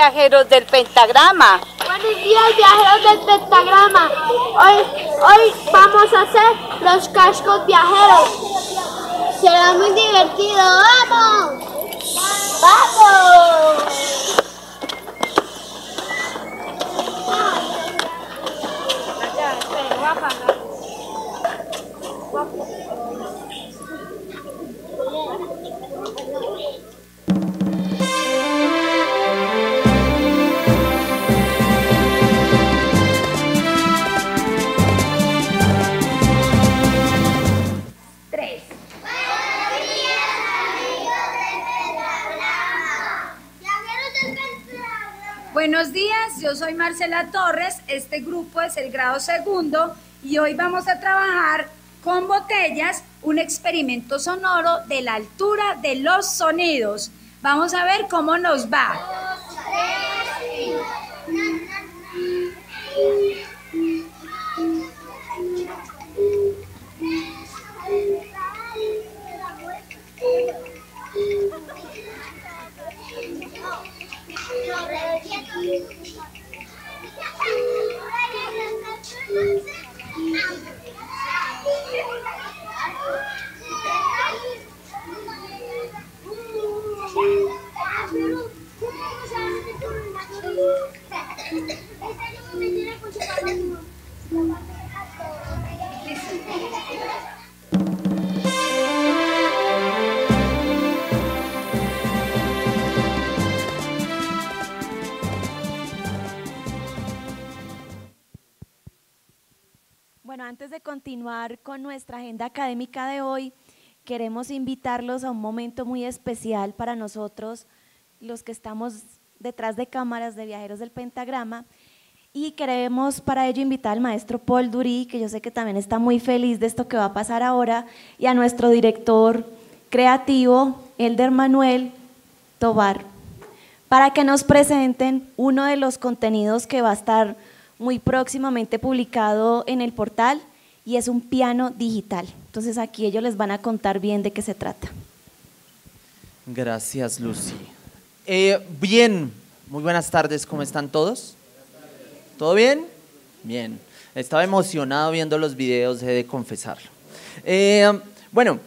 viajeros del pentagrama? Buenos días viajeros del pentagrama. Hoy, hoy vamos a hacer los cascos viajeros. Será muy divertido. ¡Vamos! ¡Vamos! Marcela Torres, este grupo es el grado segundo y hoy vamos a trabajar con botellas un experimento sonoro de la altura de los sonidos. Vamos a ver cómo nos va. Con nuestra agenda académica de hoy, queremos invitarlos a un momento muy especial para nosotros, los que estamos detrás de cámaras de Viajeros del Pentagrama, y queremos para ello invitar al maestro Paul Durí, que yo sé que también está muy feliz de esto que va a pasar ahora, y a nuestro director creativo, Elder Manuel Tobar, para que nos presenten uno de los contenidos que va a estar muy próximamente publicado en el portal y es un piano digital. Entonces aquí ellos les van a contar bien de qué se trata. Gracias, Lucy. Eh, bien, muy buenas tardes, ¿cómo están todos? ¿Todo bien? Bien. Estaba emocionado viendo los videos, he de confesarlo. Eh, bueno,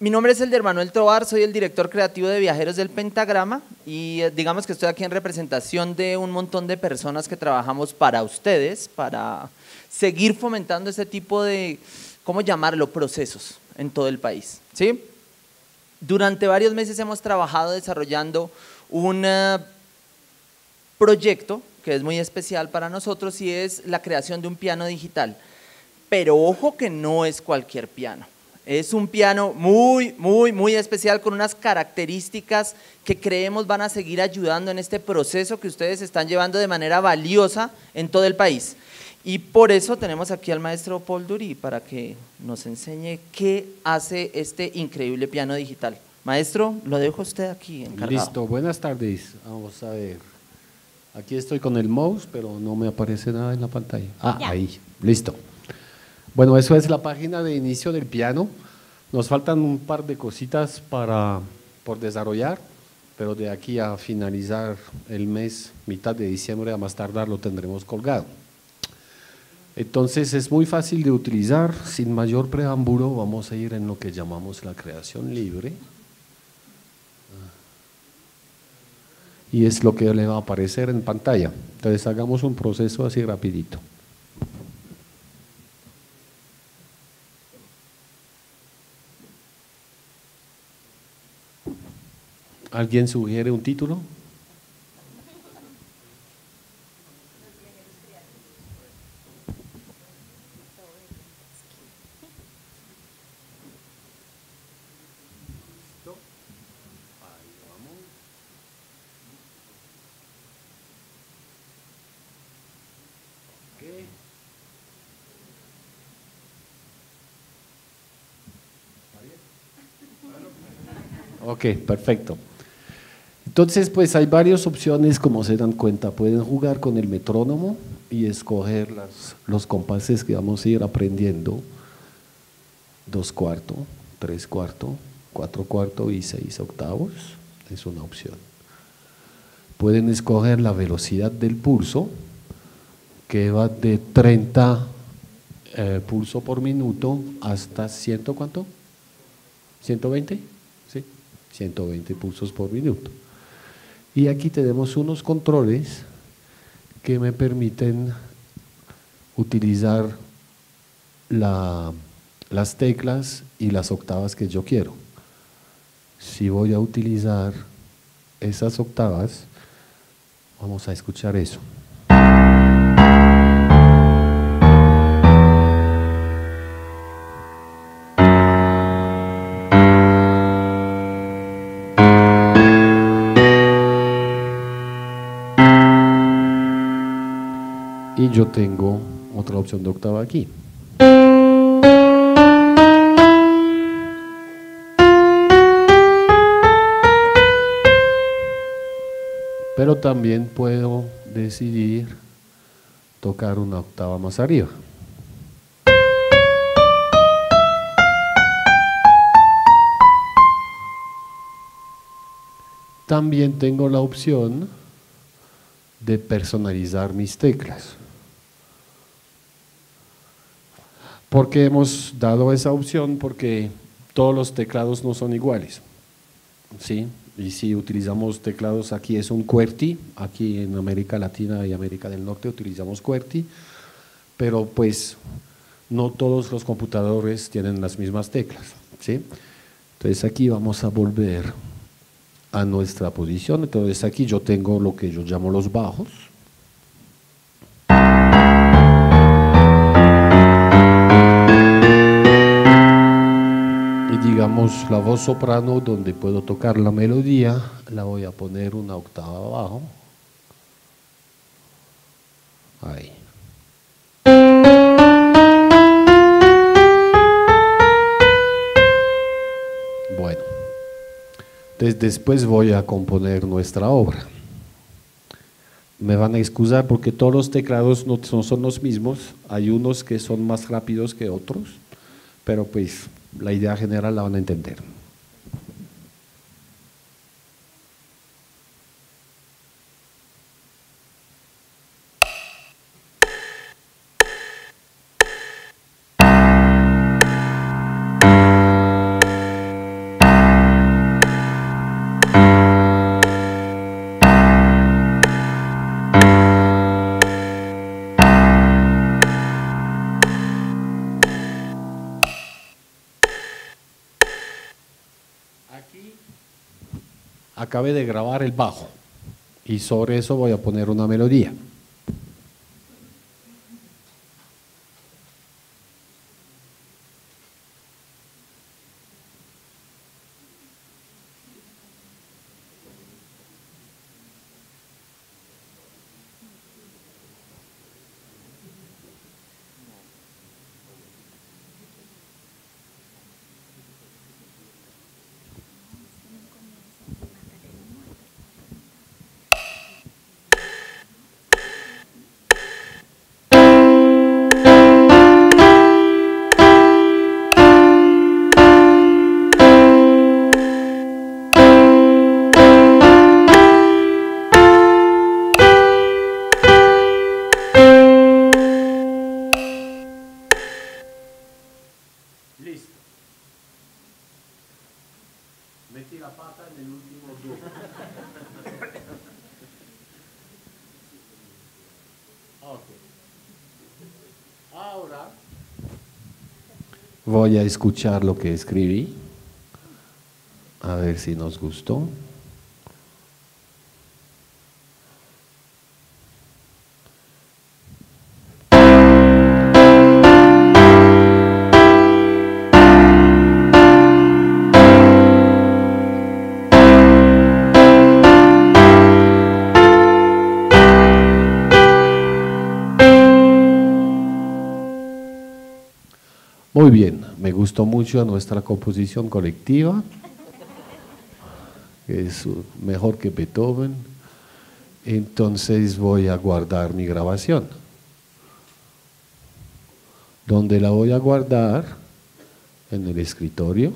mi nombre es Elder Manuel Tobar, soy el director creativo de Viajeros del Pentagrama y eh, digamos que estoy aquí en representación de un montón de personas que trabajamos para ustedes, para seguir fomentando este tipo de, ¿cómo llamarlo?, procesos en todo el país. ¿sí? Durante varios meses hemos trabajado desarrollando un eh, proyecto que es muy especial para nosotros y es la creación de un piano digital. Pero ojo que no es cualquier piano. Es un piano muy, muy, muy especial con unas características que creemos van a seguir ayudando en este proceso que ustedes están llevando de manera valiosa en todo el país. Y por eso tenemos aquí al maestro Paul Dury para que nos enseñe qué hace este increíble piano digital. Maestro, lo dejo usted aquí encargado. Listo, buenas tardes. Vamos a ver. Aquí estoy con el mouse, pero no me aparece nada en la pantalla. Ah, ahí, listo. Bueno, eso es la página de inicio del piano. Nos faltan un par de cositas para, por desarrollar, pero de aquí a finalizar el mes, mitad de diciembre, a más tardar, lo tendremos colgado. Entonces es muy fácil de utilizar, sin mayor preámbulo vamos a ir en lo que llamamos la creación libre. Y es lo que le va a aparecer en pantalla. Entonces hagamos un proceso así rapidito. ¿Alguien sugiere un título? Ok, perfecto. Entonces, pues hay varias opciones, como se dan cuenta. Pueden jugar con el metrónomo y escoger los compases que vamos a ir aprendiendo. Dos cuartos, tres cuartos, cuatro cuartos y seis octavos. Es una opción. Pueden escoger la velocidad del pulso, que va de 30 eh, pulso por minuto hasta ciento cuánto? 120, sí, 120 pulsos por minuto. Y aquí tenemos unos controles que me permiten utilizar las teclas y las octavas que yo quiero. Si voy a utilizar esas octavas, vamos a escuchar eso. Yo tengo otra opción de octava aquí. Pero también puedo decidir tocar una octava más arriba. También tengo la opción de personalizar mis teclas. ¿Por qué hemos dado esa opción? Porque todos los teclados no son iguales. ¿sí? Y si utilizamos teclados, aquí es un QWERTY, aquí en América Latina y América del Norte utilizamos QWERTY, pero pues no todos los computadores tienen las mismas teclas. ¿sí? Entonces aquí vamos a volver a nuestra posición. Entonces aquí yo tengo lo que yo llamo los bajos. Digamos la voz soprano donde puedo tocar la melodía, la voy a poner una octava abajo. Ahí. Bueno. Entonces después voy a componer nuestra obra. Me van a excusar porque todos los teclados no son los mismos, hay unos que son más rápidos que otros, pero pues la idea general la van a entender. Acabé de grabar el bajo y sobre eso voy a poner una melodía. Voy a escuchar lo que escribí. A ver si nos gustó. Gustó mucho nuestra composición colectiva, que es mejor que Beethoven. Entonces voy a guardar mi grabación. ¿Dónde la voy a guardar? En el escritorio.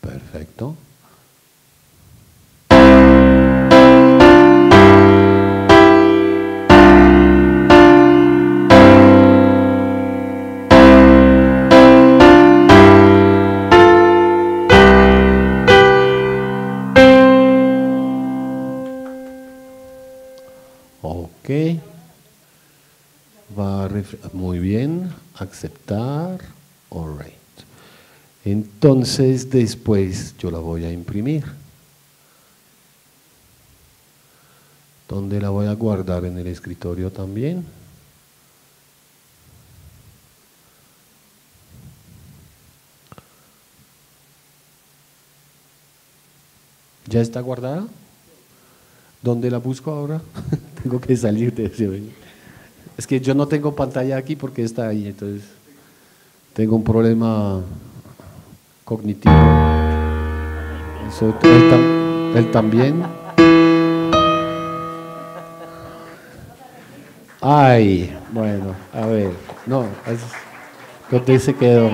Perfecto. Ok. Va a muy bien. Aceptar. All right. Entonces después yo la voy a imprimir. ¿Dónde la voy a guardar? En el escritorio también. ¿Ya está guardada? ¿Dónde la busco ahora? tengo que salir de ese. Es que yo no tengo pantalla aquí porque está ahí, entonces tengo un problema cognitivo. Eso, él, tam- él también. Ay, bueno, a ver, no, es, ¿dónde se quedó?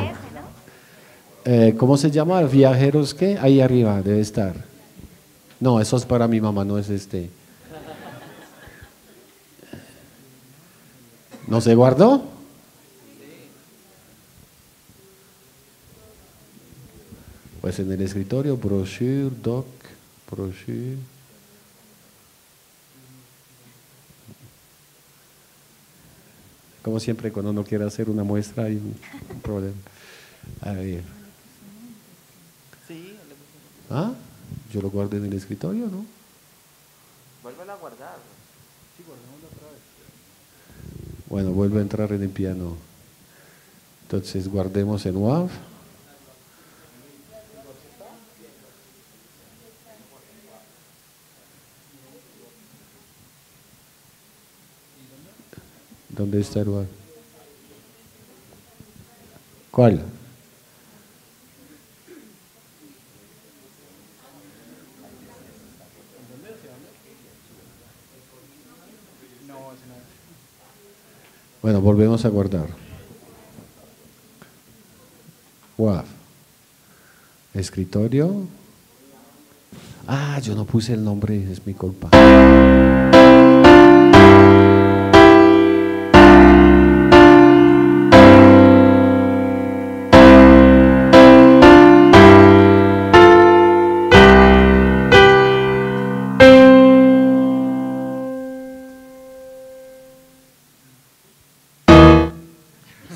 Eh, ¿Cómo se llama? ¿Viajeros qué? Ahí arriba debe estar. No, eso es para mi mamá, no es este. ¿No se guardó? Pues en el escritorio, brochure, doc, brochure. Como siempre, cuando uno quiere hacer una muestra hay un, problema. A ver. Sí, ¿Ah? Yo lo guardo en el escritorio, ¿no? vuélvela a guardar. Bueno, vuelve a entrar en el piano. Entonces guardemos en WAV. ¿Dónde está el WAV? ¿Cuál? Bueno, volvemos a guardar. WAV. Escritorio. Ah, yo no puse el nombre, es mi culpa.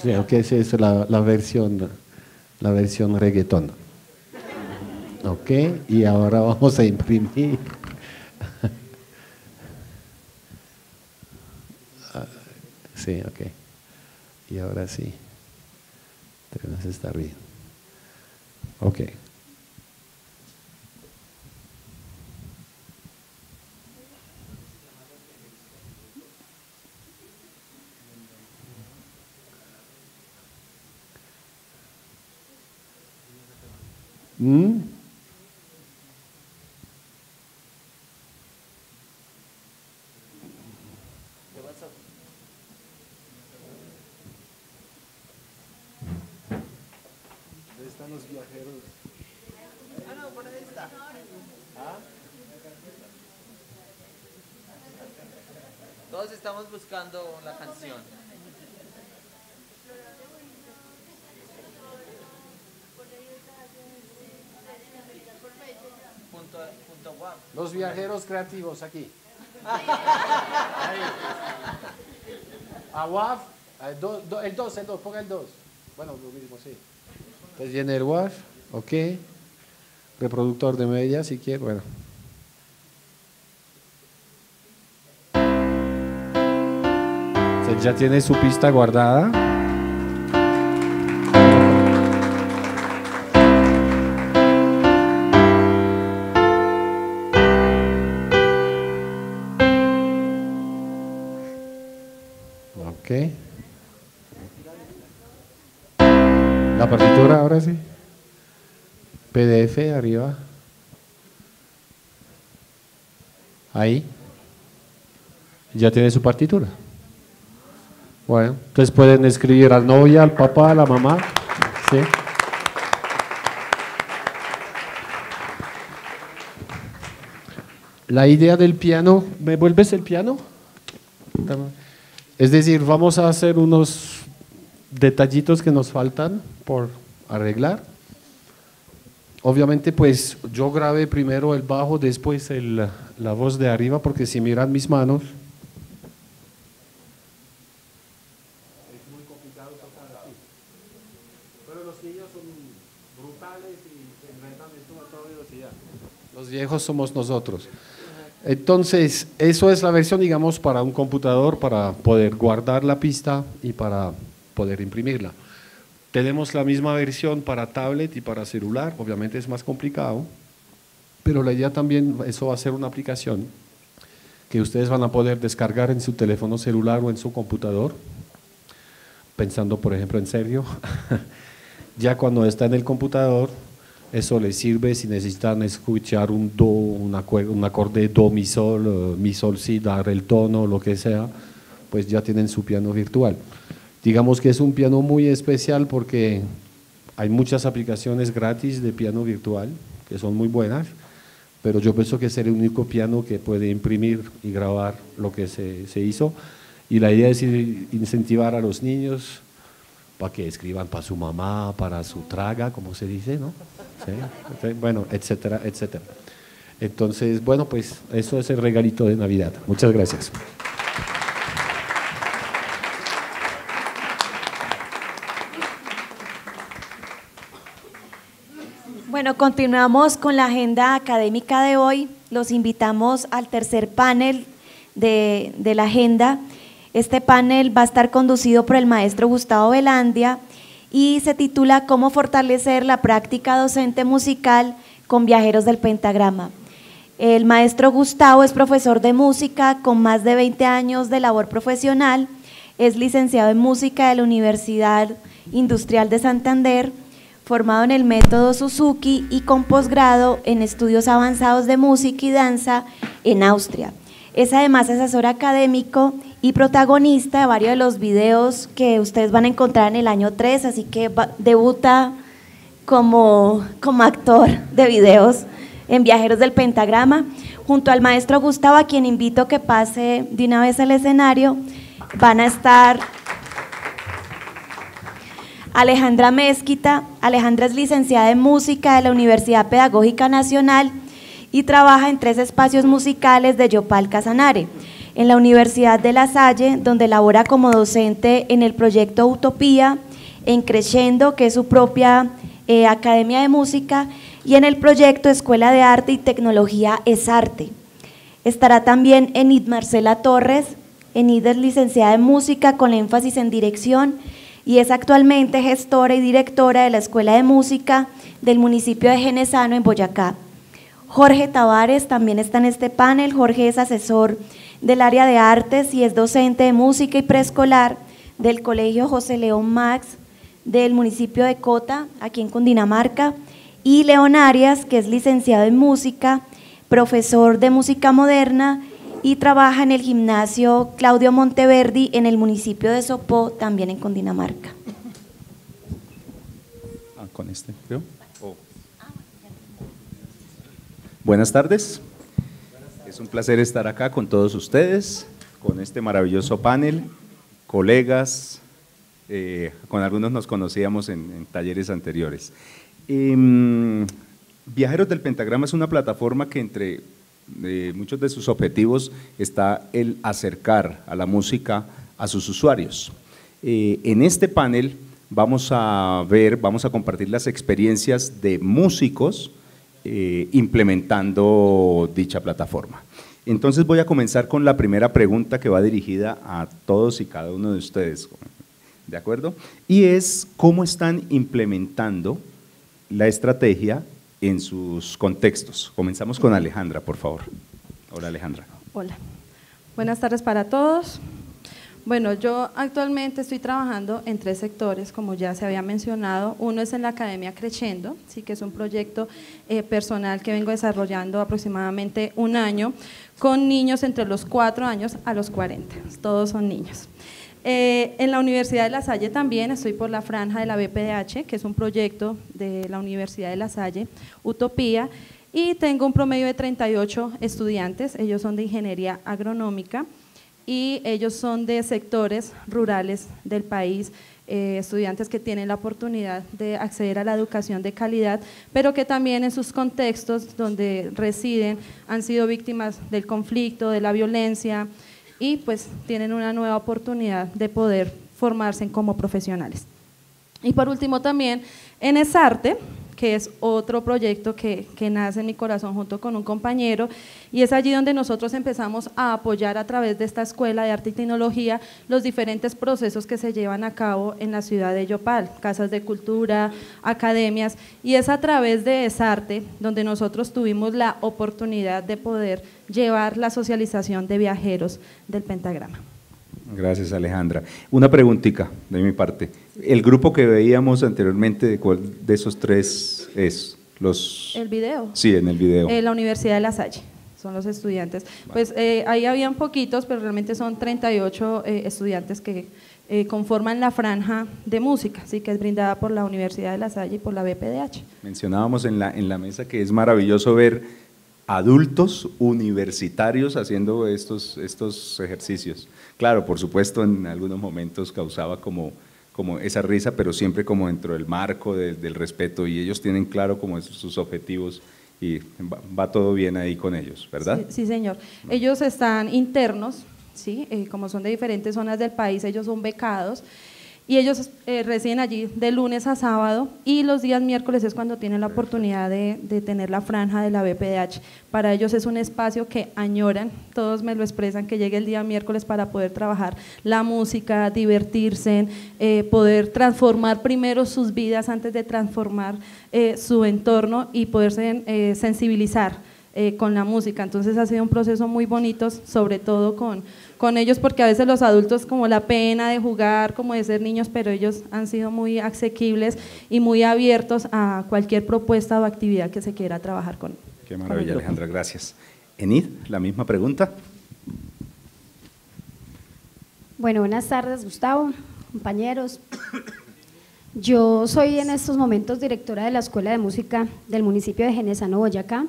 Sí, sí, es la, versión, la versión reggaetón. Ok. Y ahora vamos a imprimir. Ah, Sí, ok. Y ahora sí. Tenemos que estar bien. Ok. Buscando la canción. Punto, punto guap. Los viajeros creativos aquí. Awaf, el 2, el 2, el 2, ponga el 2. Bueno, lo mismo, sí. Entonces viene el WAF, ok. Reproductor de media, si quiere, bueno. Usted ya tiene su pista guardada. Ok. La partitura ahora sí. PDF arriba. Ahí. Ya tiene su partitura. Bueno, entonces pueden escribir al novia, al papá, a la mamá. ¿sí? La idea del piano, ¿me vuelves el piano? Es decir, vamos a hacer unos detallitos que nos faltan por arreglar. Obviamente, pues yo grabé primero el bajo, después el- la voz de arriba, porque si miran mis manos, Pero los niños son brutales y se inventan esto a toda velocidad. Somos nosotros. Entonces, eso es la versión, digamos, para un computador, para poder guardar la pista y para poder imprimirla. Tenemos la misma versión para tablet y para celular, obviamente es más complicado, pero la idea también, eso va a ser una aplicación que ustedes van a poder descargar en su teléfono celular o en su computador, pensando por ejemplo en serio, ya cuando está en el computador, eso les sirve si necesitan escuchar un do, un, acue- un acorde do, mi sol, eh, mi sol si, dar el tono, lo que sea, pues ya tienen su piano virtual. Digamos que es un piano muy especial porque hay muchas aplicaciones gratis de piano virtual que son muy buenas, pero yo pienso que es el único piano que puede imprimir y grabar lo que se, se hizo. Y la idea es incentivar a los niños para que escriban para su mamá, para su traga, como se dice, ¿no? Bueno, etcétera, etcétera. Entonces, bueno, pues eso es el regalito de Navidad. Muchas gracias. Bueno, continuamos con la agenda académica de hoy. Los invitamos al tercer panel de, de la agenda. Este panel va a estar conducido por el maestro Gustavo Velandia y se titula Cómo fortalecer la práctica docente musical con viajeros del pentagrama. El maestro Gustavo es profesor de música con más de 20 años de labor profesional, es licenciado en música de la Universidad Industrial de Santander, formado en el método Suzuki y con posgrado en estudios avanzados de música y danza en Austria. Es además asesor académico y protagonista de varios de los videos que ustedes van a encontrar en el año 3, así que debuta como, como actor de videos en Viajeros del Pentagrama, junto al maestro Gustavo, a quien invito que pase de una vez al escenario. Van a estar Alejandra Mezquita. Alejandra es licenciada en música de la Universidad Pedagógica Nacional y trabaja en tres espacios musicales de Yopal Casanare. En la Universidad de La Salle, donde labora como docente en el proyecto Utopía, en Crescendo, que es su propia eh, academia de música, y en el proyecto Escuela de Arte y Tecnología es Arte. Estará también Enid Marcela Torres. Enid es licenciada en música con énfasis en dirección y es actualmente gestora y directora de la Escuela de Música del municipio de Genesano en Boyacá. Jorge Tavares también está en este panel. Jorge es asesor del área de artes y es docente de música y preescolar del Colegio José León Max del municipio de Cota, aquí en Cundinamarca, y León Arias, que es licenciado en música, profesor de música moderna y trabaja en el gimnasio Claudio Monteverdi en el municipio de Sopó, también en Cundinamarca. Ah, con este, creo. Oh. Buenas tardes. Es un placer estar acá con todos ustedes, con este maravilloso panel, colegas, eh, con algunos nos conocíamos en, talleres anteriores. Em, Viajeros del Pentagrama es una plataforma que entre eh, muchos de sus objetivos está el acercar a la música a sus usuarios. Eh, en este panel vamos a ver, vamos a compartir las experiencias de músicos implementando dicha plataforma. Entonces voy a comenzar con la primera pregunta que va dirigida a todos y cada uno de ustedes. ¿de acuerdo? Y es cómo están implementando la estrategia en sus contextos. Comenzamos con Alejandra, por favor. Hola Alejandra. Hola. Buenas tardes para todos. Bueno, yo actualmente estoy trabajando en tres sectores, como ya se había mencionado. Uno es en la Academia Creciendo, sí que es un proyecto eh, personal que vengo desarrollando aproximadamente un año con niños entre los cuatro años a los 40. Todos son niños. Eh, en la Universidad de La Salle también estoy por la franja de la BPDH, que es un proyecto de la Universidad de La Salle, Utopía, y tengo un promedio de 38 estudiantes, ellos son de ingeniería agronómica y ellos son de sectores rurales del país, eh, estudiantes que tienen la oportunidad de acceder a la educación de calidad, pero que también en sus contextos donde residen han sido víctimas del conflicto, de la violencia, y pues tienen una nueva oportunidad de poder formarse como profesionales. Y por último también en ESARTE, que es otro proyecto que, que, nace en mi corazón junto con un compañero, y es allí donde nosotros empezamos a apoyar a través de esta Escuela de Arte y Tecnología los diferentes procesos que se llevan a cabo en la ciudad de Yopal, casas de cultura, academias, y es a través de ESARTE donde nosotros tuvimos la oportunidad de poder llevar la socialización de viajeros del pentagrama. Gracias Alejandra. Una preguntita de mi parte. El grupo que veíamos anteriormente, ¿de cuál de esos tres es? Los... El video. Sí, en el video. En la Universidad de La Salle, son los estudiantes. Pues eh, ahí habían poquitos, pero realmente son 38 eh, estudiantes que eh, conforman la franja de música, ¿sí? que es brindada por la Universidad de La Salle y por la BPDH. Mencionábamos en la, en la mesa que es maravilloso ver adultos universitarios haciendo estos, estos ejercicios. Claro, por supuesto, en algunos momentos causaba como, como esa risa, pero siempre como dentro del marco del respeto y ellos tienen claro como sus objetivos y va, todo bien ahí con ellos, ¿verdad? Sí, señor. Ellos están internos, ¿sí? Eh, como son de diferentes zonas del país, ellos son becados y ellos eh, residen allí de lunes a sábado y los días miércoles es cuando tienen la oportunidad de, tener la franja de la BPDH. Para ellos es un espacio que añoran, todos me lo expresan, que llegue el día miércoles para poder trabajar la música, divertirse, eh, poder transformar primero sus vidas antes de transformar eh, su entorno y poderse sensibilizar con la música. Entonces ha sido un proceso muy bonito, sobre todo con con ellos porque a veces los adultos como la pena de jugar, como de ser niños, pero ellos han sido muy asequibles y muy abiertos a cualquier propuesta o actividad que se quiera trabajar con. Qué maravilla, Alejandra, gracias. Enid, la misma pregunta. Bueno, buenas tardes, Gustavo, compañeros. Yo soy en estos momentos directora de la Escuela de Música del municipio de Genesano, Boyacá.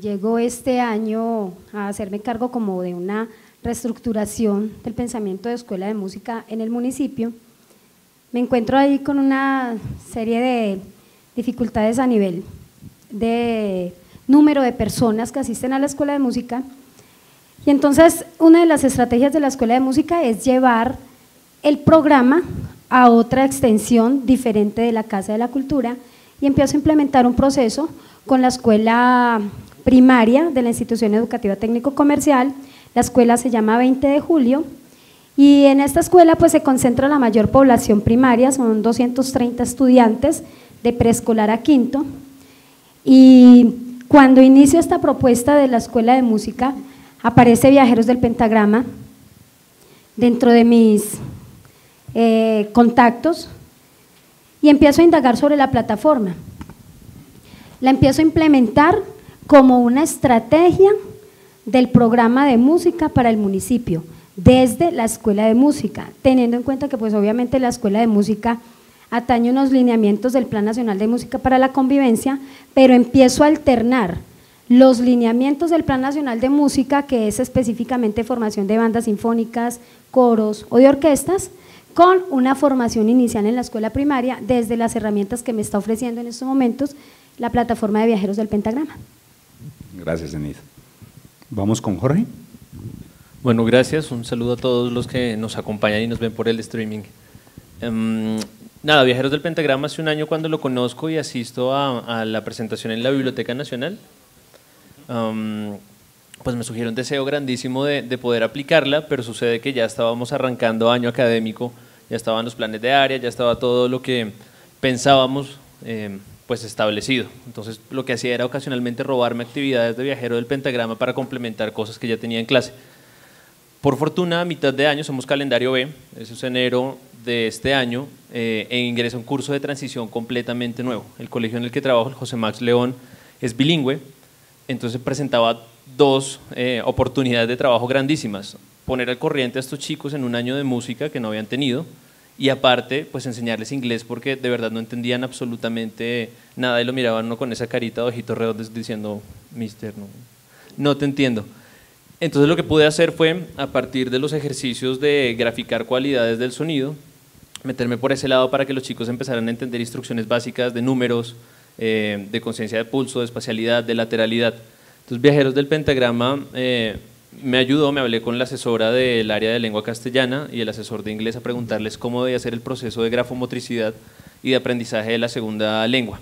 Llego este año a hacerme cargo como de una reestructuración del pensamiento de escuela de música en el municipio, me encuentro ahí con una serie de dificultades a nivel de número de personas que asisten a la escuela de música. Y entonces una de las estrategias de la escuela de música es llevar el programa a otra extensión diferente de la Casa de la Cultura y empiezo a implementar un proceso con la escuela primaria de la institución educativa técnico comercial. La escuela se llama 20 de julio y en esta escuela pues se concentra la mayor población primaria, son 230 estudiantes de preescolar a quinto. Y cuando inicio esta propuesta de la escuela de música, aparece Viajeros del Pentagrama dentro de mis eh, contactos y empiezo a indagar sobre la plataforma. La empiezo a implementar como una estrategia del programa de música para el municipio, desde la escuela de música, teniendo en cuenta que pues obviamente la escuela de música atañe unos lineamientos del Plan Nacional de Música para la Convivencia, pero empiezo a alternar los lineamientos del Plan Nacional de Música, que es específicamente formación de bandas sinfónicas, coros o de orquestas, con una formación inicial en la escuela primaria desde las herramientas que me está ofreciendo en estos momentos la plataforma de viajeros del Pentagrama. Gracias, Denise. Vamos con Jorge. Bueno, gracias. Un saludo a todos los que nos acompañan y nos ven por el streaming. Em, nada, Viajeros del Pentagrama hace un año cuando lo conozco y asisto a, la presentación en la Biblioteca Nacional. Em, pues me sugiere un deseo grandísimo de, poder aplicarla, pero sucede que ya estábamos arrancando año académico, ya estaban los planes de área, ya estaba todo lo que pensábamos em, pues establecido. Entonces lo que hacía era ocasionalmente robarme actividades de viajero del pentagrama para complementar cosas que ya tenía en clase. Por fortuna, a mitad de año somos calendario B, eso es enero de este año, eh, e ingresa un curso de transición completamente nuevo. El colegio en el que trabajo, el José Max León, es bilingüe, entonces presentaba dos eh, oportunidades de trabajo grandísimas. Poner al corriente a estos chicos en un año de música que no habían tenido, y aparte, pues enseñarles inglés porque de verdad no entendían absolutamente nada y lo miraban uno con esa carita de ojitos redondos diciendo, mister, no, no te entiendo. Entonces lo que pude hacer fue, a partir de los ejercicios de graficar cualidades del sonido, meterme por ese lado para que los chicos empezaran a entender instrucciones básicas de números, eh, de conciencia de pulso, de espacialidad, de lateralidad. Entonces, viajeros del pentagrama eh, me ayudó, me hablé con la asesora del área de lengua castellana y el asesor de inglés a preguntarles cómo debía ser el proceso de grafomotricidad y de aprendizaje de la segunda lengua.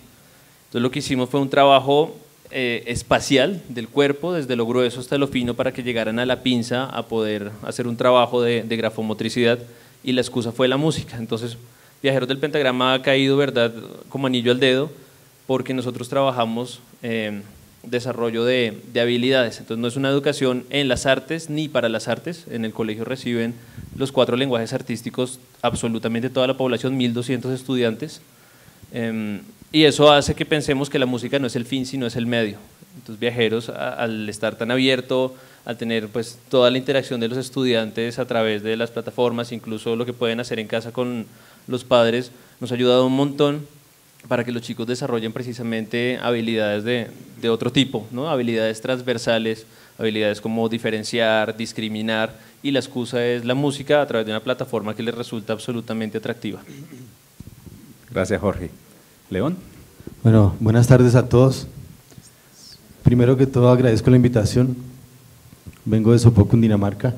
Entonces lo que hicimos fue un trabajo eh, espacial del cuerpo, desde lo grueso hasta lo fino, para que llegaran a la pinza a poder hacer un trabajo de, grafomotricidad y la excusa fue la música. Entonces, Viajeros del Pentagrama ha caído, ¿verdad?, como anillo al dedo, porque nosotros trabajamos... Eh, desarrollo de, habilidades. Entonces no es una educación en las artes ni para las artes. En el colegio reciben los cuatro lenguajes artísticos absolutamente toda la población, 1.200 estudiantes. Em, y eso hace que pensemos que la música no es el fin, sino es el medio. Entonces viajeros, al estar tan abierto, al tener pues toda la interacción de los estudiantes a través de las plataformas, incluso lo que pueden hacer en casa con los padres, nos ha ayudado un montón para que los chicos desarrollen precisamente habilidades de, otro tipo, ¿no? habilidades transversales, habilidades como diferenciar, discriminar, y la excusa es la música a través de una plataforma que les resulta absolutamente atractiva. Gracias, Jorge. León. Bueno, buenas tardes a todos. Primero que todo agradezco la invitación. Vengo de Sopoco, Dinamarca.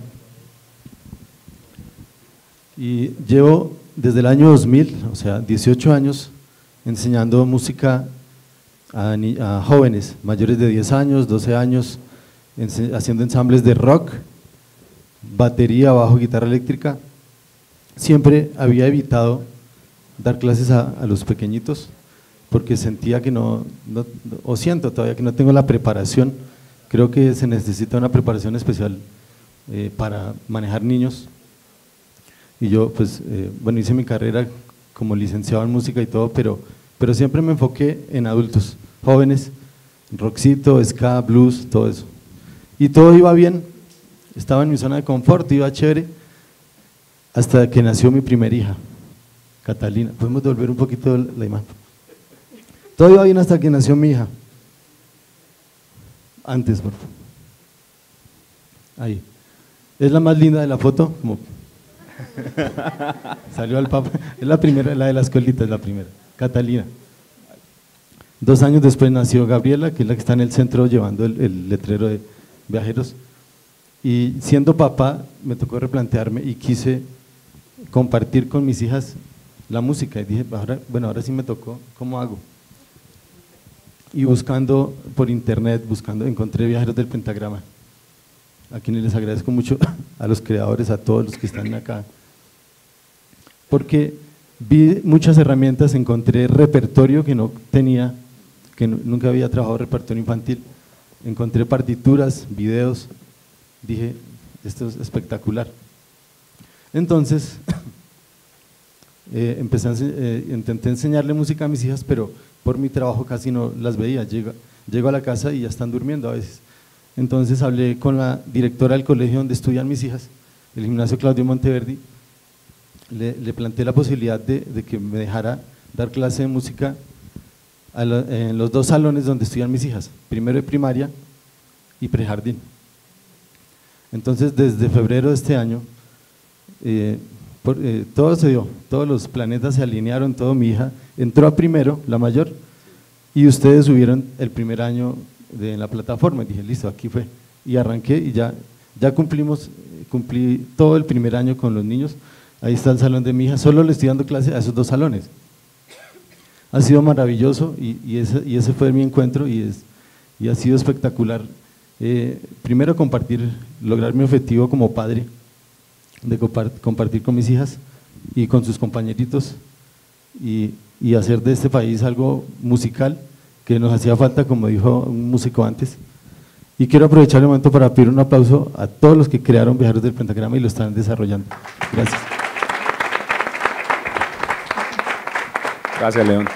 Y llevo desde el año 2000, o sea, 18 años, enseñando música a, jóvenes mayores de 10 años, 12 años, haciendo ensambles de rock, batería, bajo, guitarra eléctrica. Siempre había evitado dar clases a, los pequeñitos porque sentía que no, o siento todavía que no tengo la preparación. Creo que se necesita una preparación especial eh, para manejar niños. Y yo, pues, eh, bueno, hice mi carrera como licenciado en música y todo, pero, pero siempre me enfoqué en adultos, jóvenes, rockcito, ska, blues, todo eso. Y todo iba bien, estaba en mi zona de confort, iba chévere, hasta que nació mi primera hija, Catalina. Podemos devolver un poquito la imagen. Todo iba bien hasta que nació mi hija. Antes, por favor. Ahí. Es la más linda de la foto, como Salió al Papa. Es la primera, la de la escuelita, es la primera. Catalina. Dos años después nació Gabriela, que es la que está en el centro llevando el, letrero de viajeros. Y siendo papá, me tocó replantearme y quise compartir con mis hijas la música. Y dije, bueno, ahora sí me tocó, ¿cómo hago? y buscando por internet, buscando, encontré Viajeros del Pentagrama, a quienes les agradezco mucho, a los creadores, a todos los que están acá, porque vi muchas herramientas, encontré repertorio que no tenía, que nunca había trabajado repertorio infantil, encontré partituras, videos, dije, esto es espectacular. Entonces, eh, empecé a eh, intenté enseñarle música a mis hijas, pero por mi trabajo casi no las veía. Llego a la casa y ya están durmiendo a veces. Entonces hablé con la directora del colegio donde estudian mis hijas, el gimnasio Claudio Monteverdi. Le, planteé la posibilidad de, que me dejara dar clase de música en los dos salones donde estudian mis hijas, primero de primaria y prejardín. Entonces, desde febrero de este año, eh, eh, todo se dio, todos los planetas se alinearon, todo mi hija entró a primero, la mayor, y ustedes subieron el primer año de, la plataforma. Dije, listo, aquí fue. Y arranqué y ya, ya cumplimos, eh, cumplí todo el primer año con los niños. Ahí está el salón de mi hija, solo le estoy dando clase a esos dos salones. Ha sido maravilloso y, ese, y ese fue mi encuentro y, es, y ha sido espectacular. Eh, primero compartir, lograr mi objetivo como padre, de compar- compartir con mis hijas y con sus compañeritos y, y hacer de este país algo musical que nos hacía falta, como dijo un músico antes. Y quiero aprovechar el momento para pedir un aplauso a todos los que crearon Viajeros del Pentagrama y lo están desarrollando. Gracias. Gracias, León.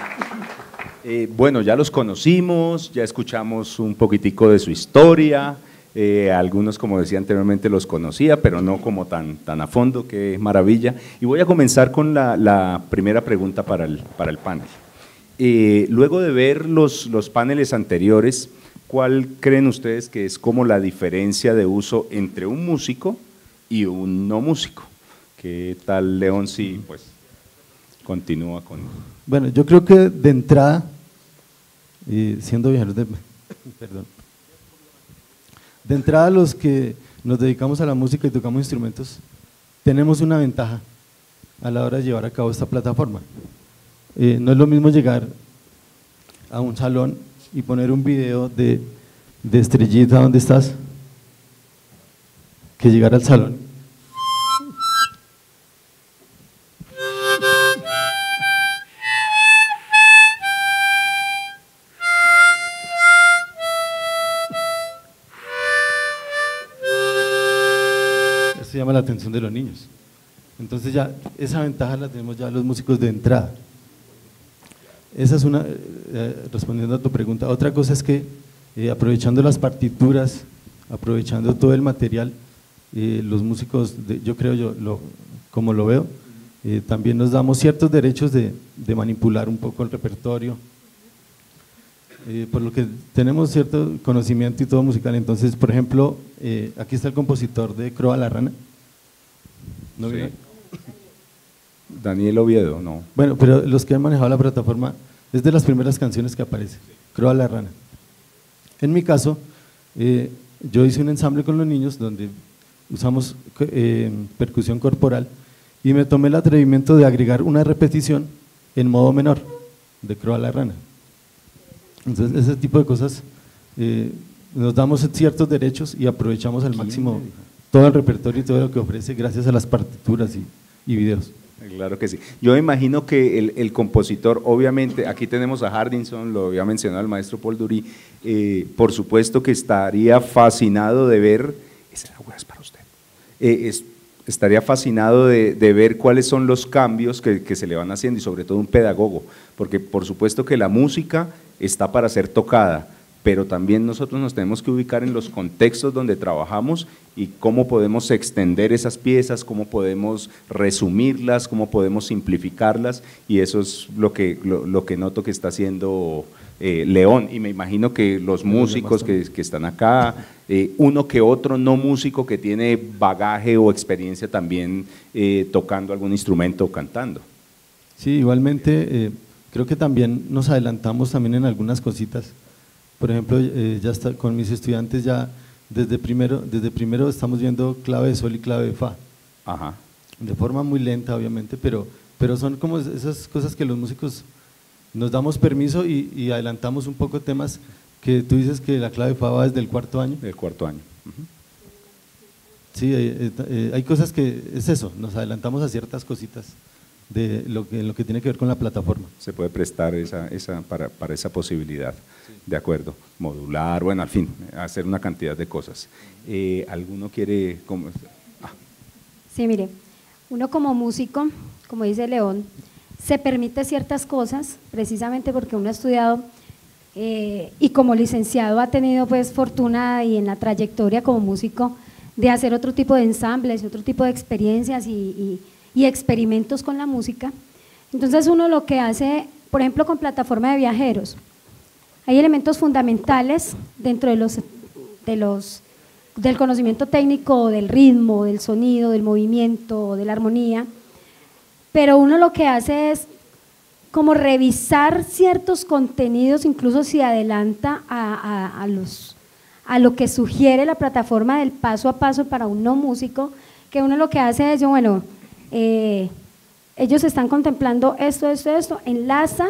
Eh, bueno, ya los conocimos, ya escuchamos un poquitico de su historia, eh, algunos, como decía anteriormente, los conocía, pero no como tan, tan a fondo, qué maravilla. Y voy a comenzar con la, la primera pregunta para el, para el panel. Eh, luego de ver los, los paneles anteriores, ¿cuál creen ustedes que es como la diferencia de uso entre un músico y un no músico? ¿Qué tal, León, si pues continúa con... Bueno, yo creo que de entrada, y siendo viajeros de, perdón, de entrada los que nos dedicamos a la música y tocamos instrumentos, tenemos una ventaja a la hora de llevar a cabo esta plataforma. Eh, no es lo mismo llegar a un salón y poner un video de, de estrellita, ¿dónde estás? Que llegar al salón Eso llama la atención de los niños. Entonces ya esa ventaja la tenemos ya los músicos de entrada. Esa es una, eh, respondiendo a tu pregunta. Otra cosa es que eh, aprovechando las partituras, aprovechando todo el material, eh, los músicos, de- yo creo yo, lo- como lo veo, también nos damos ciertos derechos de, de manipular un poco el repertorio, por lo que tenemos cierto conocimiento y todo musical. Entonces, por ejemplo, aquí está el compositor de Croa la Rana. ¿No Sí. Daniel Oviedo, no. Bueno, pero los que han manejado la plataforma es de las primeras canciones que aparece, Croa la Rana. En mi caso, eh, yo hice un ensamble con los niños donde usamos eh, percusión corporal y me tomé el atrevimiento de agregar una repetición en modo menor de Croa la Rana. Entonces, ese tipo de cosas eh, nos damos ciertos derechos y aprovechamos al máximo todo el repertorio y todo lo que ofrece gracias a las partituras y, y videos. Claro que sí. Yo me imagino que el, el compositor, obviamente, aquí tenemos a Hardinson, lo había mencionado el maestro Paul Dury, eh, por supuesto que estaría fascinado de ver, esa es para usted, Eh, es- estaría fascinado de, de ver cuáles son los cambios que, que se le van haciendo y sobre todo un pedagogo, porque por supuesto que la música está para ser tocada, pero también nosotros nos tenemos que ubicar en los contextos donde trabajamos y cómo podemos extender esas piezas, cómo podemos resumirlas, cómo podemos simplificarlas y eso es lo que, lo, lo que noto que está haciendo eh, León y me imagino que los músicos que, que están acá, eh, uno que otro no músico que tiene bagaje o experiencia también eh, tocando algún instrumento o cantando. Sí, igualmente creo que también nos adelantamos también en algunas cositas. Por ejemplo, eh, ya está, con mis estudiantes ya desde primero, desde primero estamos viendo clave de sol y clave de fa. Ajá. De forma muy lenta, obviamente, pero, pero son como esas cosas que los músicos nos damos permiso y, y adelantamos un poco temas que tú dices que la clave FA va desde el cuarto año. Del cuarto año. Sí, eh, eh, hay cosas que es eso, nos adelantamos a ciertas cositas de lo que, lo que tiene que ver con la plataforma. Se puede prestar esa, esa, para, para esa posibilidad, de acuerdo, modular, bueno, al fin, hacer una cantidad de cosas. Eh, ¿Alguno quiere...? Ah. Sí, mire, uno como músico, como dice León, se permite ciertas cosas precisamente porque uno ha estudiado eh, y como licenciado ha tenido pues fortuna y en la trayectoria como músico de hacer otro tipo de ensambles, otro tipo de experiencias y, experimentos con la música. Entonces uno lo que hace, por ejemplo, con plataforma de viajeros, hay elementos fundamentales dentro de los, de los, del conocimiento técnico, del ritmo, del sonido, del movimiento, de la armonía, pero uno lo que hace es como revisar ciertos contenidos, incluso si adelanta a, los a lo que sugiere la plataforma del paso a paso para un no músico, que uno lo que hace es, bueno, eh, ellos están contemplando esto, esto, esto, enlaza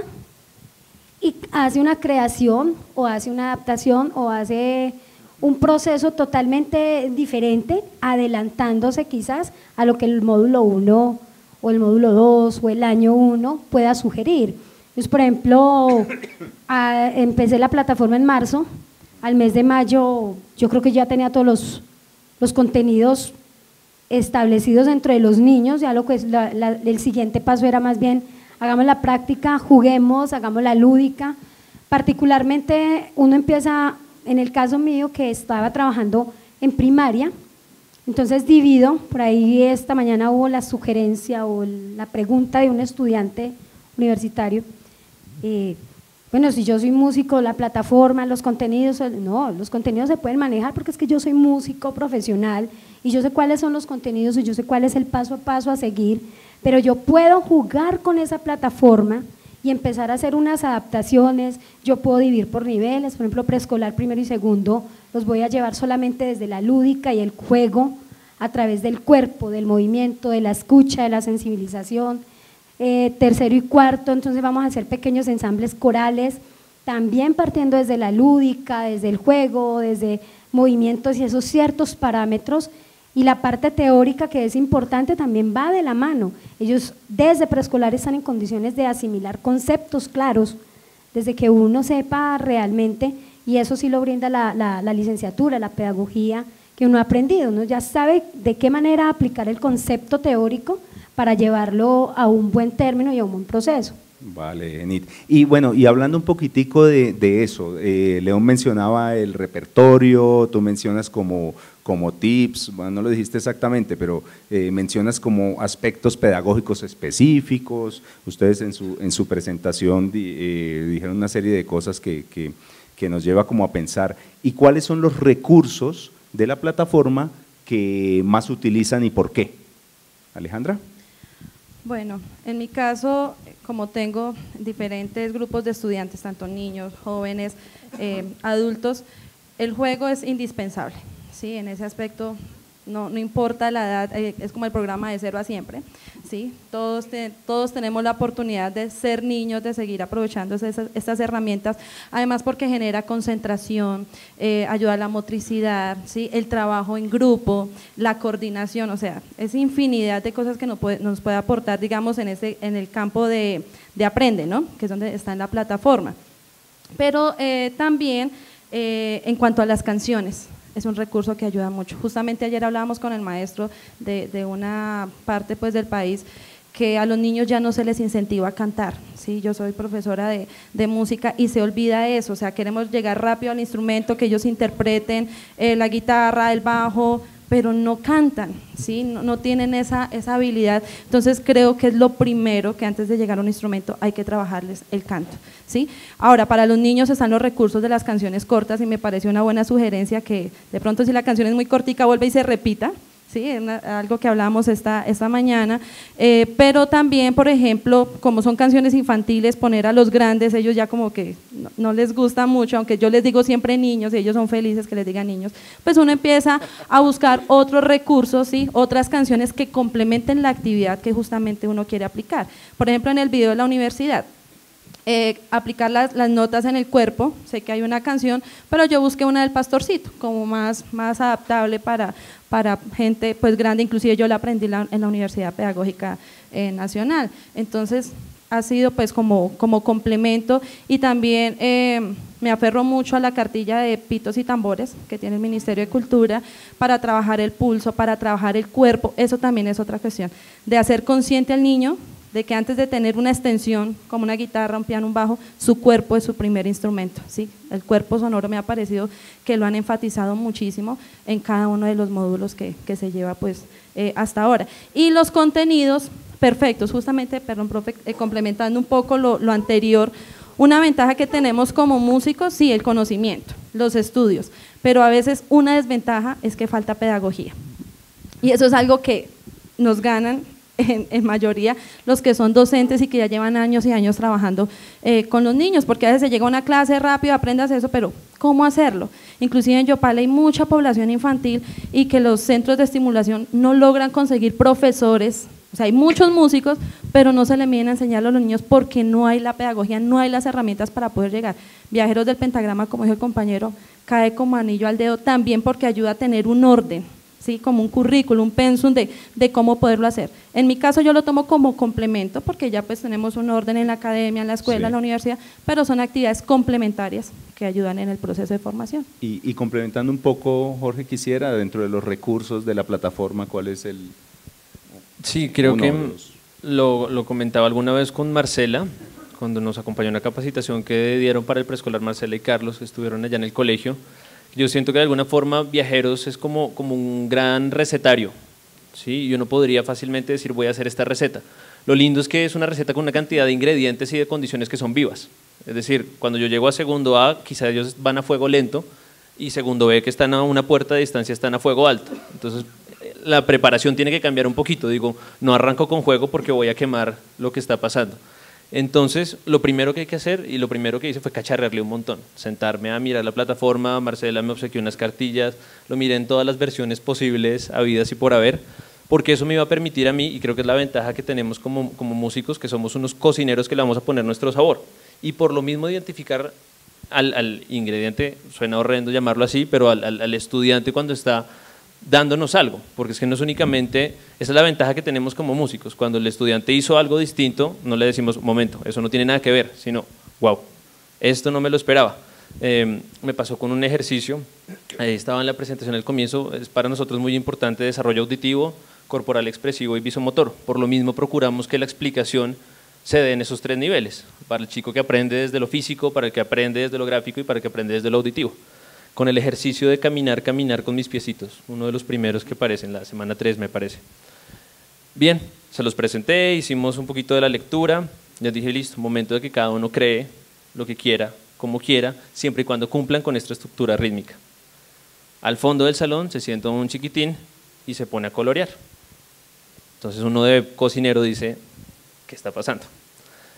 y hace una creación o hace una adaptación o hace un proceso totalmente diferente, adelantándose quizás a lo que el módulo 1 o el módulo 2 o el año 1 pueda sugerir. Entonces, por ejemplo, empecé la plataforma en marzo, al mes de mayo yo creo que ya tenía todos los, los contenidos establecidos dentro de los niños, ya lo que es el siguiente paso era más bien hagamos la práctica, juguemos, hagamos la lúdica. Particularmente uno empieza, en el caso mío que estaba trabajando en primaria, entonces divido, por ahí esta mañana hubo la sugerencia o la pregunta de un estudiante universitario, eh, bueno, si yo soy músico, la plataforma, los contenidos, no, los contenidos se pueden manejar porque es que yo soy músico profesional y yo sé cuáles son los contenidos y yo sé cuál es el paso a paso a seguir, pero yo puedo jugar con esa plataforma y empezar a hacer unas adaptaciones, yo puedo dividir por niveles, por ejemplo, preescolar primero y segundo, los voy a llevar solamente desde la lúdica y el juego, a través del cuerpo, del movimiento, de la escucha, de la sensibilización, eh, tercero y cuarto, entonces vamos a hacer pequeños ensambles corales, también partiendo desde la lúdica, desde el juego, desde movimientos y esos ciertos parámetros. Y la parte teórica que es importante también va de la mano. Ellos desde preescolar están en condiciones de asimilar conceptos claros, desde que uno sepa realmente, y eso sí lo brinda la, la licenciatura, la pedagogía que uno ha aprendido, uno ya sabe de qué manera aplicar el concepto teórico para llevarlo a un buen término y a un buen proceso. Vale, Enid. Y bueno, y hablando un poquitico de, eso, eh, León mencionaba el repertorio, tú mencionas como, como tips, bueno, no lo dijiste exactamente, pero eh, mencionas como aspectos pedagógicos específicos, ustedes en su, en su presentación eh, dijeron una serie de cosas que, que nos lleva como a pensar, ¿y cuáles son los recursos de la plataforma que más utilizan y por qué? Alejandra. Bueno, en mi caso, como tengo diferentes grupos de estudiantes, tanto niños, jóvenes, eh, adultos, el juego es indispensable. ¿sí? En ese aspecto no, no importa la edad, eh, es como el programa de cero a siempre, ¿sí? Todos, todos tenemos la oportunidad de ser niños, de seguir aprovechando estas herramientas, además porque genera concentración, eh, ayuda a la motricidad, ¿sí? El trabajo en grupo, la coordinación, o sea, es infinidad de cosas que nos puede, nos puede aportar, digamos, en, ese, en el campo de, de aprende, ¿no? Que es donde está en la plataforma. Pero eh, también en cuanto a las canciones, es un recurso que ayuda mucho. Justamente ayer hablábamos con el maestro de, de una parte pues, del país que a los niños ya no se les incentiva a cantar. ¿sí? Yo soy profesora de, de, música y se olvida eso, o sea, queremos llegar rápido al instrumento, que ellos interpreten eh, la guitarra, el bajo, pero no cantan, ¿sí? no, tienen esa, esa habilidad. Entonces creo que es lo primero que antes de llegar a un instrumento hay que trabajarles el canto. ¿sí? Ahora, para los niños están los recursos de las canciones cortas y me parece una buena sugerencia que de pronto si la canción es muy cortica vuelve y se repita, algo que hablamos esta, esta mañana, eh, pero también, por ejemplo, como son canciones infantiles, poner a los grandes, ellos ya como que no, les gusta mucho, aunque yo les digo siempre niños y ellos son felices que les digan niños, pues uno empieza a buscar otros recursos, ¿sí? otras canciones que complementen la actividad que justamente uno quiere aplicar. Por ejemplo, en el video de la universidad, eh, aplicar las, las notas en el cuerpo. Sé que hay una canción, pero yo busqué una del pastorcito, como más, más adaptable para, para gente pues grande, inclusive yo la aprendí la- en la Universidad Pedagógica eh, Nacional. Entonces, ha sido pues como, como complemento y también eh, me aferro mucho a la cartilla de pitos y tambores que tiene el Ministerio de Cultura para trabajar el pulso, para trabajar el cuerpo, eso también es otra cuestión, de hacer consciente al niño de que antes de tener una extensión como una guitarra, un piano, un bajo, su cuerpo es su primer instrumento. ¿sí? El cuerpo sonoro me ha parecido que lo han enfatizado muchísimo en cada uno de los módulos que, que se lleva pues, eh, hasta ahora. Y los contenidos perfectos, justamente, perdón, profe, eh, complementando un poco lo, lo anterior, una ventaja que tenemos como músicos, sí, el conocimiento, los estudios, pero a veces una desventaja es que falta pedagogía. Y eso es algo que nos ganan en, mayoría los que son docentes y que ya llevan años y años trabajando eh, con los niños, porque a veces se llega a una clase rápido, aprendas eso, pero ¿cómo hacerlo? Inclusive en Yopal hay mucha población infantil y que los centros de estimulación no logran conseguir profesores, o sea, hay muchos músicos, pero no se le miden a enseñarlo a los niños porque no hay la pedagogía, no hay las herramientas para poder llegar. Viajeros del pentagrama, como dijo el compañero, cae como anillo al dedo también porque ayuda a tener un orden, ¿sí? como un currículum, un pensum de, de cómo poderlo hacer. En mi caso yo lo tomo como complemento porque ya pues tenemos un orden en la academia, en la escuela, Sí. en la universidad, pero son actividades complementarias que ayudan en el proceso de formación. Y, y complementando un poco, Jorge, quisiera, dentro de los recursos de la plataforma, ¿cuál es el...? Sí, creo que lo, lo comentaba alguna vez con Marcela, cuando nos acompañó en una capacitación que dieron para el preescolar Marcela y Carlos, que estuvieron allá en el colegio. Yo siento que de alguna forma Viajeros es como, como un gran recetario, ¿sí? Y uno podría fácilmente decir voy a hacer esta receta. Lo lindo es que es una receta con una cantidad de ingredientes y de condiciones que son vivas. Es decir, cuando yo llego a segundo A, quizá ellos van a fuego lento y segundo B, que están a una puerta de distancia, están a fuego alto. Entonces, la preparación tiene que cambiar un poquito. Digo, no arranco con fuego porque voy a quemar lo que está pasando. Entonces, lo primero que hay que hacer y lo primero que hice fue cacharrearle un montón. Sentarme a mirar la plataforma, Marcela me obsequió unas cartillas, lo miré en todas las versiones posibles, habidas y por haber, porque eso me iba a permitir a mí, y creo que es la ventaja que tenemos como, como músicos, que somos unos cocineros que le vamos a poner nuestro sabor. Y por lo mismo identificar al, al ingrediente, suena horrendo llamarlo así, pero al, al- al estudiante cuando está dándonos algo, porque es que no es únicamente, esa es la ventaja que tenemos como músicos, cuando el estudiante hizo algo distinto, no le decimos, momento, eso no tiene nada que ver, sino, wow, esto no me lo esperaba. Eh, me pasó con un ejercicio, ahí estaba en la presentación al comienzo, es para nosotros muy importante desarrollo auditivo, corporal expresivo y visomotor, por lo mismo procuramos que la explicación se dé en esos tres niveles, para el chico que aprende desde lo físico, para el que aprende desde lo gráfico y para el que aprende desde lo auditivo con el ejercicio de caminar, caminar con mis piecitos, uno de los primeros que aparecen, la semana 3 me parece. Bien, se los presenté, hicimos un poquito de la lectura, ya dije, listo, momento de que cada uno cree lo que quiera, como quiera, siempre y cuando cumplan con esta estructura rítmica. Al fondo del salón se sienta un chiquitín y se pone a colorear. Entonces uno de cocinero dice, ¿qué está pasando?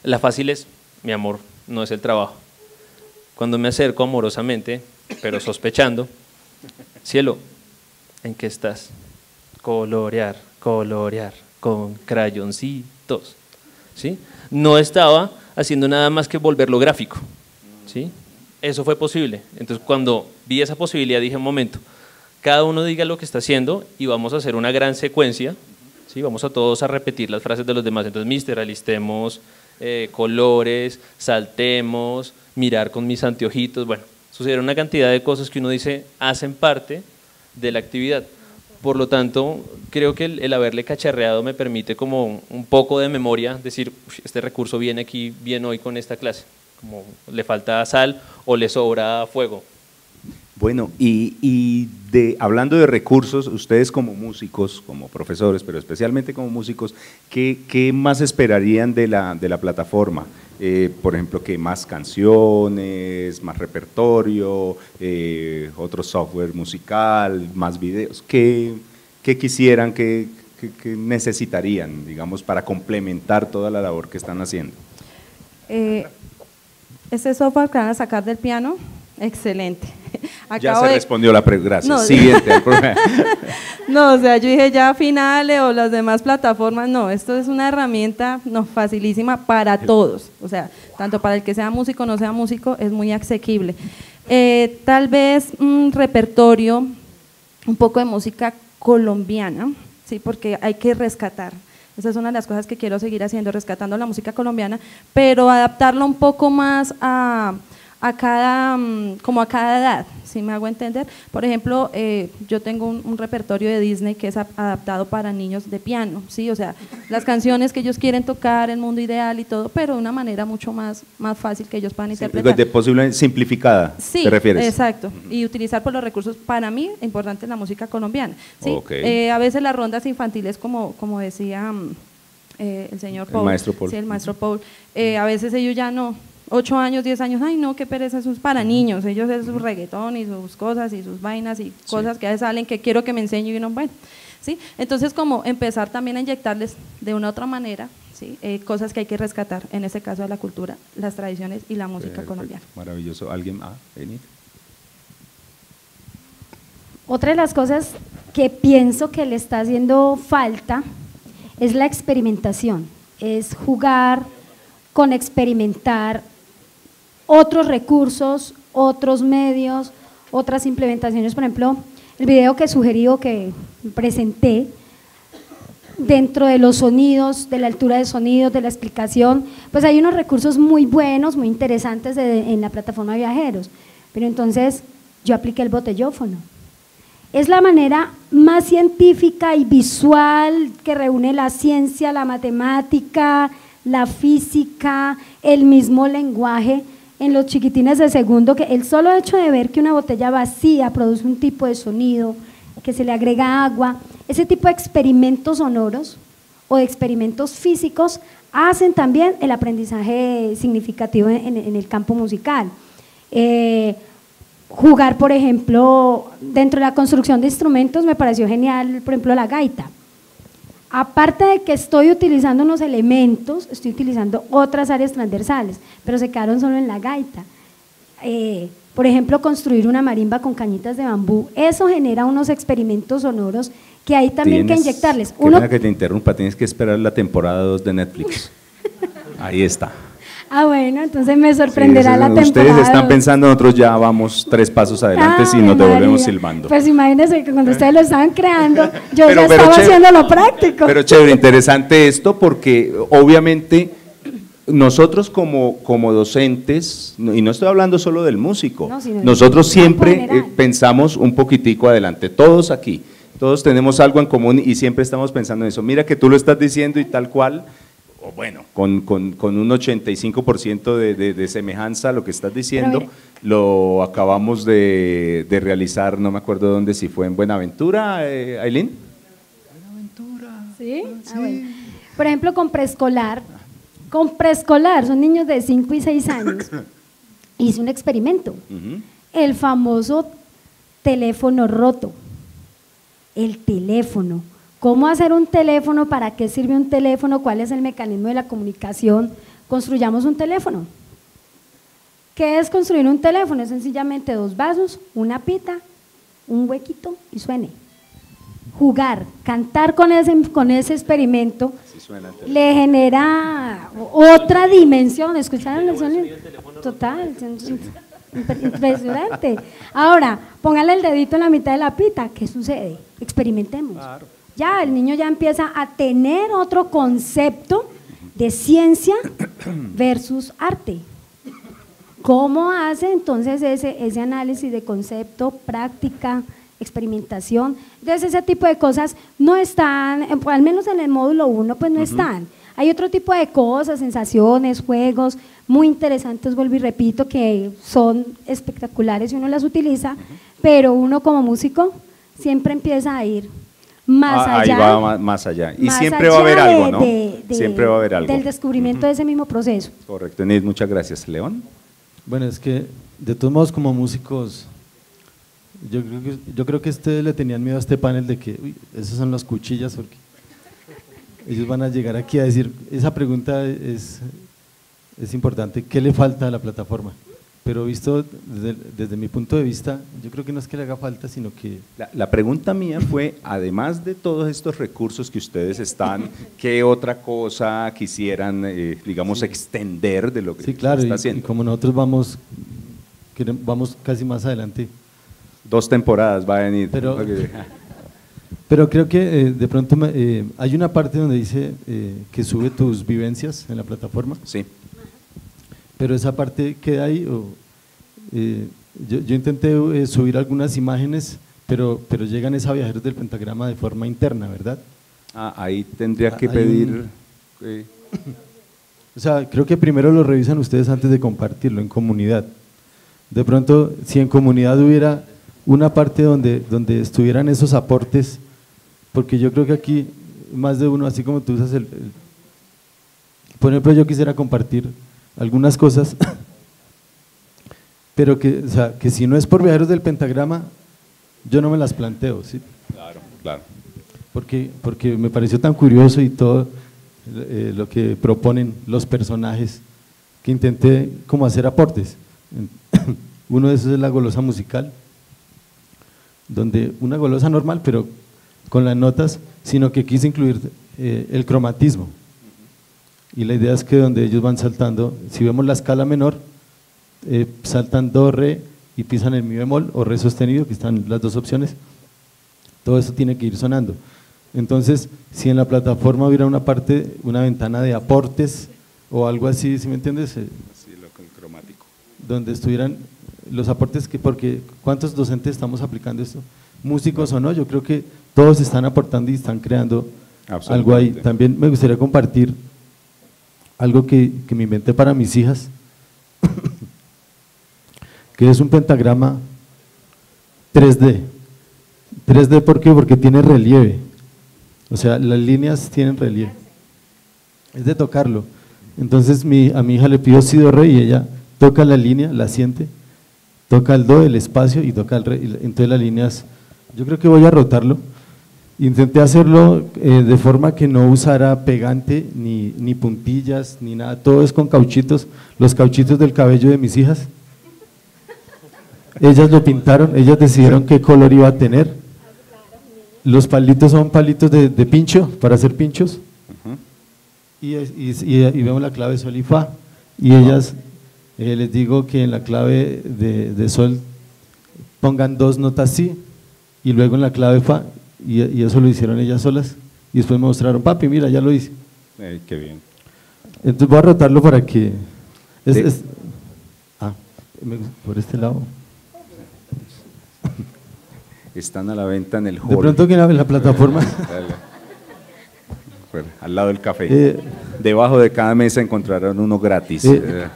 La fácil es, mi amor, no es el trabajo. Cuando me acerco amorosamente, pero sospechando, cielo, ¿en qué estás? Colorear, colorear, con crayoncitos. ¿Sí? No estaba haciendo nada más que volverlo gráfico. ¿Sí? Eso fue posible. Entonces, cuando vi esa posibilidad, dije, un momento, cada uno diga lo que está haciendo y vamos a hacer una gran secuencia. ¿sí? Vamos a todos a repetir las frases de los demás. Entonces, mister, alistemos eh, colores, saltemos, mirar con mis anteojitos. Bueno, sucedieron una cantidad de cosas que uno dice hacen parte de la actividad. Por lo tanto, creo que el, el haberle cacharreado me permite como un poco de memoria, decir, "Uy, este recurso viene aquí bien hoy con esta clase, como le falta sal o le sobra fuego. Bueno, y, y de, hablando de recursos, ustedes como músicos, como profesores, pero especialmente como músicos, ¿qué, más esperarían de la, de la plataforma? Eh, por ejemplo, que más canciones, más repertorio, eh, otro software musical, más videos. ¿Qué, quisieran, qué, qué- qué necesitarían, digamos, para complementar toda la labor que están haciendo? Eh, software que van a sacar del piano, excelente. Ya se de- respondió la pregunta. Gracias. No. Siguiente. No, o sea, yo dije ya finales o las demás plataformas, no, esto es una herramienta no, facilísima para todos, o sea, tanto para el que sea músico o no sea músico, es muy asequible. Eh, tal vez un repertorio, un poco de música colombiana, sí, porque hay que rescatar. Esa es una de las cosas que quiero seguir haciendo, rescatando la música colombiana, pero adaptarla un poco más a, a cada, mm, como a cada edad, si me hago entender. Por ejemplo, eh, yo tengo un, un, repertorio de Disney que es adaptado para niños de piano, ¿sí? O sea, las canciones que ellos quieren tocar, el mundo ideal y todo, pero de una manera mucho más, más fácil que ellos puedan interpretar. De posible simplificada, sí, ¿te refieres? exacto. Y utilizar por los recursos, para mí, importante en la música colombiana. ¿sí? Eh, a veces las rondas infantiles, como, como decía... Mm, eh, el señor Paul, el maestro Paul. Sí, el maestro Paul. Eh, a veces ellos ya no, 8 años, 10 años, ay no, qué pereza, eso es para niños, ellos es su reggaetón y sus cosas y sus vainas y cosas que a veces salen que quiero que me enseñen y uno, bueno, ¿sí? Entonces como empezar también a inyectarles de una otra manera, ¿sí? Eh, cosas que hay que rescatar, en este caso de la cultura, las tradiciones y la música Perfecto. colombiana. Maravilloso. ¿Alguien? Ah, Enid. Otra de las cosas que pienso que le está haciendo falta es la experimentación, es jugar con experimentar otros recursos, otros medios, otras implementaciones. Por ejemplo, el video que sugerí o que presenté, dentro de los sonidos, de la altura de sonidos, de la explicación, pues hay unos recursos muy buenos, muy interesantes de, en la plataforma Viajeros. Pero entonces yo apliqué el botellófono. Es la manera más científica y visual que reúne la ciencia, la matemática, la física, el mismo lenguaje en los chiquitines de segundo, que el solo hecho de ver que una botella vacía produce un tipo de sonido, que se le agrega agua, ese tipo de experimentos sonoros o de experimentos físicos hacen también el aprendizaje significativo en, el campo musical. Eh, jugar, por ejemplo, dentro de la construcción de instrumentos me pareció genial, por ejemplo, la gaita. Aparte de que estoy utilizando unos elementos, estoy utilizando otras áreas transversales, pero se quedaron solo en la gaita. Eh, por ejemplo, construir una marimba con cañitas de bambú, eso genera unos experimentos sonoros que hay también que inyectarles. Uno, que te interrumpa, tienes que esperar la temporada 2 de Netflix. Ahí está. Ah, bueno, entonces me sorprenderá sí, la temporada. Ustedes están pensando, nosotros ya vamos tres pasos adelante Ay, y nos devolvemos silbando. Pues imagínense que cuando ustedes lo estaban creando, yo Pero- ya pero estaba chévere- haciendo lo práctico. Pero chévere, interesante esto porque obviamente nosotros como, como docentes, y no estoy hablando solo del músico, No, nosotros siempre eh, pensamos un poquitico adelante, todos aquí, todos tenemos algo en común y siempre estamos pensando en eso. Mira que tú lo estás diciendo y tal cual, o bueno, con, con- con un 85% de, de, de semejanza a lo que estás diciendo, mire. lo acabamos de, de realizar, no me acuerdo dónde, si fue en Buenaventura, eh, Aileen. ¿Sí? Ah, bueno. Por ejemplo, con preescolar, con preescolar, son niños de 5 y 6 años, hice un experimento, el famoso teléfono roto, el teléfono. ¿Cómo hacer un teléfono? ¿Para qué sirve un teléfono? ¿Cuál es el mecanismo de la comunicación? Construyamos un teléfono. ¿Qué es construir un teléfono? Es sencillamente dos vasos, una pita, un huequito y suene. Jugar, cantar con ese, con ese experimento le genera otra dimensión. ¿Escucharon el sonido? Total, imp- impresionante. Ahora, póngale el dedito en la mitad de la pita. ¿Qué sucede? Experimentemos. Ya el niño ya empieza a tener otro concepto de ciencia versus arte. ¿Cómo hace entonces ese, ese análisis de concepto, práctica, experimentación? Entonces ese tipo de cosas no están, eh, al menos en el módulo 1, pues no están. Hay otro tipo de cosas, sensaciones, juegos muy interesantes, vuelvo y repito, que son espectaculares y uno las utiliza, pero uno como músico siempre empieza a ir más Ah, allá. Ahí va más, más allá. Y más siempre va a haber algo, ¿no? de- de- siempre va a haber algo. Del descubrimiento de ese mismo proceso. Correcto, Enid, muchas gracias. León. Bueno, es que de todos modos como músicos, yo creo que, yo creo que ustedes le tenían miedo a este panel de que, uy, esas son las cuchillas, porque ellos van a llegar aquí a decir, esa pregunta es, es importante, ¿qué le falta a la plataforma pero visto desde, desde mi punto de vista, yo creo que no es que le haga falta, sino que La, la pregunta mía fue, además de todos estos recursos que ustedes están, ¿qué otra cosa quisieran, eh, digamos, extender de lo que Sí, claro, se y, está y haciendo? como nosotros vamos, vamos casi más adelante. Dos temporadas va a venir. Pero-. Pero creo que eh, de pronto me- eh, hay una parte donde dice eh, que sube tus vivencias en la plataforma. Sí. Pero esa parte queda ahí. o, eh, yo, yo intenté eh, subir algunas imágenes, pero, pero llegan esas viajeros del pentagrama de forma interna, ¿verdad? Ah, ahí tendría que Hay pedir... un- eh, O sea, creo que primero lo revisan ustedes antes de compartirlo en comunidad. De pronto, si en comunidad hubiera una parte donde, donde estuvieran esos aportes, porque yo creo que aquí más de uno, así como tú usas el, el- por ejemplo, yo quisiera compartir algunas cosas, pero que, o sea, que si no es por viajeros del pentagrama, yo no me las planteo, ¿sí? Claro, claro. porque, porque me pareció tan curioso y todo eh, lo que proponen los personajes que intenté como hacer aportes. Uno de esos es la golosa musical, donde una golosa normal, pero con las notas, sino que quise incluir eh, el cromatismo. Y la idea es que donde ellos van saltando, si vemos la escala menor, eh, saltan do, re y pisan el mi bemol o re sostenido, que están las dos opciones. Todo eso tiene que ir sonando. Entonces, si en la plataforma hubiera una parte, una ventana de aportes o algo así, ¿sí me entiendes? Eh, Sí, lo cromático. donde estuvieran los aportes que, porque ¿cuántos docentes estamos aplicando esto? Músicos o no, yo creo que todos están aportando y están creando algo ahí. También me gustaría compartir algo que, que me inventé para mis hijas, que es un pentagrama 3D. 3D ¿por qué? Porque tiene relieve. O sea, las líneas tienen relieve. Es de tocarlo. Entonces mi, a mi hija le pido si do re y ella toca la línea, la siente, toca el do, el espacio y toca el re. Entonces las líneas, yo creo que voy a rotarlo. Intenté hacerlo eh, de forma que no usara pegante, ni, ni puntillas, ni nada. Todo es con cauchitos, los cauchitos del cabello de mis hijas. Ellas lo pintaron, ellas decidieron qué color iba a tener. Los palitos son palitos de, de pincho, para hacer pinchos. Y, es- y, y- y vemos la clave sol y fa. Y ellas, eh, les digo que en la clave de, de sol pongan dos notas sí, y luego en la clave fa, y, y eso lo hicieron ellas solas. Y después me mostraron, papi, mira, ya lo hice. Eh, qué bien. Entonces voy a rotarlo para que... es- De- es- ah, por este lado. Están a la venta en el hall. De pronto que en la, plataforma... Bueno, al lado del café. Eh, Debajo de cada mesa encontrarán uno gratis. Eh. Eh,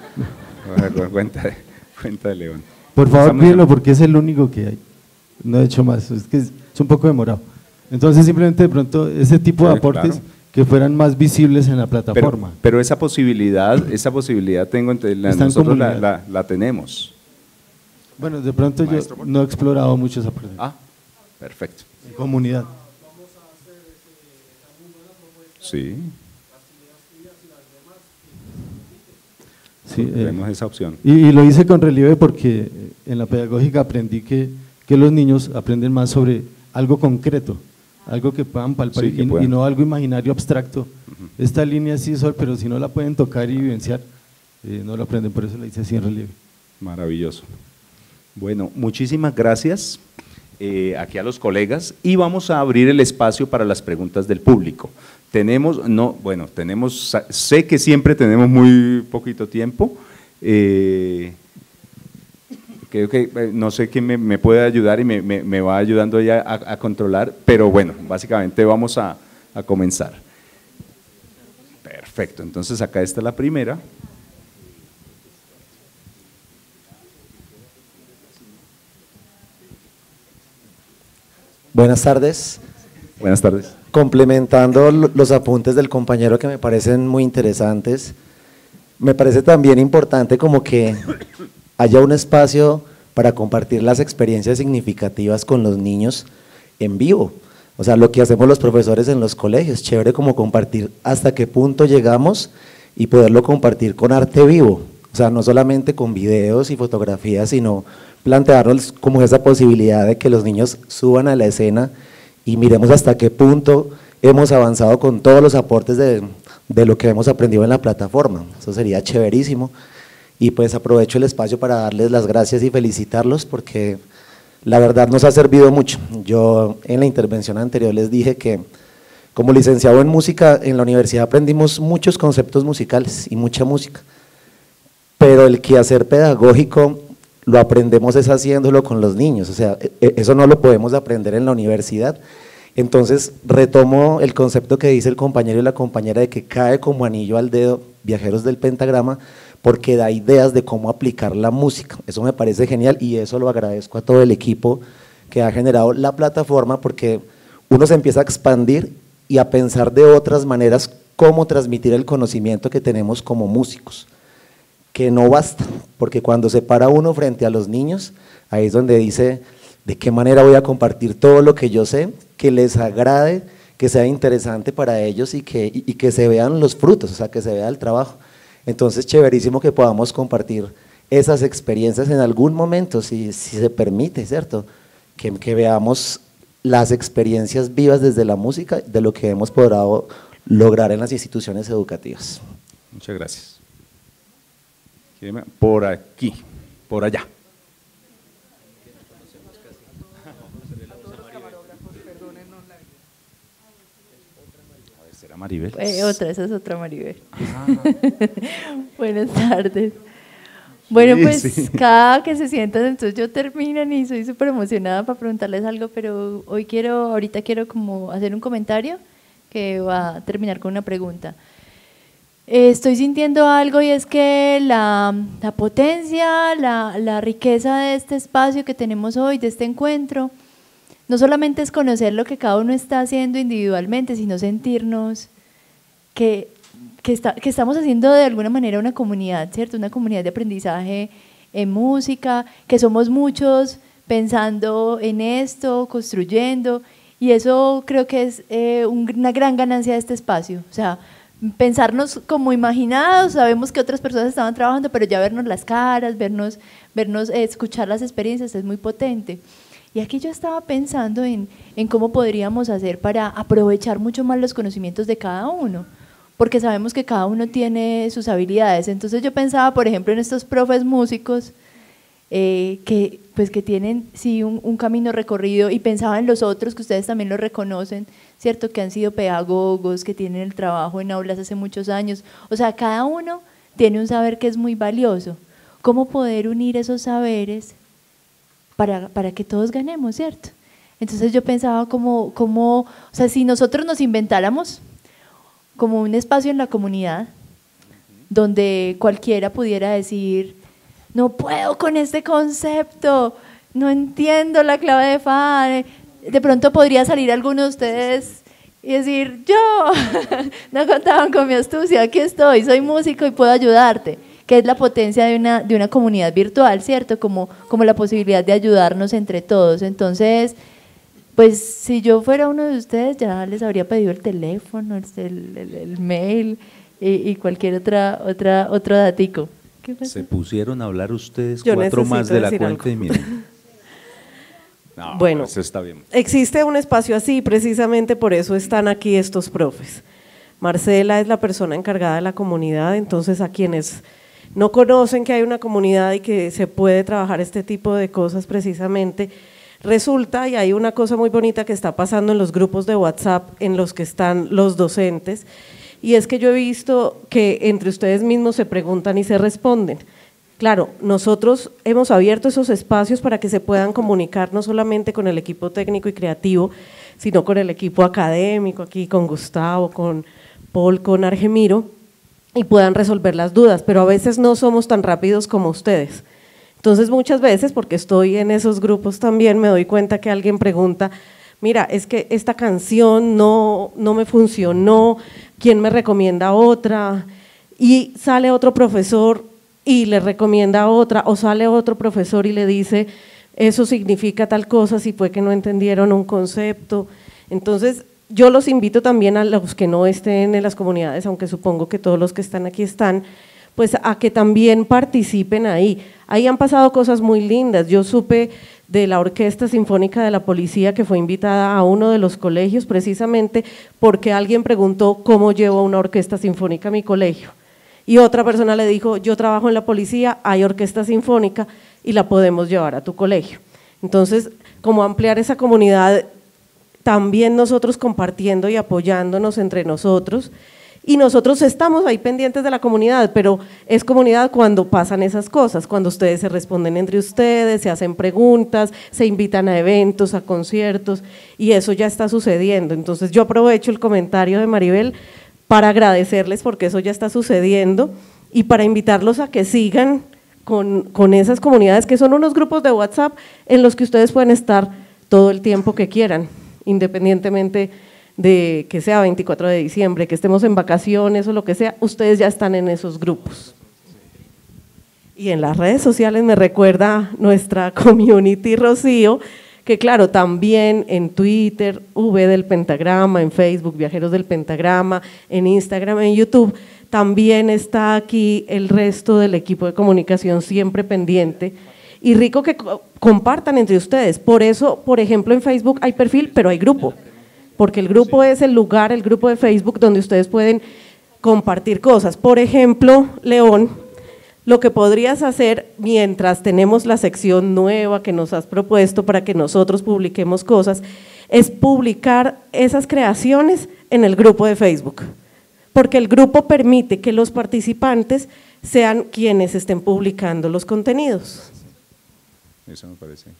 bueno, cuenta, de, cuenta de León. Por favor, pídelo porque es el único que hay. No he hecho más, es que es un poco demorado. Entonces, simplemente de pronto, ese tipo de aportes claro. que fueran más visibles en la plataforma. pero esa posibilidad, esa posibilidad tengo entre la- nosotros la, la- la tenemos. bueno, de pronto Maestro, yo no he explorado mucho esa parte. Ah, perfecto. En comunidad. Sí, Sí, eh, tenemos esa opción. y, y lo hice con relieve porque eh, en la pedagógica aprendí que, que los niños aprenden más sobre algo concreto, algo que puedan palpar Sí, que y, puedan. y no algo imaginario abstracto. Esta línea sí, sol, pero si no la pueden tocar y vivenciar, eh, no lo aprenden, por eso la hice así en relieve. Maravilloso. Bueno, muchísimas gracias eh, aquí a los colegas y vamos a abrir el espacio para las preguntas del público. Tenemos, no, bueno, tenemos, sé que siempre tenemos muy poquito tiempo. eh, creo que eh, no sé quién me, me puede ayudar y me, me- me va ayudando ya a, a controlar, pero bueno, básicamente vamos a, a comenzar. Perfecto, entonces acá está la primera. Buenas tardes. Buenas tardes. Complementando lo- los apuntes del compañero que me parecen muy interesantes, me parece también importante como que haya un espacio para compartir las experiencias significativas con los niños en vivo. O sea, lo que hacemos los profesores en los colegios, chévere como compartir hasta qué punto llegamos y poderlo compartir con arte vivo, O sea, no solamente con videos y fotografías, sino plantearnos como esa posibilidad de que los niños suban a la escena y miremos hasta qué punto hemos avanzado con todos los aportes de, de lo que hemos aprendido en la plataforma. Eso sería chéverísimo. Y pues aprovecho el espacio para darles las gracias y felicitarlos porque la verdad nos ha servido mucho. Yo en la intervención anterior les dije que como licenciado en música en la universidad aprendimos muchos conceptos musicales y mucha música, pero el quehacer pedagógico lo aprendemos es haciéndolo con los niños, o sea, e, e, eso no lo podemos aprender en la universidad. Entonces retomo el concepto que dice el compañero y la compañera de que cae como anillo al dedo Viajeros del Pentagrama, porque da ideas de cómo aplicar la música. Eso me parece genial y eso lo agradezco a todo el equipo que ha generado la plataforma porque uno se empieza a expandir y a pensar de otras maneras cómo transmitir el conocimiento que tenemos como músicos, que no basta, porque cuando se para uno frente a los niños, ahí es donde dice, ¿de qué manera voy a compartir todo lo que yo sé, que les agrade, que sea interesante para ellos y que, y que se vean los frutos, o sea, que se vea el trabajo? Entonces, chéverísimo que podamos compartir esas experiencias en algún momento, si, se permite, ¿cierto? Que, que, veamos las experiencias vivas desde la música de lo que hemos podido lograr en las instituciones educativas. Muchas gracias. Por aquí, por allá. Maribel. Eh, otra, esa es otra Maribel. Ah. Buenas tardes. Bueno, pues cada que se sientan, entonces yo terminan y soy súper emocionada para preguntarles algo, pero hoy quiero, ahorita quiero como hacer un comentario que va a terminar con una pregunta. estoy sintiendo algo y es que la, la potencia, la, la riqueza de este espacio que tenemos hoy, de este encuentro, no solamente es conocer lo que cada uno está haciendo individualmente, sino sentirnos que, que, que estamos haciendo de alguna manera una comunidad, ¿cierto? Una comunidad de aprendizaje en música, que somos muchos pensando en esto, construyendo, y eso creo que es eh, una gran ganancia de este espacio. O sea, pensarnos como imaginados, sabemos que otras personas estaban trabajando, pero ya vernos las caras, vernos, vernos eh, escuchar las experiencias es muy potente. Y aquí yo estaba pensando en, en cómo podríamos hacer para aprovechar mucho más los conocimientos de cada uno porque sabemos que cada uno tiene sus habilidades. Entonces yo pensaba, por ejemplo, en estos profes músicos eh, que, pues, que tienen sí un, camino recorrido y pensaba en los otros que ustedes también lo reconocen, ¿cierto? Que han sido pedagogos, que tienen el trabajo en aulas hace muchos años. O sea, cada uno tiene un saber que es muy valioso. ¿Cómo poder unir esos saberes para, para que todos ganemos, ¿cierto? Entonces yo pensaba como, como, o sea, si nosotros nos inventáramos como un espacio en la comunidad donde cualquiera pudiera decir, no puedo con este concepto, no entiendo la clave de fa. De pronto podría salir alguno de ustedes y decir, yo, no contaban con mi astucia, aquí estoy, soy músico y puedo ayudarte, que es la potencia de una, de una comunidad virtual, ¿cierto? Como, como la posibilidad de ayudarnos entre todos. Entonces, pues si yo fuera uno de ustedes ya les habría pedido el teléfono, el, mail y, cualquier otra, otra, otro datico. Se pusieron a hablar ustedes cuatro más de la cuenta y miren. bueno, está bien. existe un espacio así, precisamente por eso están aquí estos profes. Marcela es la persona encargada de la comunidad, entonces a quienes no conocen que hay una comunidad y que se puede trabajar este tipo de cosas precisamente, Resulta, y hay una cosa muy bonita que está pasando en los grupos de WhatsApp en los que están los docentes, y es que yo he visto que entre ustedes mismos se preguntan y se responden. Claro, nosotros hemos abierto esos espacios para que se puedan comunicar no solamente con el equipo técnico y creativo, sino con el equipo académico, aquí con Gustavo, con Paul, con Argemiro, y puedan resolver las dudas, pero a veces no somos tan rápidos como ustedes. Entonces muchas veces, porque estoy en esos grupos también, me doy cuenta que alguien pregunta, mira, es que esta canción no, no me funcionó, ¿quién me recomienda otra? Y sale otro profesor y le recomienda otra, o sale otro profesor y le dice, eso significa tal cosa, si fue que no entendieron un concepto. Entonces, yo los invito también a los que no estén en las comunidades, aunque supongo que todos los que están aquí están, pues a que también participen ahí. Ahí han pasado cosas muy lindas. Yo supe de la Orquesta Sinfónica de la Policía que fue invitada a uno de los colegios precisamente porque alguien preguntó cómo llevo una orquesta sinfónica a mi colegio. Y otra persona le dijo, yo trabajo en la policía, hay orquesta sinfónica y la podemos llevar a tu colegio. Entonces, como ampliar esa comunidad, también nosotros compartiendo y apoyándonos entre nosotros y nosotros estamos ahí pendientes de la comunidad, pero es comunidad cuando pasan esas cosas, cuando ustedes se responden entre ustedes, se hacen preguntas, se invitan a eventos, a conciertos, y eso ya está sucediendo. Entonces yo aprovecho el comentario de Maribel para agradecerles porque eso ya está sucediendo y para invitarlos a que sigan con, con esas comunidades que son unos grupos de WhatsApp en los que ustedes pueden estar todo el tiempo que quieran, independientemente de que sea 24 de diciembre, que estemos en vacaciones o lo que sea, ustedes ya están en esos grupos. Y en las redes sociales me recuerda nuestra community Rocío, que claro, también en Twitter, V del Pentagrama, en Facebook, Viajeros del Pentagrama, en Instagram, en YouTube, también está aquí el resto del equipo de comunicación siempre pendiente. Y rico que compartan entre ustedes. Por eso, por ejemplo, en Facebook hay perfil, pero hay grupo porque el grupo es el lugar, el grupo de Facebook donde ustedes pueden compartir cosas. Por ejemplo, León, lo que podrías hacer mientras tenemos la sección nueva que nos has propuesto para que nosotros publiquemos cosas, es publicar esas creaciones en el grupo de Facebook, porque el grupo permite que los participantes sean quienes estén publicando los contenidos. Eso me parece.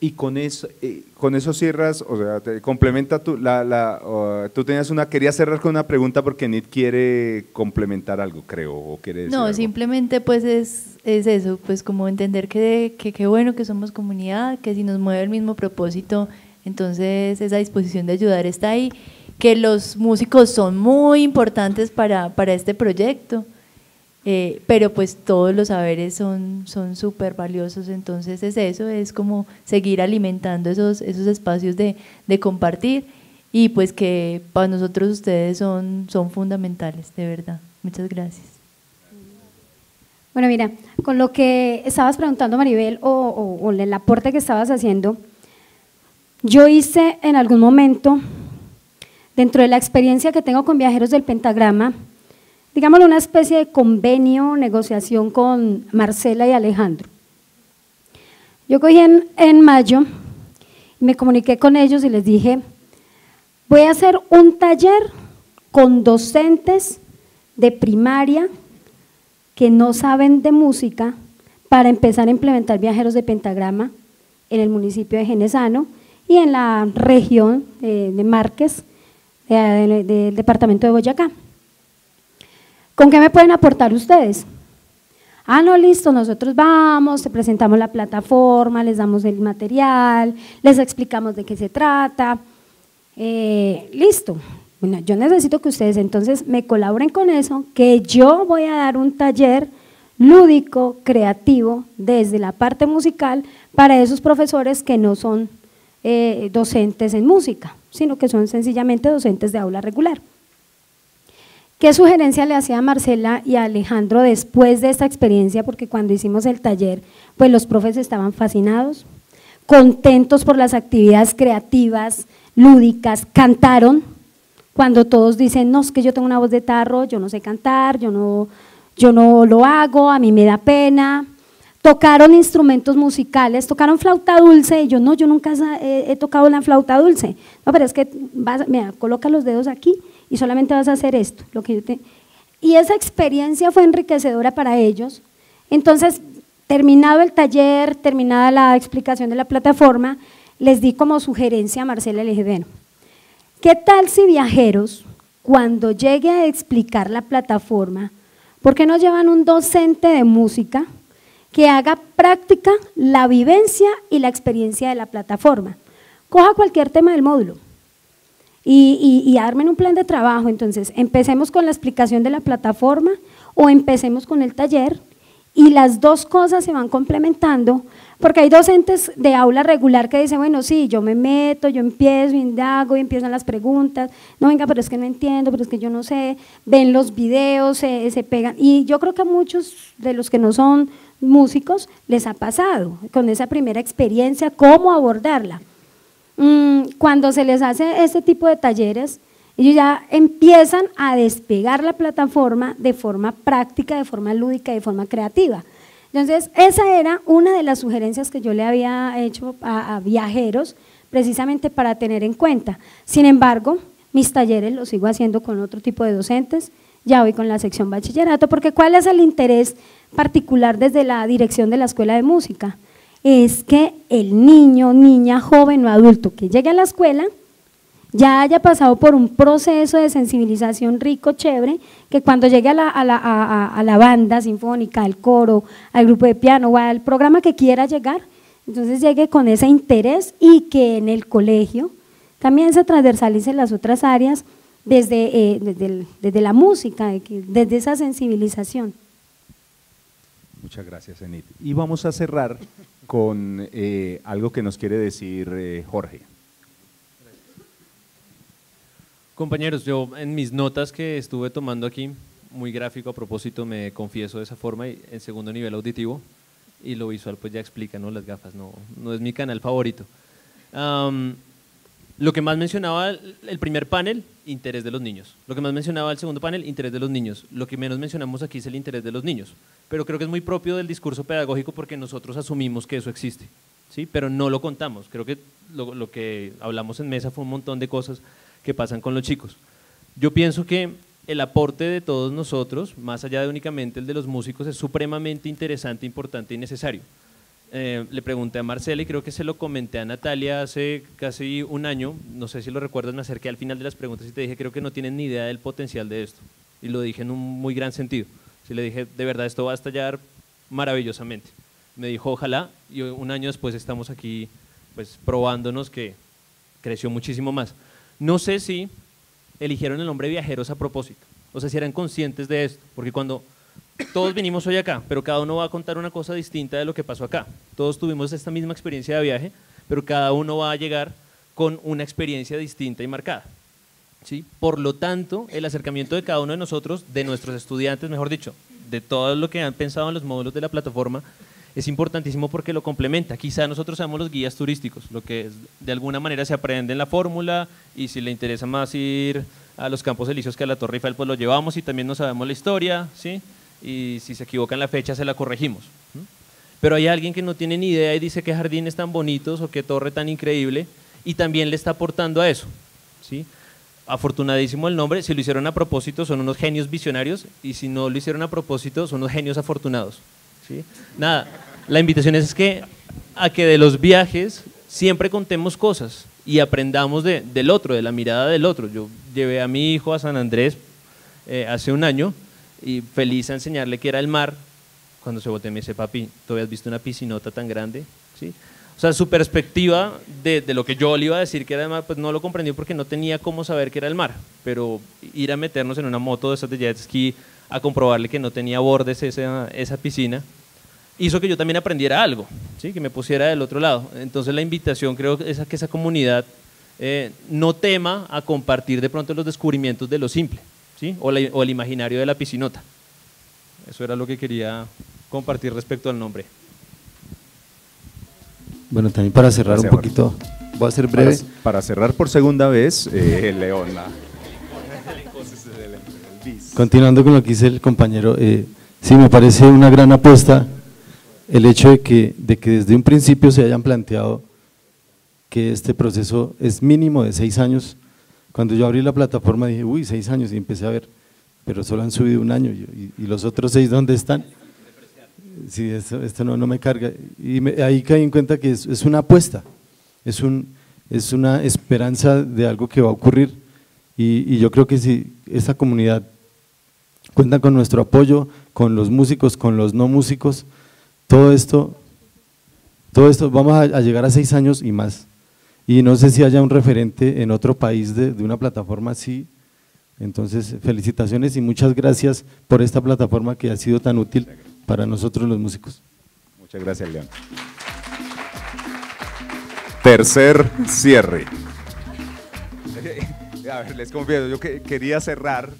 Y con eso, eh, con eso cierras, o sea, te complementa tu, la, la tú tenías una, querías cerrar con una pregunta porque Nit quiere complementar algo, creo, o quiere No, simplemente pues es, es eso, pues como entender que qué bueno que somos comunidad, que si nos mueve el mismo propósito, entonces esa disposición de ayudar está ahí, que los músicos son muy importantes para, para este proyecto eh, pero pues todos los saberes son súper valiosos, entonces es eso, es como seguir alimentando esos, esos espacios de, de compartir y pues que para nosotros ustedes son, son fundamentales, de verdad. Muchas gracias. Bueno, mira, con lo que estabas preguntando, Maribel, o, o, el aporte que estabas haciendo, yo hice en algún momento, dentro de la experiencia que tengo con viajeros del pentagrama, digámoslo, una especie de convenio, negociación con Marcela y Alejandro. Yo cogí en, mayo me comuniqué con ellos y les dije, voy a hacer un taller con docentes de primaria que no saben de música para empezar a implementar viajeros de pentagrama en el municipio de Genesano y en la región eh, de Márquez, eh, del departamento de Boyacá. ¿Con qué me pueden aportar ustedes? Ah, no, listo, nosotros vamos, te presentamos la plataforma, les damos el material, les explicamos de qué se trata. Eh, listo. Bueno, yo necesito que ustedes entonces me colaboren con eso, que yo voy a dar un taller lúdico, creativo, desde la parte musical, para esos profesores que no son eh, docentes en música, sino que son sencillamente docentes de aula regular. ¿Qué sugerencia le hacía a Marcela y a Alejandro después de esta experiencia? Porque cuando hicimos el taller, pues los profes estaban fascinados, contentos por las actividades creativas, lúdicas, cantaron. Cuando todos dicen, no, es que yo tengo una voz de tarro, yo no sé cantar, yo no, yo no lo hago, a mí me da pena. Tocaron instrumentos musicales, tocaron flauta dulce, y yo no, yo nunca he, tocado la flauta dulce. No, pero es que, vas, mira, coloca los dedos aquí y solamente vas a hacer esto. Lo que te... Y esa experiencia fue enriquecedora para ellos. Entonces, terminado el taller, terminada la explicación de la plataforma, les di como sugerencia a Marcela, le ¿qué tal si viajeros, cuando llegue a explicar la plataforma, ¿por qué no llevan un docente de música que haga práctica la vivencia y la experiencia de la plataforma? Coja cualquier tema del módulo y, y, armen un plan de trabajo. Entonces, empecemos con la explicación de la plataforma o empecemos con el taller y las dos cosas se van complementando, porque hay docentes de aula regular que dicen, bueno, sí, yo me meto, yo empiezo, indago y empiezan las preguntas, no, venga, pero es que no entiendo, pero es que yo no sé, ven los videos, se, se pegan, y yo creo que a muchos de los que no son músicos les ha pasado con esa primera experiencia, cómo abordarla. Mm, cuando se les hace este tipo de talleres, ellos ya empiezan a despegar la plataforma de forma práctica, de forma lúdica, de forma creativa. Entonces, esa era una de las sugerencias que yo le había hecho a, viajeros, precisamente para tener en cuenta. Sin embargo, mis talleres los sigo haciendo con otro tipo de docentes, ya voy con la sección bachillerato, porque ¿cuál es el interés particular desde la dirección de la escuela de música? Es que el niño, niña, joven o adulto que llegue a la escuela ya haya pasado por un proceso de sensibilización rico, chévere, que cuando llegue a la, banda sinfónica, al coro, al grupo de piano o al programa que quiera llegar, entonces llegue con ese interés y que en el colegio también se transversalice las otras áreas desde, eh, desde, la música, desde esa sensibilización. Muchas gracias, Enid. Y vamos a cerrar con eh, algo que nos quiere decir eh, Jorge. Compañeros, yo en mis notas que estuve tomando aquí, muy gráfico a propósito, me confieso de esa forma, y en segundo nivel auditivo, y lo visual pues ya explica, ¿no? Las gafas, no, no es mi canal favorito. lo que más mencionaba el primer panel, interés de los niños. Lo que más mencionaba el segundo panel, interés de los niños. Lo que menos mencionamos aquí es el interés de los niños. Pero creo que es muy propio del discurso pedagógico porque nosotros asumimos que eso existe, ¿sí? Pero no lo contamos. Creo que lo, lo que hablamos en mesa fue un montón de cosas que pasan con los chicos. Yo pienso que el aporte de todos nosotros, más allá de únicamente el de los músicos, es supremamente interesante, importante y necesario. Eh, le pregunté a Marcela y creo que se lo comenté a Natalia hace casi un año, no sé si lo recuerdas, me acerqué al final de las preguntas y te dije, creo que no tienen ni idea del potencial de esto. Y lo dije en un muy gran sentido. Si le dije, de verdad, esto va a estallar maravillosamente. Me dijo, ojalá, y un año después estamos aquí pues probándonos que creció muchísimo más. No sé si eligieron el nombre viajeros a propósito, o sea, si eran conscientes de esto, porque cuando todos vinimos hoy acá, pero cada uno va a contar una cosa distinta de lo que pasó acá. Todos tuvimos esta misma experiencia de viaje, pero cada uno va a llegar con una experiencia distinta y marcada. ¿sí? Por lo tanto, el acercamiento de cada uno de nosotros, de nuestros estudiantes, mejor dicho, de todo lo que han pensado en los módulos de la plataforma, es importantísimo porque lo complementa. Quizá nosotros seamos los guías turísticos, lo que de alguna manera se aprende en la fórmula y si le interesa más ir a los Campos Elíseos que a la Torre Eiffel, pues lo llevamos y también no sabemos la historia, ¿sí? Y si se equivoca en la fecha, se la corregimos. Pero hay alguien que no tiene ni idea y dice qué jardines tan bonitos o qué torre tan increíble y también le está aportando a eso, ¿sí? Afortunadísimo el nombre, si lo hicieron a propósito son unos genios visionarios y si no lo hicieron a propósito son unos genios afortunados. ¿sí? Nada, la invitación es que a que de los viajes siempre contemos cosas y aprendamos de, del otro, de la mirada del otro. Yo llevé a mi hijo a San Andrés eh, hace un año y feliz a enseñarle que era el mar. Cuando se volteó me dice, papi, ¿tú habías visto una piscinota tan grande? ¿Sí? O sea, su perspectiva de, de, lo que yo le iba a decir que era el mar, pues no lo comprendió porque no tenía cómo saber que era el mar. Pero ir a meternos en una moto de esas de jet ski a comprobarle que no tenía bordes esa, esa piscina, hizo que yo también aprendiera algo, ¿sí? que me pusiera del otro lado. Entonces la invitación creo es a que esa comunidad eh, no tema a compartir de pronto los descubrimientos de lo simple, ¿sí? o, o el imaginario de la piscinota. Eso era lo que quería compartir respecto al nombre. Bueno, también para cerrar un poquito, voy a ser breve. Para, cerrar por segunda vez, eh, Leona. Continuando con lo que dice el compañero, eh, sí me parece una gran apuesta el hecho de que, de que desde un principio se hayan planteado que este proceso es mínimo de seis años. Cuando yo abrí la plataforma dije, uy, seis años y empecé a ver, pero solo han subido un año y, los otros seis, ¿dónde están? Sí, esto, no, no, me carga. Y ahí caí en cuenta que es, una apuesta, es, un, es una esperanza de algo que va a ocurrir y, yo creo que si esta comunidad cuentan con nuestro apoyo, con los músicos, con los no músicos, todo esto, todo esto, vamos a, llegar a seis años y más. Y no sé si haya un referente en otro país de, una plataforma así. Entonces, felicitaciones y muchas gracias por esta plataforma que ha sido tan útil para nosotros los músicos. Muchas gracias, León. Tercer cierre. A ver, les confieso, yo quería cerrar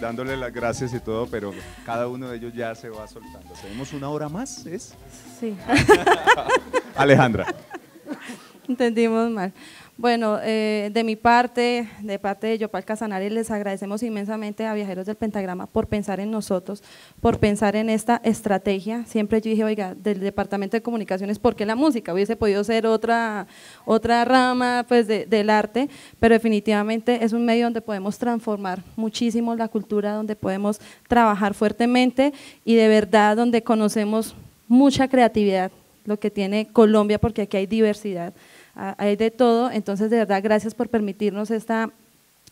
dándole las gracias y todo, pero cada uno de ellos ya se va soltando. ¿Tenemos una hora más? ¿Es? Sí. Alejandra. Entendimos mal. Bueno, eh, de mi parte, de parte de Yopal Casanare, les agradecemos inmensamente a Viajeros del Pentagrama por pensar en nosotros, por pensar en esta estrategia. Siempre yo dije, oiga, del Departamento de Comunicaciones, ¿por qué la música? Hubiese podido ser otra, otra rama pues, del arte, pero definitivamente es un medio donde podemos transformar muchísimo la cultura, donde podemos trabajar fuertemente y de verdad donde conocemos mucha creatividad, lo que tiene Colombia, porque aquí hay diversidad hay de todo. Entonces, de verdad, gracias por permitirnos esta,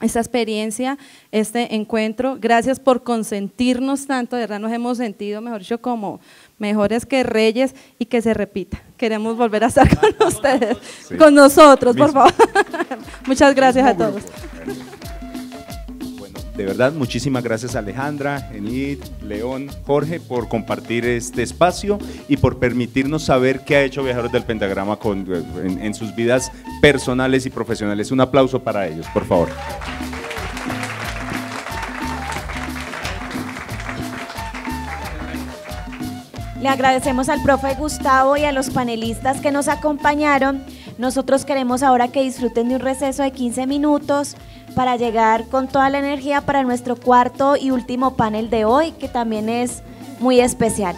esta experiencia, este encuentro. Gracias por consentirnos tanto, de verdad nos hemos sentido, mejor dicho, como mejores que reyes y que se repita. Queremos volver a estar con ustedes, con nosotros, por favor. Muchas gracias a todos de verdad, muchísimas gracias Alejandra, Enid, León, Jorge por compartir este espacio y por permitirnos saber qué ha hecho Viajeros del Pentagrama con, en, en sus vidas personales y profesionales. Un aplauso para ellos, por favor. Le agradecemos al profe Gustavo y a los panelistas que nos acompañaron. Nosotros queremos ahora que disfruten de un receso de 15 minutos para llegar con toda la energía para nuestro cuarto y último panel de hoy, que también es muy especial.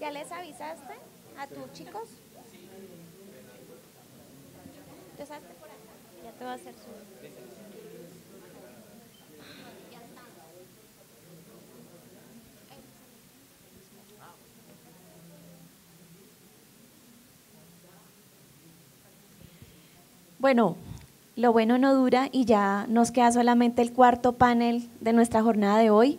¿Ya les avisaste a tus chicos? ¿Te sabes por acá? Ya te va a hacer su... Bueno, lo bueno no dura y ya nos queda solamente el cuarto panel de nuestra jornada de hoy.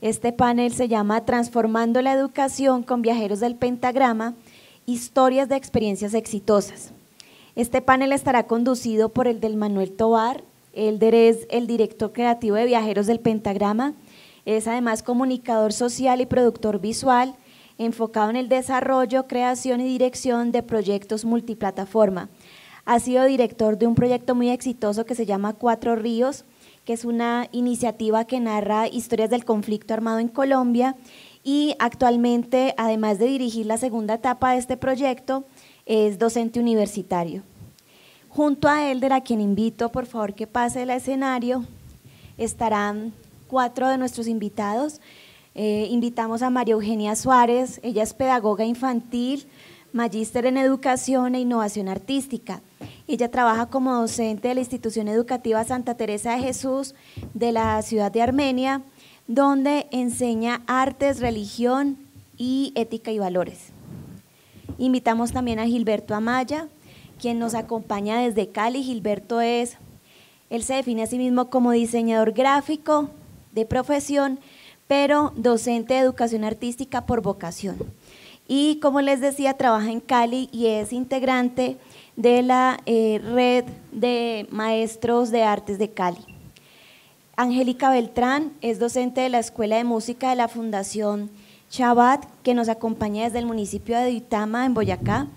Este panel se llama Transformando la Educación con Viajeros del Pentagrama, Historias de Experiencias Exitosas. Este panel estará conducido por el del Manuel Tobar, él es el director creativo de Viajeros del Pentagrama, es además comunicador social y productor visual, enfocado en el desarrollo, creación y dirección de proyectos multiplataforma. Ha sido director de un proyecto muy exitoso que se llama Cuatro Ríos, que es una iniciativa que narra historias del conflicto armado en Colombia y actualmente, además de dirigir la segunda etapa de este proyecto, es docente universitario. Junto a él, de la quien invito por favor que pase el escenario, estarán cuatro de nuestros invitados. Eh, invitamos a María Eugenia Suárez, ella es pedagoga infantil, magíster en educación e innovación artística. Ella trabaja como docente de la institución educativa Santa Teresa de Jesús de la ciudad de Armenia, donde enseña artes, religión y ética y valores. Invitamos también a Gilberto Amaya, quien nos acompaña desde Cali. Gilberto es, él se define a sí mismo como diseñador gráfico de profesión, pero docente de educación artística por vocación. Y como les decía, trabaja en Cali y es integrante de la eh, red de maestros de artes de Cali. Angélica Beltrán es docente de la Escuela de Música de la Fundación Chabat, que nos acompaña desde el municipio de Duitama, en Boyacá.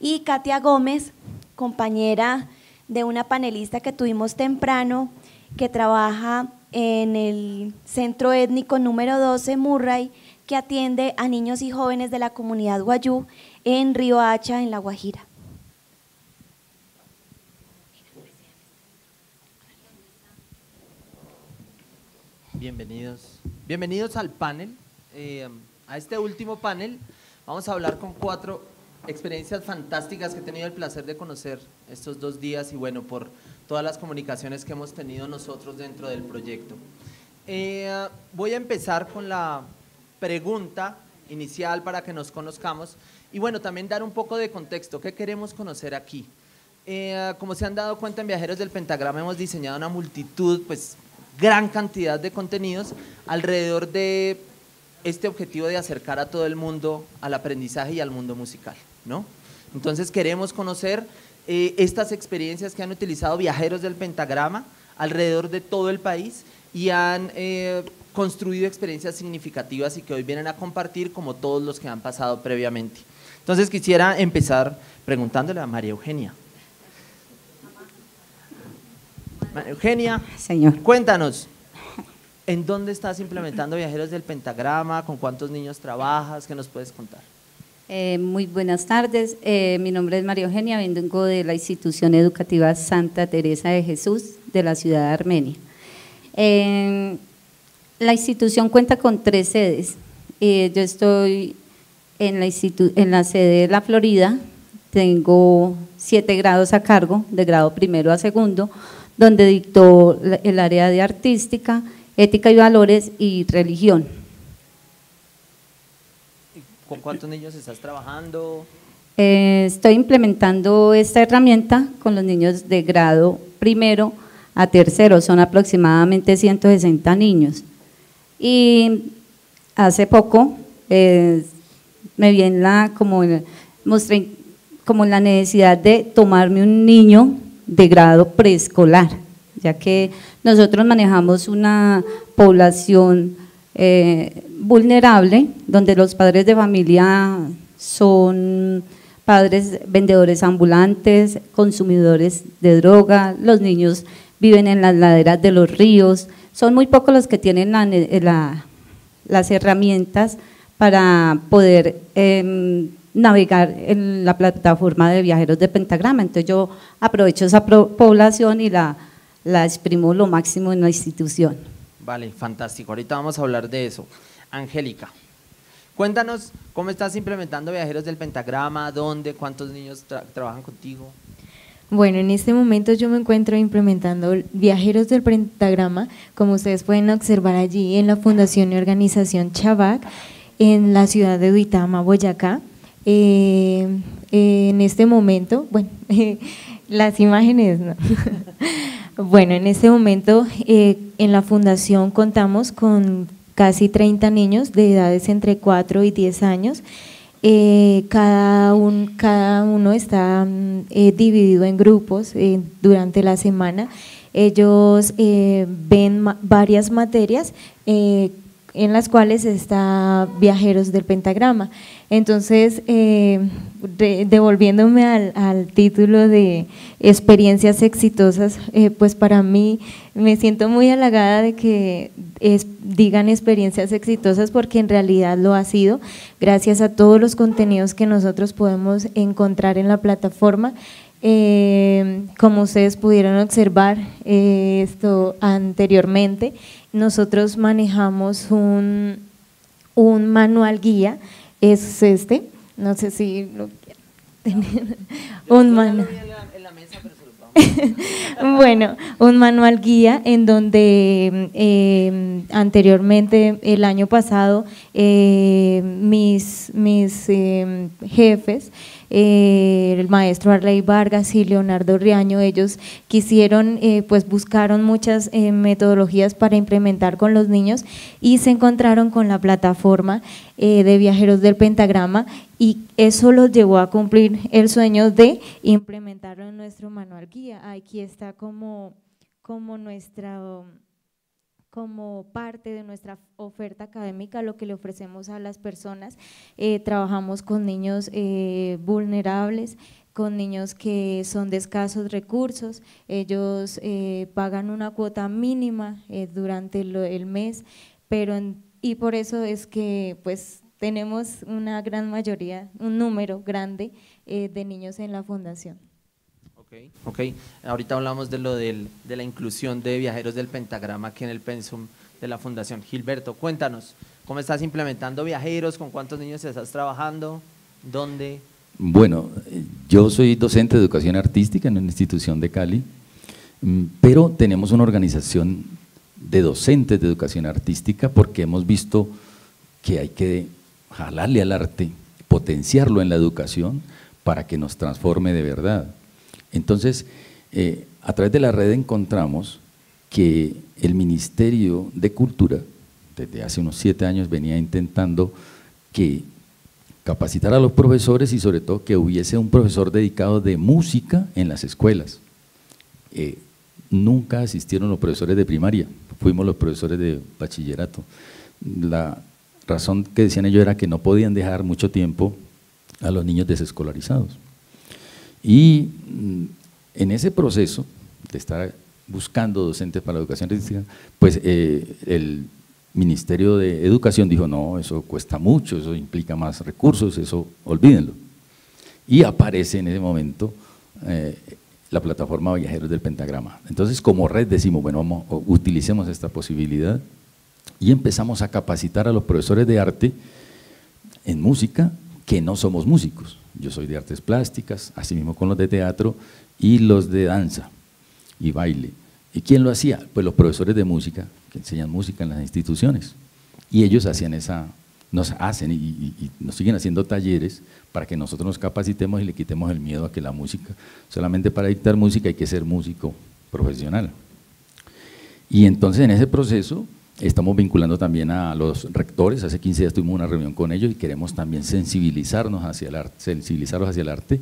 Y Katia Gómez, compañera de una panelista que tuvimos temprano, que trabaja en el Centro Étnico número 12, Murray, que atiende a niños y jóvenes de la comunidad Guayú en Río Hacha, en La Guajira. Bienvenidos. Bienvenidos al panel. Eh, a este último panel vamos a hablar con cuatro experiencias fantásticas que he tenido el placer de conocer estos dos días y bueno, por todas las comunicaciones que hemos tenido nosotros dentro del proyecto. Eh, voy a empezar con la pregunta inicial para que nos conozcamos y bueno, también dar un poco de contexto, ¿qué queremos conocer aquí? Eh, como se han dado cuenta en Viajeros del Pentagrama hemos diseñado una multitud, pues gran cantidad de contenidos alrededor de este objetivo de acercar a todo el mundo al aprendizaje y al mundo musical, ¿no? Entonces queremos conocer eh, estas experiencias que han utilizado viajeros del pentagrama alrededor de todo el país y han eh, construido experiencias significativas y que hoy vienen a compartir como todos los que han pasado previamente. Entonces quisiera empezar preguntándole a María Eugenia. Eugenia, Señor. cuéntanos, ¿en dónde estás implementando Viajeros del Pentagrama? ¿Con cuántos niños trabajas? ¿Qué nos puedes contar? Eh, muy buenas tardes, eh, mi nombre es María Eugenia, vengo de la institución educativa Santa Teresa de Jesús de la ciudad de Armenia. La institución cuenta con tres sedes. Eh, yo estoy en la, en la sede de la Florida, tengo siete grados a cargo, de grado primero a segundo, donde dictó el área de artística, ética y valores y religión. ¿Con cuántos niños estás trabajando? Eh, estoy implementando esta herramienta con los niños de grado primero a tercero, son aproximadamente 160 niños. Y hace poco eh, me vi en la, como mostré como la necesidad de tomarme un niño de grado preescolar, ya que nosotros manejamos una población eh, vulnerable, donde los padres de familia son padres vendedores ambulantes, consumidores de droga, los niños viven en las laderas de los ríos, son muy pocos los que tienen las herramientas para poder em, navegar en la plataforma de viajeros de Pentagrama. Entonces yo aprovecho esa población y la, la exprimo lo máximo en la institución. Vale, fantástico. Ahorita vamos a hablar de eso. Angélica, cuéntanos cómo estás implementando viajeros del Pentagrama, dónde, cuántos niños trabajan contigo. Bueno, en este momento yo me encuentro implementando viajeros del pentagrama, como ustedes pueden observar allí en la Fundación y Organización Chavac, en la ciudad de Duitama, Boyacá. Eh, en este momento, bueno, las imágenes, no. bueno, en este momento eh, en la fundación contamos con casi 30 niños de edades entre 4 y 10 años. Eh, cada, un, cada uno está mm, dividido en grupos durante la semana. Ellos ven varias materias en las cuales está Viajeros del Pentagrama. Entonces, eh, devolviéndome al, título de experiencias exitosas, eh, pues para mí me siento muy halagada de que digan experiencias exitosas porque en realidad lo ha sido, gracias a todos los contenidos que nosotros podemos encontrar en la plataforma. Eh, como ustedes pudieron observar esto anteriormente, nosotros manejamos un, un manual guía, es este, no sé si lo tener, un manual. bueno, un manual guía en donde eh, anteriormente, el año pasado, eh, mis, mis eh, jefes eh, el maestro Arley Vargas y Leonardo Riaño, ellos quisieron, eh, pues buscaron muchas eh, metodologías para implementar con los niños y se encontraron con la plataforma de viajeros del pentagrama y eso los llevó a cumplir el sueño de implementarlo en nuestro manual guía. Aquí está como, como nuestra como parte de nuestra oferta académica, lo que le ofrecemos a las personas. Eh, trabajamos con niños eh, vulnerables, con niños que son de escasos recursos, ellos eh, pagan una cuota mínima durante el mes, pero y por eso es que pues tenemos una gran mayoría, un número grande de niños en la fundación. Ok, ahorita hablamos de lo del, de la inclusión de viajeros del pentagrama aquí en el pensum de la fundación. Gilberto, cuéntanos, ¿cómo estás implementando viajeros? ¿Con cuántos niños estás trabajando? ¿Dónde? Bueno, yo soy docente de educación artística en una institución de Cali, mm, pero tenemos una organización de docentes de educación artística porque hemos visto que hay que jalarle al arte, potenciarlo en la educación para que nos transforme de verdad. Entonces, eh, a través de la red encontramos que el Ministerio de Cultura, desde hace unos siete años, venía intentando que capacitar a los profesores y sobre todo que hubiese un profesor dedicado de música en las escuelas. Eh, nunca asistieron los profesores de primaria, fuimos los profesores de bachillerato. La razón que decían ellos era que no podían dejar mucho tiempo a los niños desescolarizados. Y mm, en ese proceso de estar buscando docentes para la educación artística, pues eh, el Ministerio de Educación dijo, no, eso cuesta mucho, eso implica más recursos, eso olvídenlo. Y aparece en ese momento eh, la plataforma Viajeros del Pentagrama. Entonces, como red decimos, bueno, vamos, utilicemos esta posibilidad y empezamos a capacitar a los profesores de arte en música que no somos músicos. Yo soy de artes plásticas, así mismo con los de teatro y los de danza y baile. ¿Y quién lo hacía? Pues los profesores de música, que enseñan música en las instituciones. Y ellos hacían esa, nos hacen y, nos siguen haciendo talleres para que nosotros nos capacitemos y le quitemos el miedo a que la música, solamente para dictar música hay que ser músico profesional. Y entonces en ese proceso Estamos vinculando también a los rectores, hace 15 días tuvimos una reunión con ellos y queremos también sensibilizarnos hacia el arte, sensibilizarlos hacia el arte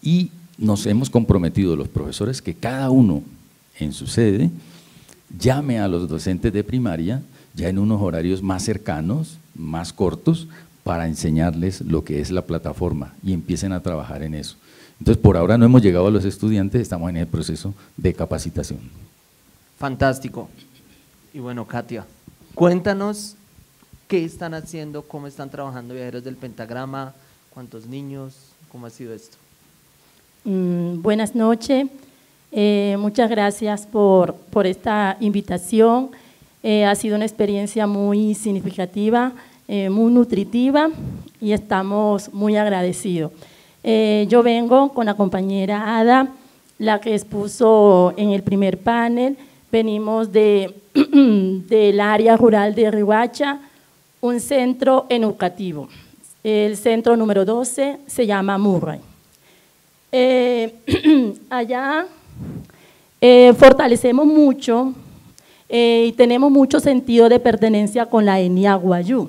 Y nos hemos comprometido los profesores que cada uno en su sede llame a los docentes de primaria ya en unos horarios más cercanos, más cortos, para enseñarles lo que es la plataforma y empiecen a trabajar en eso. Entonces, por ahora no hemos llegado a los estudiantes, estamos en el proceso de capacitación. Fantástico. Y bueno, Katia, cuéntanos qué están haciendo, cómo están trabajando viajeros del pentagrama, cuántos niños, cómo ha sido esto. Mm, buenas noches, eh, muchas gracias por, por esta invitación. Eh, ha sido una experiencia muy significativa, eh, muy nutritiva y estamos muy agradecidos. yo vengo con la compañera Ada, la que expuso en el primer panel. Venimos de, del área rural de Rihuacha, un centro educativo. El centro número 12 se llama Murray. Eh, allá eh, fortalecemos mucho eh, y tenemos mucho sentido de pertenencia con la etnia Guayú,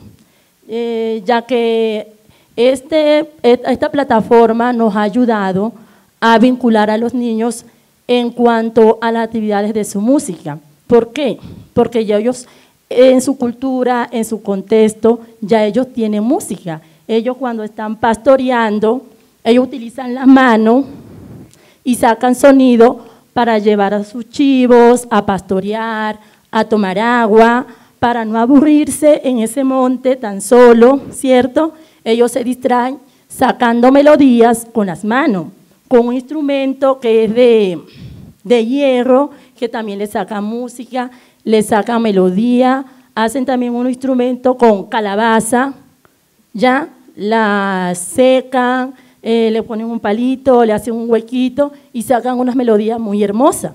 ya que este, esta plataforma nos ha ayudado a vincular a los niños en cuanto a las actividades de su música. ¿Por qué? Porque ya ellos en su cultura, en su contexto, ya ellos tienen música. Ellos cuando están pastoreando, ellos utilizan la mano y sacan sonido para llevar a sus chivos, a pastorear, a tomar agua, para no aburrirse en ese monte tan solo, ¿cierto? Ellos se distraen sacando melodías con las manos, con un instrumento que es de, de hierro, que también le saca música, le saca melodía, hacen también un instrumento con calabaza, ya la secan, eh, le ponen un palito, le hacen un huequito y sacan unas melodías muy hermosas.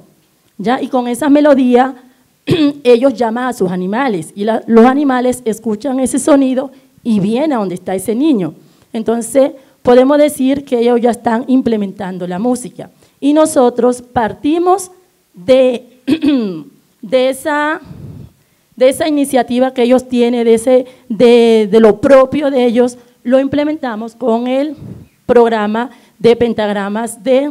¿ya? Y con esas melodías ellos llaman a sus animales y los animales escuchan ese sonido y vienen a donde está ese niño. Entonces, podemos decir que ellos ya están implementando la música. Y nosotros partimos de, esa, iniciativa que ellos tienen, de, lo propio de ellos, lo implementamos con el programa de pentagramas de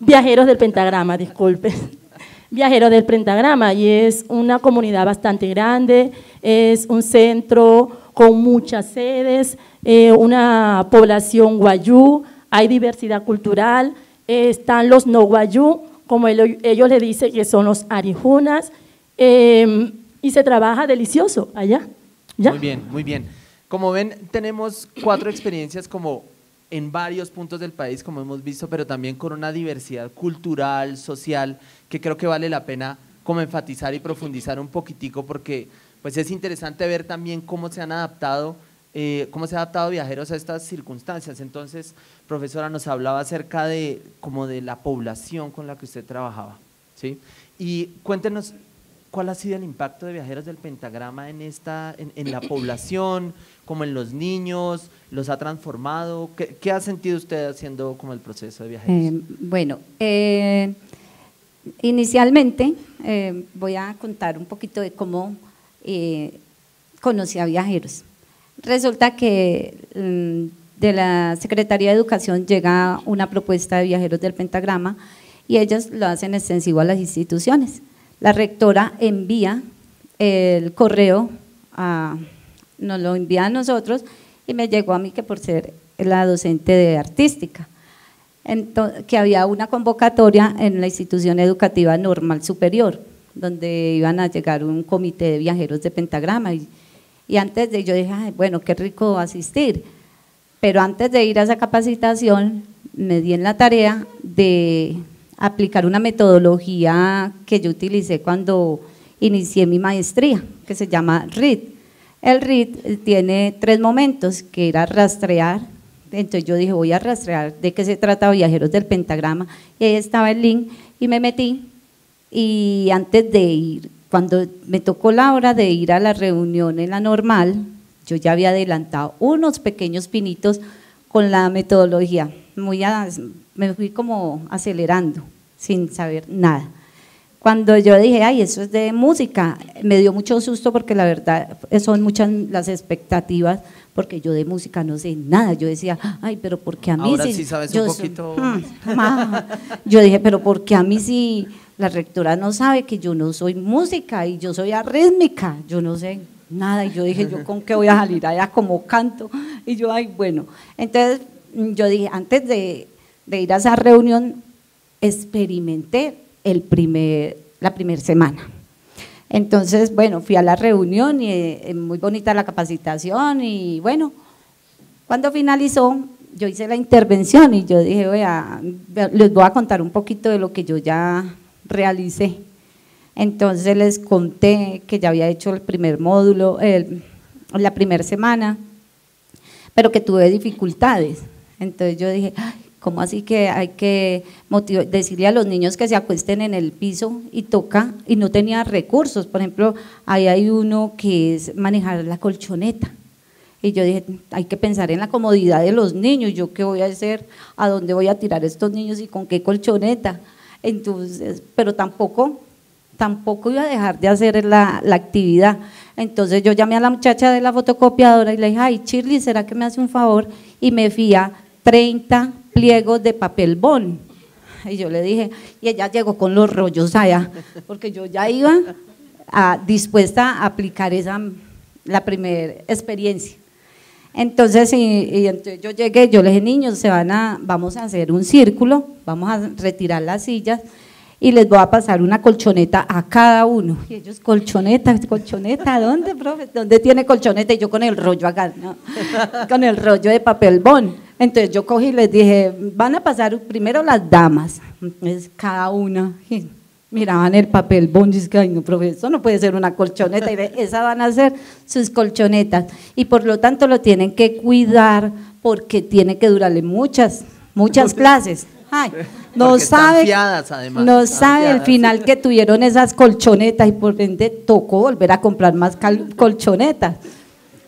viajeros del pentagrama, disculpe. Viajeros del pentagrama y es una comunidad bastante grande, es un centro con muchas sedes, eh, una población guayú, hay diversidad cultural, están los no guayú, como ellos le dicen que son los arijunas, eh, y se trabaja delicioso allá. Muy bien, muy bien. Como ven, tenemos cuatro experiencias como en varios puntos del país, como hemos visto, pero también con una diversidad cultural, social, que creo que vale la pena como enfatizar y profundizar un poquitico, porque pues es interesante ver también cómo se han adaptado, eh, cómo se han adaptado viajeros a estas circunstancias. Entonces, profesora, nos hablaba acerca de como de la población con la que usted trabajaba, ¿sí? Y cuéntenos ¿Cuál ha sido el impacto de viajeros del pentagrama en, esta, en, la población, como en los niños? ¿Los ha transformado? ¿Qué, ha sentido usted haciendo como el proceso de viajeros? Eh, bueno, eh, inicialmente voy a contar un poquito de cómo conocí a viajeros. Resulta que mm, de la Secretaría de Educación llega una propuesta de viajeros del pentagrama y ellos lo hacen extensivo a las instituciones. La rectora envía el correo, nos lo envía a nosotros y me llegó a mí que por ser la docente de artística, que había una convocatoria en la institución educativa normal superior, donde iban a llegar un comité de viajeros de pentagrama y, antes de yo dije, bueno, qué rico asistir, pero antes de ir a esa capacitación me di en la tarea de aplicar una metodología que yo utilicé cuando inicié mi maestría, que se llama RIT. El RIT tiene tres momentos, que era rastrear, entonces yo dije, voy a rastrear de qué se trata Viajeros del Pentagrama, y ahí estaba el link, y me metí, y antes de ir, cuando me tocó la hora de ir a la reunión en la normal, yo ya había adelantado unos pequeños pinitos con la metodología, muy me fui como acelerando sin saber nada. Cuando yo dije, ay, eso es de música, me dio mucho susto porque la verdad son muchas las expectativas, porque yo de música no sé nada. Yo decía, ay, pero porque a mí Ahora sí. sí sabes yo un soy- poquito Mm, ma. Yo dije, pero porque a mí sí, la rectora no sabe que yo no soy música y yo soy arrítmica, yo no sé nada. Y yo dije, ¿yo con qué voy a salir allá como canto? Y yo, ay, bueno. Entonces, mm, yo dije, antes de, ir a esa reunión, experimenté el primer, la primera semana. Entonces, bueno, fui a la reunión y eh, muy bonita la capacitación y bueno, cuando finalizó, yo hice la intervención y yo dije, vea, les voy a contar un poquito de lo que yo ya realicé. Entonces les conté que ya había hecho el primer módulo, el- la primera semana, pero que tuve dificultades. Entonces yo dije, "Ay, ¿cómo así que hay que motivar- decirle a los niños que se acuesten en el piso y toca y no tenía recursos? Por ejemplo, ahí hay uno que es manejar la colchoneta. Y yo dije, hay que pensar en la comodidad de los niños, yo qué voy a hacer, a dónde voy a tirar estos niños y con qué colchoneta. Entonces, pero tampoco, tampoco iba a dejar de hacer la, la actividad. Entonces yo llamé a la muchacha de la fotocopiadora y le dije, ay, Shirley, ¿será que me hace un favor? Y me fía 30 pliegos de papel bond. Y yo le dije, y ella llegó con los rollos allá, porque yo ya iba dispuesta a aplicar esa, la primera experiencia. Entonces, y, y entonces yo llegué, yo le dije, niños, se van a, vamos a hacer un círculo, vamos a retirar las sillas y les voy a pasar una colchoneta a cada uno. Y ellos, colchoneta, colchoneta, ¿dónde, profe? ¿Dónde tiene colchoneta? Y yo con el rollo acá, ¿no? con el rollo de papel bond. Entonces yo cogí y les dije, van a pasar primero las damas, entonces cada una. y miraban el papel bond y ay, no, profe, eso no puede ser una colchoneta. Y esas van a ser sus colchonetas. Y por lo tanto lo tienen que cuidar porque tiene que durarle muchas, muchas clases. Ay, no sabe, además, no sabe el final que tuvieron esas colchonetas y por ende tocó volver a comprar más colchonetas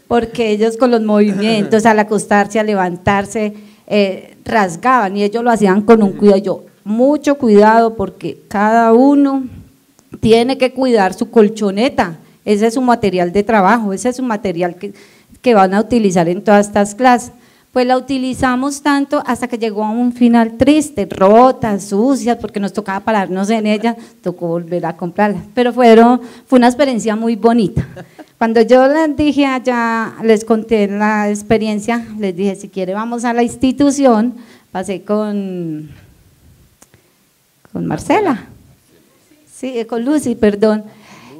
porque ellos con los movimientos al acostarse, al levantarse, eh, rasgaban y ellos lo hacían con un cuidado. Yo, mucho cuidado porque cada uno tiene que cuidar su colchoneta, ese es su material de trabajo, ese es su material que, que van a utilizar en todas estas clases. Pues la utilizamos tanto hasta que llegó a un final triste, rota, sucia, porque nos tocaba pararnos en ella, tocó volver a comprarla. Pero fueron, fue una experiencia muy bonita. Cuando yo les dije allá, les conté la experiencia, les dije, si quiere vamos a la institución, pasé con, con Marcela, sí, eh, con Lucy, perdón,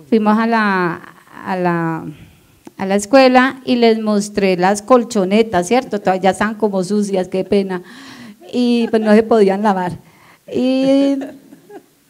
fuimos a la, a la, a la escuela y les mostré las colchonetas, ¿cierto? Todavía están como sucias, qué pena, y pues no se podían lavar. Y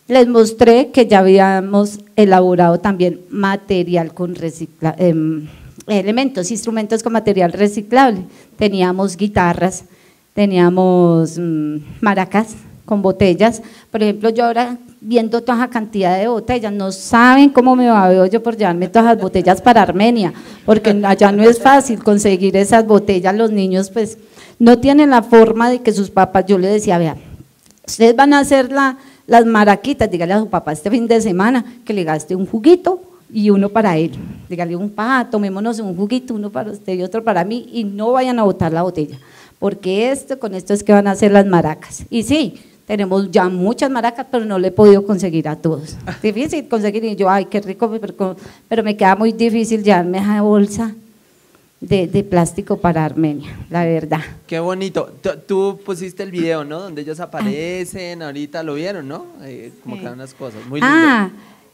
les mostré que ya habíamos elaborado también material con recicla, em, elementos, instrumentos con material reciclable. Teníamos guitarras, teníamos mm, maracas con botellas. Por ejemplo, yo ahora viendo toda esa cantidad de botellas, no saben cómo me babeo yo por llevarme todas las botellas para Armenia, porque allá no es fácil conseguir esas botellas. Los niños pues no tienen la forma de que sus papás, yo les decía, vean, Ustedes van a hacer la- las maraquitas, dígale a su papá este fin de semana que le gaste un juguito y uno para él. Dígale un pa, tomémonos un juguito, uno para usted y otro para mí, y no vayan a botar la botella, porque esto, con esto es que van a hacer las maracas. Y sí, tenemos ya muchas maracas, pero no le he podido conseguir a todos. Difícil conseguir, y yo, ay, qué rico, pero, pero me queda muy difícil llevarme esa bolsa de, de plástico para Armenia, la verdad. Qué bonito. Tú, tú pusiste el video, ¿no? Donde ellos aparecen, ahorita lo vieron, ¿no? Eh, como que unas cosas. Muy lindo. Ah,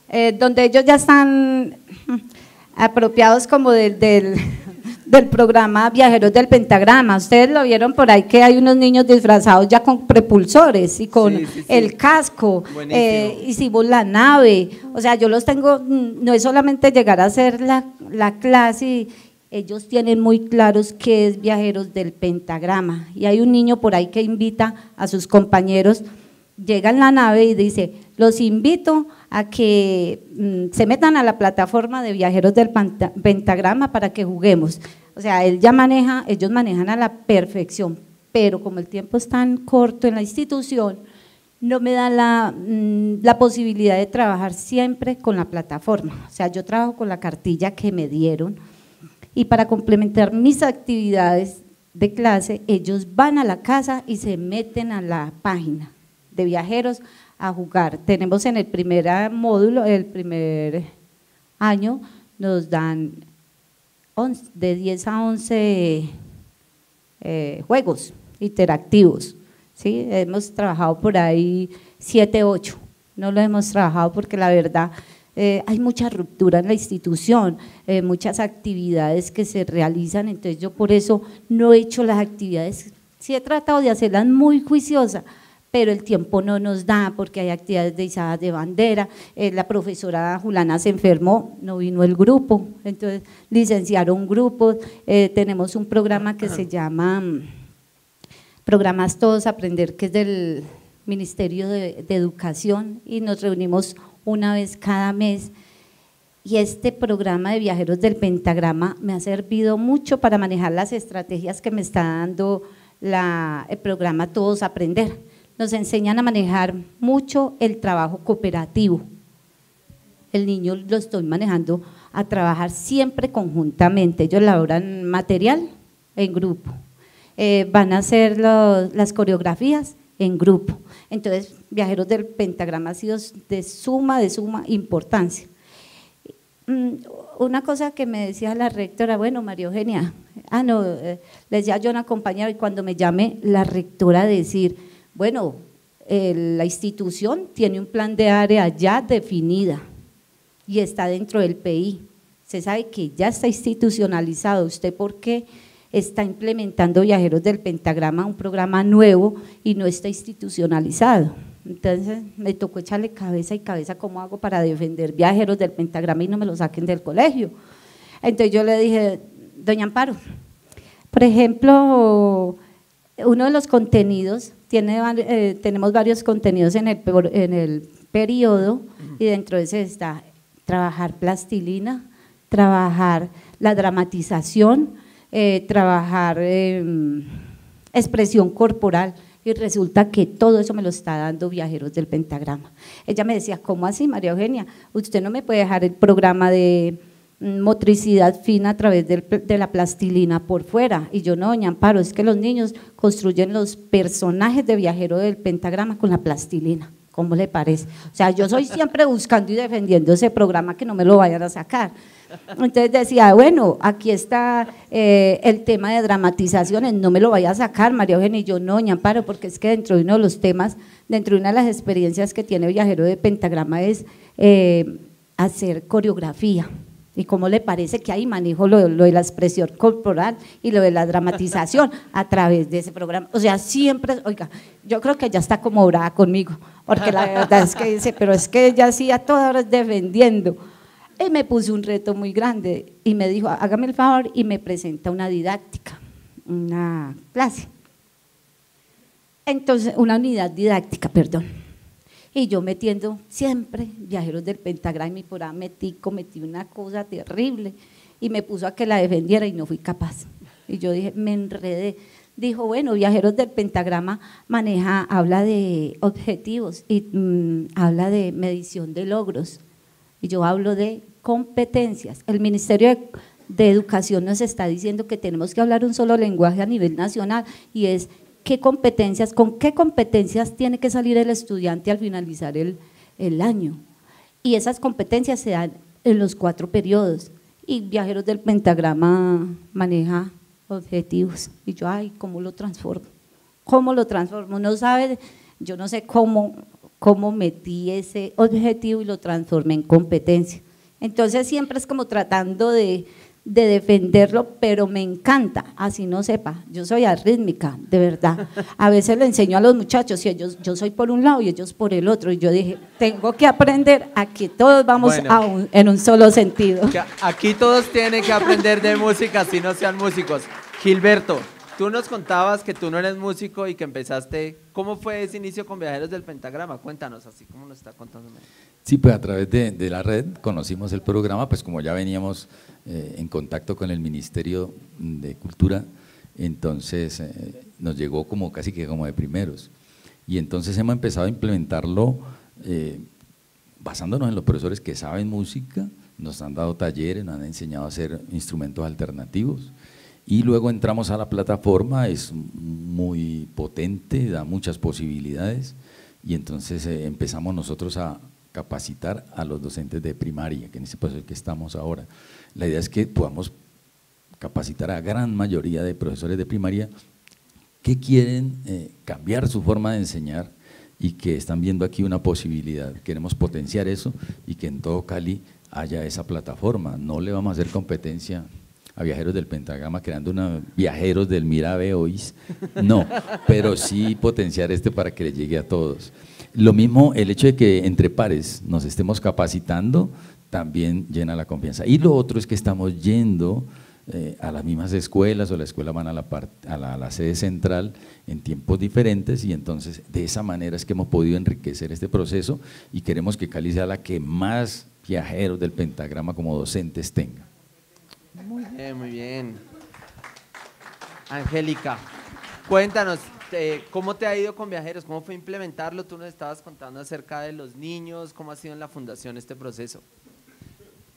eh, donde ellos ya están mm, apropiados como del, del, del programa Viajeros del Pentagrama. Ustedes lo vieron por ahí que hay unos niños disfrazados ya con propulsores y con Sí, sí, sí. el casco. Eh, hicimos la nave. O sea, yo los tengo, mm, no es solamente llegar a hacer la, la clase y ellos tienen muy claros qué es Viajeros del Pentagrama. Y hay un niño por ahí que invita a sus compañeros llega en la nave y dice, los invito a que mm, se metan a la plataforma de viajeros del pentagrama para que juguemos. O sea, él ya maneja, ellos manejan a la perfección, pero como el tiempo es tan corto en la institución, no me da la, mm, la posibilidad de trabajar siempre con la plataforma. O sea, yo trabajo con la cartilla que me dieron Y para complementar mis actividades de clase, ellos van a la casa y se meten a la página de viajeros a jugar. Tenemos en el primer módulo, el primer año, nos dan de 10 a 11 eh, juegos interactivos. ¿sí? Hemos trabajado por ahí 7, 8. No lo hemos trabajado porque la verdad eh, hay mucha ruptura en la institución, eh, muchas actividades que se realizan, entonces yo por eso no he hecho las actividades, sí he tratado de hacerlas muy juiciosas, pero el tiempo no nos da porque hay actividades de izadas de bandera, eh, la profesora Julana se enfermó, no vino el grupo, entonces licenciaron grupos, eh, tenemos un programa que se llama mm, Programas Todos Aprender, que es del Ministerio de, Educación y nos reunimos una vez cada mes y este programa de viajeros del pentagrama me ha servido mucho para manejar las estrategias que me está dando el programa Todos Aprender nos enseñan a manejar mucho el trabajo cooperativo. El niño lo estoy manejando a trabajar siempre conjuntamente. Ellos elaboran material en grupo. Eh, van a hacer las coreografías en grupo. Entonces, Viajeros del Pentagrama ha sido de suma, de suma importancia. Mm, una cosa que me decía la rectora, bueno, María Eugenia, ah, no, eh, le decía yo una compañera y cuando me llame la rectora decir, bueno, la institución tiene un plan de área ya definida y está dentro del PI. Se sabe que ya está institucionalizado. ¿Usted por qué está implementando Viajeros del Pentagrama, un programa nuevo y no está institucionalizado? Entonces me tocó echarle cabeza y cabeza cómo hago para defender Viajeros del Pentagrama y no me lo saquen del colegio. Entonces yo le dije, doña Amparo, por ejemplo, uno de los contenidos tiene, eh, tenemos varios contenidos en el, en el periodo y dentro de ese está trabajar plastilina, trabajar la dramatización, eh, trabajar em, expresión corporal y resulta que todo eso me lo está dando Viajeros del Pentagrama. Ella me decía, ¿cómo así, María Eugenia? Usted no me puede dejar el programa de motricidad fina a través de la plastilina por fuera. Y yo no, doña Amparo, es que los niños construyen los personajes de viajero del pentagrama con la plastilina. ¿Cómo le parece? O sea, yo soy siempre buscando y defendiendo ese programa que no me lo vayan a sacar. Entonces decía, bueno, aquí está eh, el tema de dramatizaciones, no me lo vaya a sacar, María Eugenia, y yo no, doña Amparo, porque es que dentro de uno de los temas, dentro de una de las experiencias que tiene Viajero de Pentagrama es eh, hacer coreografía. ¿Y cómo le parece que ahí manejo lo, de la expresión corporal y lo de la dramatización a través de ese programa? O sea, siempre, oiga, yo creo que ella está como brava conmigo, porque la verdad es que dice, pero es que ella sí a todas horas defendiendo. Y me puso un reto muy grande y me dijo, hágame el favor y me presenta una didáctica, una clase. Entonces, una unidad didáctica, perdón. Y yo metiendo siempre viajeros del pentagrama y por ahí metí, cometí una cosa terrible y me puso a que la defendiera y no fui capaz. Y yo dije, me enredé. Dijo, bueno, viajeros del pentagrama maneja, habla de objetivos y mm, habla de medición de logros. Y yo hablo de competencias. El Ministerio de, de Educación nos está diciendo que tenemos que hablar un solo lenguaje a nivel nacional y es qué competencias, con qué competencias tiene que salir el estudiante al finalizar el, el año. Y esas competencias se dan en los cuatro periodos. Y Viajeros del Pentagrama maneja objetivos. Y yo, ay, ¿cómo lo transformo? ¿Cómo lo transformo? No sabe, yo no sé cómo, cómo metí ese objetivo y lo transformé en competencia. Entonces siempre es como tratando de, de defenderlo, pero me encanta, así no sepa, yo soy arrítmica, de verdad. A veces le enseño a los muchachos, y ellos, yo soy por un lado y ellos por el otro, y yo dije, tengo que aprender a que todos vamos en un solo sentido. Aquí todos tienen que aprender de música, si no sean músicos. Gilberto, tú nos contabas que tú no eres músico y que empezaste, ¿cómo fue ese inicio con Viajeros del Pentagrama? Cuéntanos, así como nos está contando. Sí, pues a través de, la red conocimos el programa, pues como ya veníamos eh, en contacto con el Ministerio de Cultura, entonces eh, nos llegó como casi que como de primeros. Y entonces hemos empezado a implementarlo eh, basándonos en los profesores que saben música, nos han dado talleres, nos han enseñado a hacer instrumentos alternativos. Y luego entramos a la plataforma, es muy potente, da muchas posibilidades y entonces empezamos nosotros a capacitar a los docentes de primaria, que en ese proceso que estamos ahora. La idea es que podamos capacitar a gran mayoría de profesores de primaria que quieren eh, cambiar su forma de enseñar y que están viendo aquí una posibilidad. Queremos potenciar eso y que en todo Cali haya esa plataforma. No le vamos a hacer competencia a viajeros del pentagrama creando una viajeros del Mirabe Ois, no, pero sí potenciar este para que le llegue a todos. Lo mismo el hecho de que entre pares nos estemos capacitando también llena la confianza. Y lo otro es que estamos yendo eh, a las mismas escuelas o la escuela van a la, a, a la, sede central en tiempos diferentes y entonces de esa manera es que hemos podido enriquecer este proceso y queremos que Cali sea la que más viajeros del pentagrama como docentes tenga. Muy bien, muy bien. Angélica, cuéntanos, eh, ¿cómo te ha ido con viajeros? ¿Cómo fue implementarlo? Tú nos estabas contando acerca de los niños, ¿cómo ha sido en la fundación este proceso?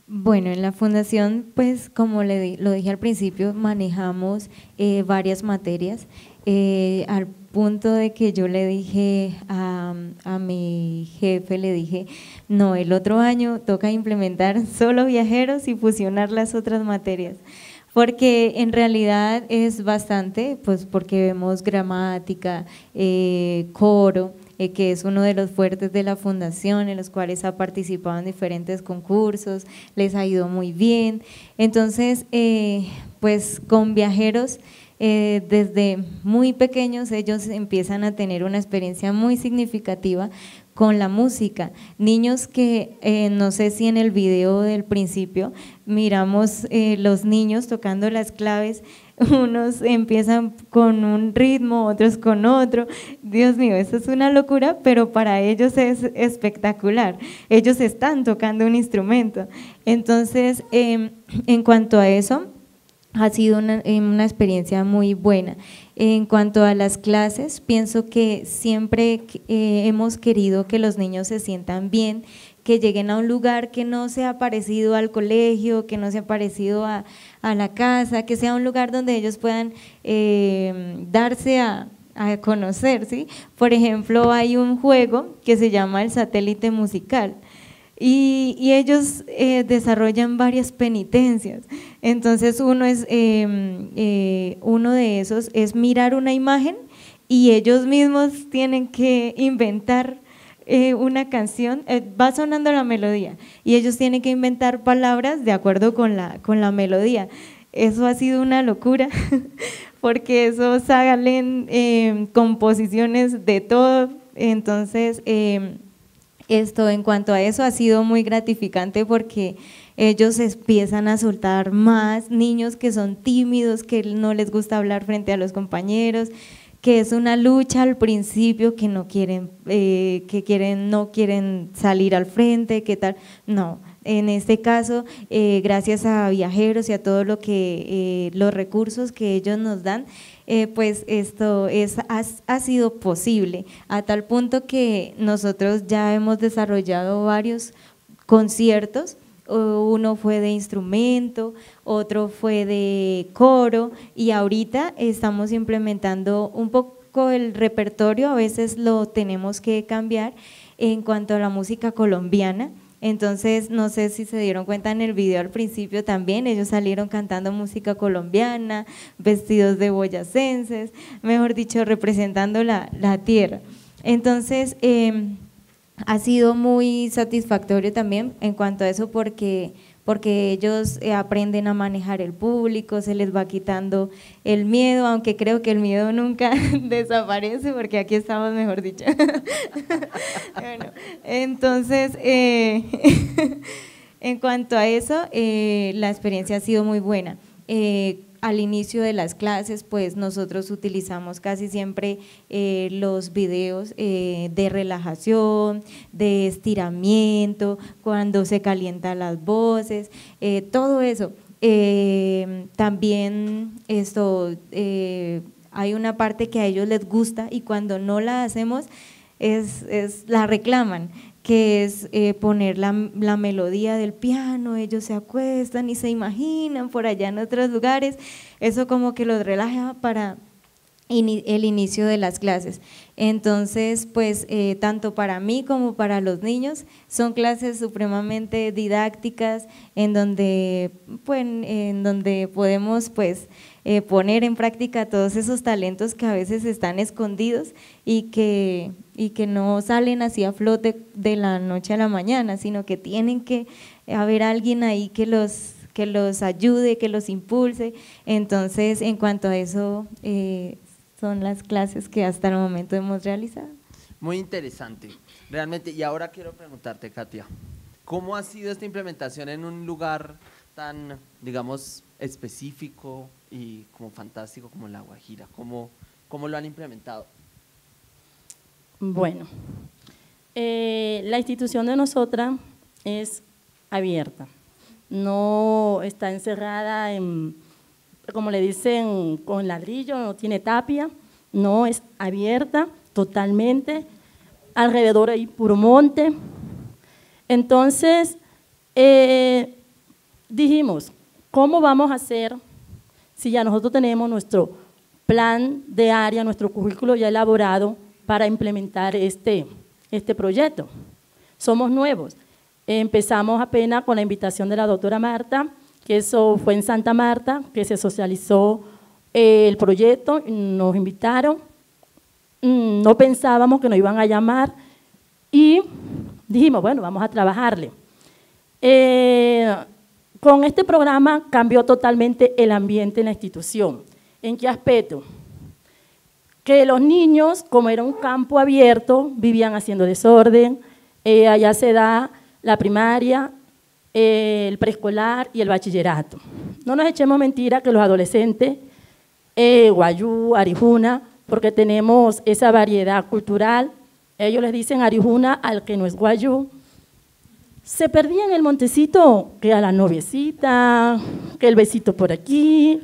Bueno, en la fundación, pues como le, lo dije al principio, manejamos eh, varias materias, eh, al punto de que yo le dije a, a, mi jefe, le dije, no, el otro año toca implementar solo viajeros y fusionar las otras materias porque en realidad es bastante, pues porque vemos gramática, eh, coro, eh, que es uno de los fuertes de la fundación, en los cuales ha participado en diferentes concursos, les ha ido muy bien. Entonces, eh, pues con viajeros, eh, desde muy pequeños ellos empiezan a tener una experiencia muy significativa con la música. Niños que, no sé si en el video del principio, miramos los niños tocando las claves unos empiezan con un ritmo, otros con otro. Dios mío, eso es una locura, pero para ellos es espectacular. Ellos están tocando un instrumento. Entonces, em, en cuanto a eso, ha sido una, em, una, experiencia muy buena. En cuanto a las clases, pienso que siempre eh, hemos querido que los niños se sientan bien, que lleguen a un lugar que no sea parecido al colegio, que no sea parecido a, a la casa, que sea un lugar donde ellos puedan eh, darse a, conocer, ¿sí? Por ejemplo, hay un juego que se llama el satélite musical. Y, ellos eh, desarrollan varias penitencias. Entonces uno, es, em, eh, uno de esos es mirar una imagen y ellos mismos tienen que inventar eh, una canción, eh, va sonando la melodía y ellos tienen que inventar palabras de acuerdo con la, con la melodía. Eso ha sido una locura porque eso salen eh, composiciones de todo. Entonces, esto en cuanto a eso ha sido muy gratificante porque ellos empiezan a soltar más niños que son tímidos, que no les gusta hablar frente a los compañeros que es una lucha al principio, que no quieren, eh, que quieren, no quieren salir al frente, qué tal, no. En este caso, eh, gracias a viajeros y a todo lo que eh, los recursos que ellos nos dan, pues esto es, ha, sido posible a tal punto que nosotros ya hemos desarrollado varios conciertos uno fue de instrumento, otro fue de coro y ahorita estamos implementando un poco el repertorio, a veces lo tenemos que cambiar en cuanto a la música colombiana. Entonces, no sé si se dieron cuenta en el video al principio también, ellos salieron cantando música colombiana, vestidos de boyacenses, mejor dicho, representando la, la tierra. Entonces, eh, ha sido muy satisfactorio también en cuanto a eso porque porque ellos eh, aprenden a manejar el público, se les va quitando el miedo, aunque creo que el miedo nunca desaparece, porque aquí estamos, mejor dicho. bueno, entonces, eh, en cuanto a eso, eh, la experiencia ha sido muy buena al inicio de las clases, pues nosotros utilizamos casi siempre eh, los videos eh, de relajación, de estiramiento, cuando se calientan las voces, eh, todo eso. también esto, hay una parte que a ellos les gusta y cuando no la hacemos, es, es, la reclaman que es eh, poner la, la, melodía del piano, ellos se acuestan y se imaginan por allá en otros lugares, eso como que los relaja para el inicio de las clases. Entonces, pues eh, tanto para mí como para los niños son clases supremamente didácticas en donde, pues, en donde podemos pues eh, poner en práctica todos esos talentos que a veces están escondidos y que, y que no salen así a flote de la noche a la mañana, sino que tienen que haber alguien ahí que los que los ayude, que los impulse. Entonces, en cuanto a eso, eh, son las clases que hasta el momento hemos realizado. Muy interesante, realmente. Y ahora quiero preguntarte, Katia, ¿cómo ha sido esta implementación en un lugar tan, digamos, específico y como fantástico como La Guajira? ¿Cómo, cómo lo han implementado? Bueno, eh, la institución de nosotras es abierta, no está encerrada en como le dicen, con ladrillo, no tiene tapia, no es abierta totalmente, alrededor hay puro monte. Entonces, eh, dijimos, ¿cómo vamos a hacer si ya nosotros tenemos nuestro plan de área, nuestro currículo ya elaborado para implementar este, este proyecto? Somos nuevos. Empezamos apenas con la invitación de la doctora Marta, que eso fue en Santa Marta, que se socializó eh, el proyecto, nos invitaron, mm, no pensábamos que nos iban a llamar y dijimos, bueno, vamos a trabajarle. Eh, con este programa cambió totalmente el ambiente en la institución. ¿En qué aspecto? Que los niños, como era un campo abierto, vivían haciendo desorden, eh, allá se da la primaria, el preescolar y el bachillerato. No nos echemos mentira que los adolescentes, eh, guayú, arijuna, porque tenemos esa variedad cultural, ellos les dicen arijuna al que no es guayú, se perdían el montecito, que a la noviecita, que el besito por aquí,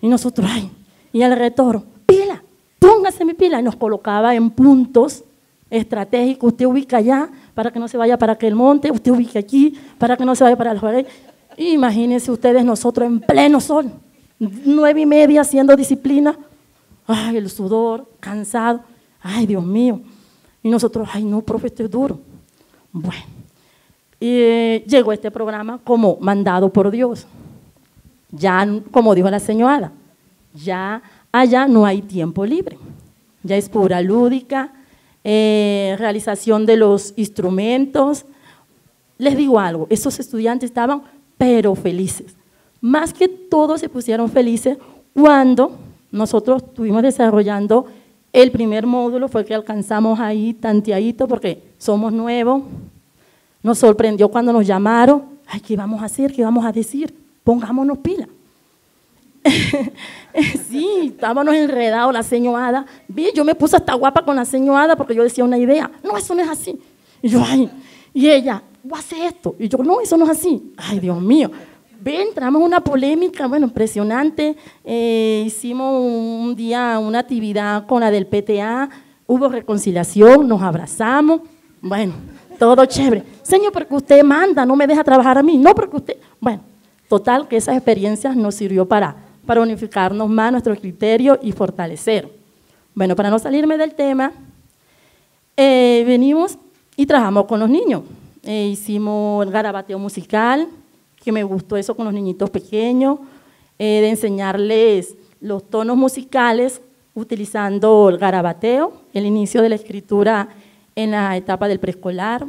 y nosotros, ay, y el retorno, pila, póngase mi pila, y nos colocaba en puntos estratégicos, usted ubica allá, para que no se vaya para aquel monte, usted ubique aquí, para que no se vaya para el jueves. Imagínense ustedes nosotros en pleno sol, nueve y media haciendo disciplina, ay, el sudor, cansado, ay, Dios mío. Y nosotros, ay, no, profe, esto es duro. Bueno, y llegó este programa como mandado por Dios. Ya, como dijo la señora, ya allá no hay tiempo libre, ya es pura lúdica, eh, realización de los instrumentos. Les digo algo, esos estudiantes estaban pero felices. Más que todos se pusieron felices cuando nosotros estuvimos desarrollando el primer módulo, fue que alcanzamos ahí tanteadito porque somos nuevos. Nos sorprendió cuando nos llamaron, ay, ¿qué vamos a hacer? ¿Qué vamos a decir? Pongámonos pila. sí, estábamos enredados, la señora Yo me puse hasta guapa con la señora porque yo decía una idea. No, eso no es así. Y yo, ay, y ella, voy a hacer esto. Y yo, no, eso no es así. Ay, Dios mío. Ve, entramos en una polémica, bueno, impresionante. Eh, hicimos un día una actividad con la del PTA, hubo reconciliación, nos abrazamos. Bueno, todo chévere. Señor, porque usted manda, no me deja trabajar a mí. No, porque usted. Bueno, total, que esa experiencia nos sirvió para para unificarnos más nuestro criterio y fortalecer. Bueno, para no salirme del tema, eh, venimos y trabajamos con los niños. Eh, hicimos el garabateo musical, que me gustó eso con los niñitos pequeños, eh, de enseñarles los tonos musicales utilizando el garabateo, el inicio de la escritura en la etapa del preescolar.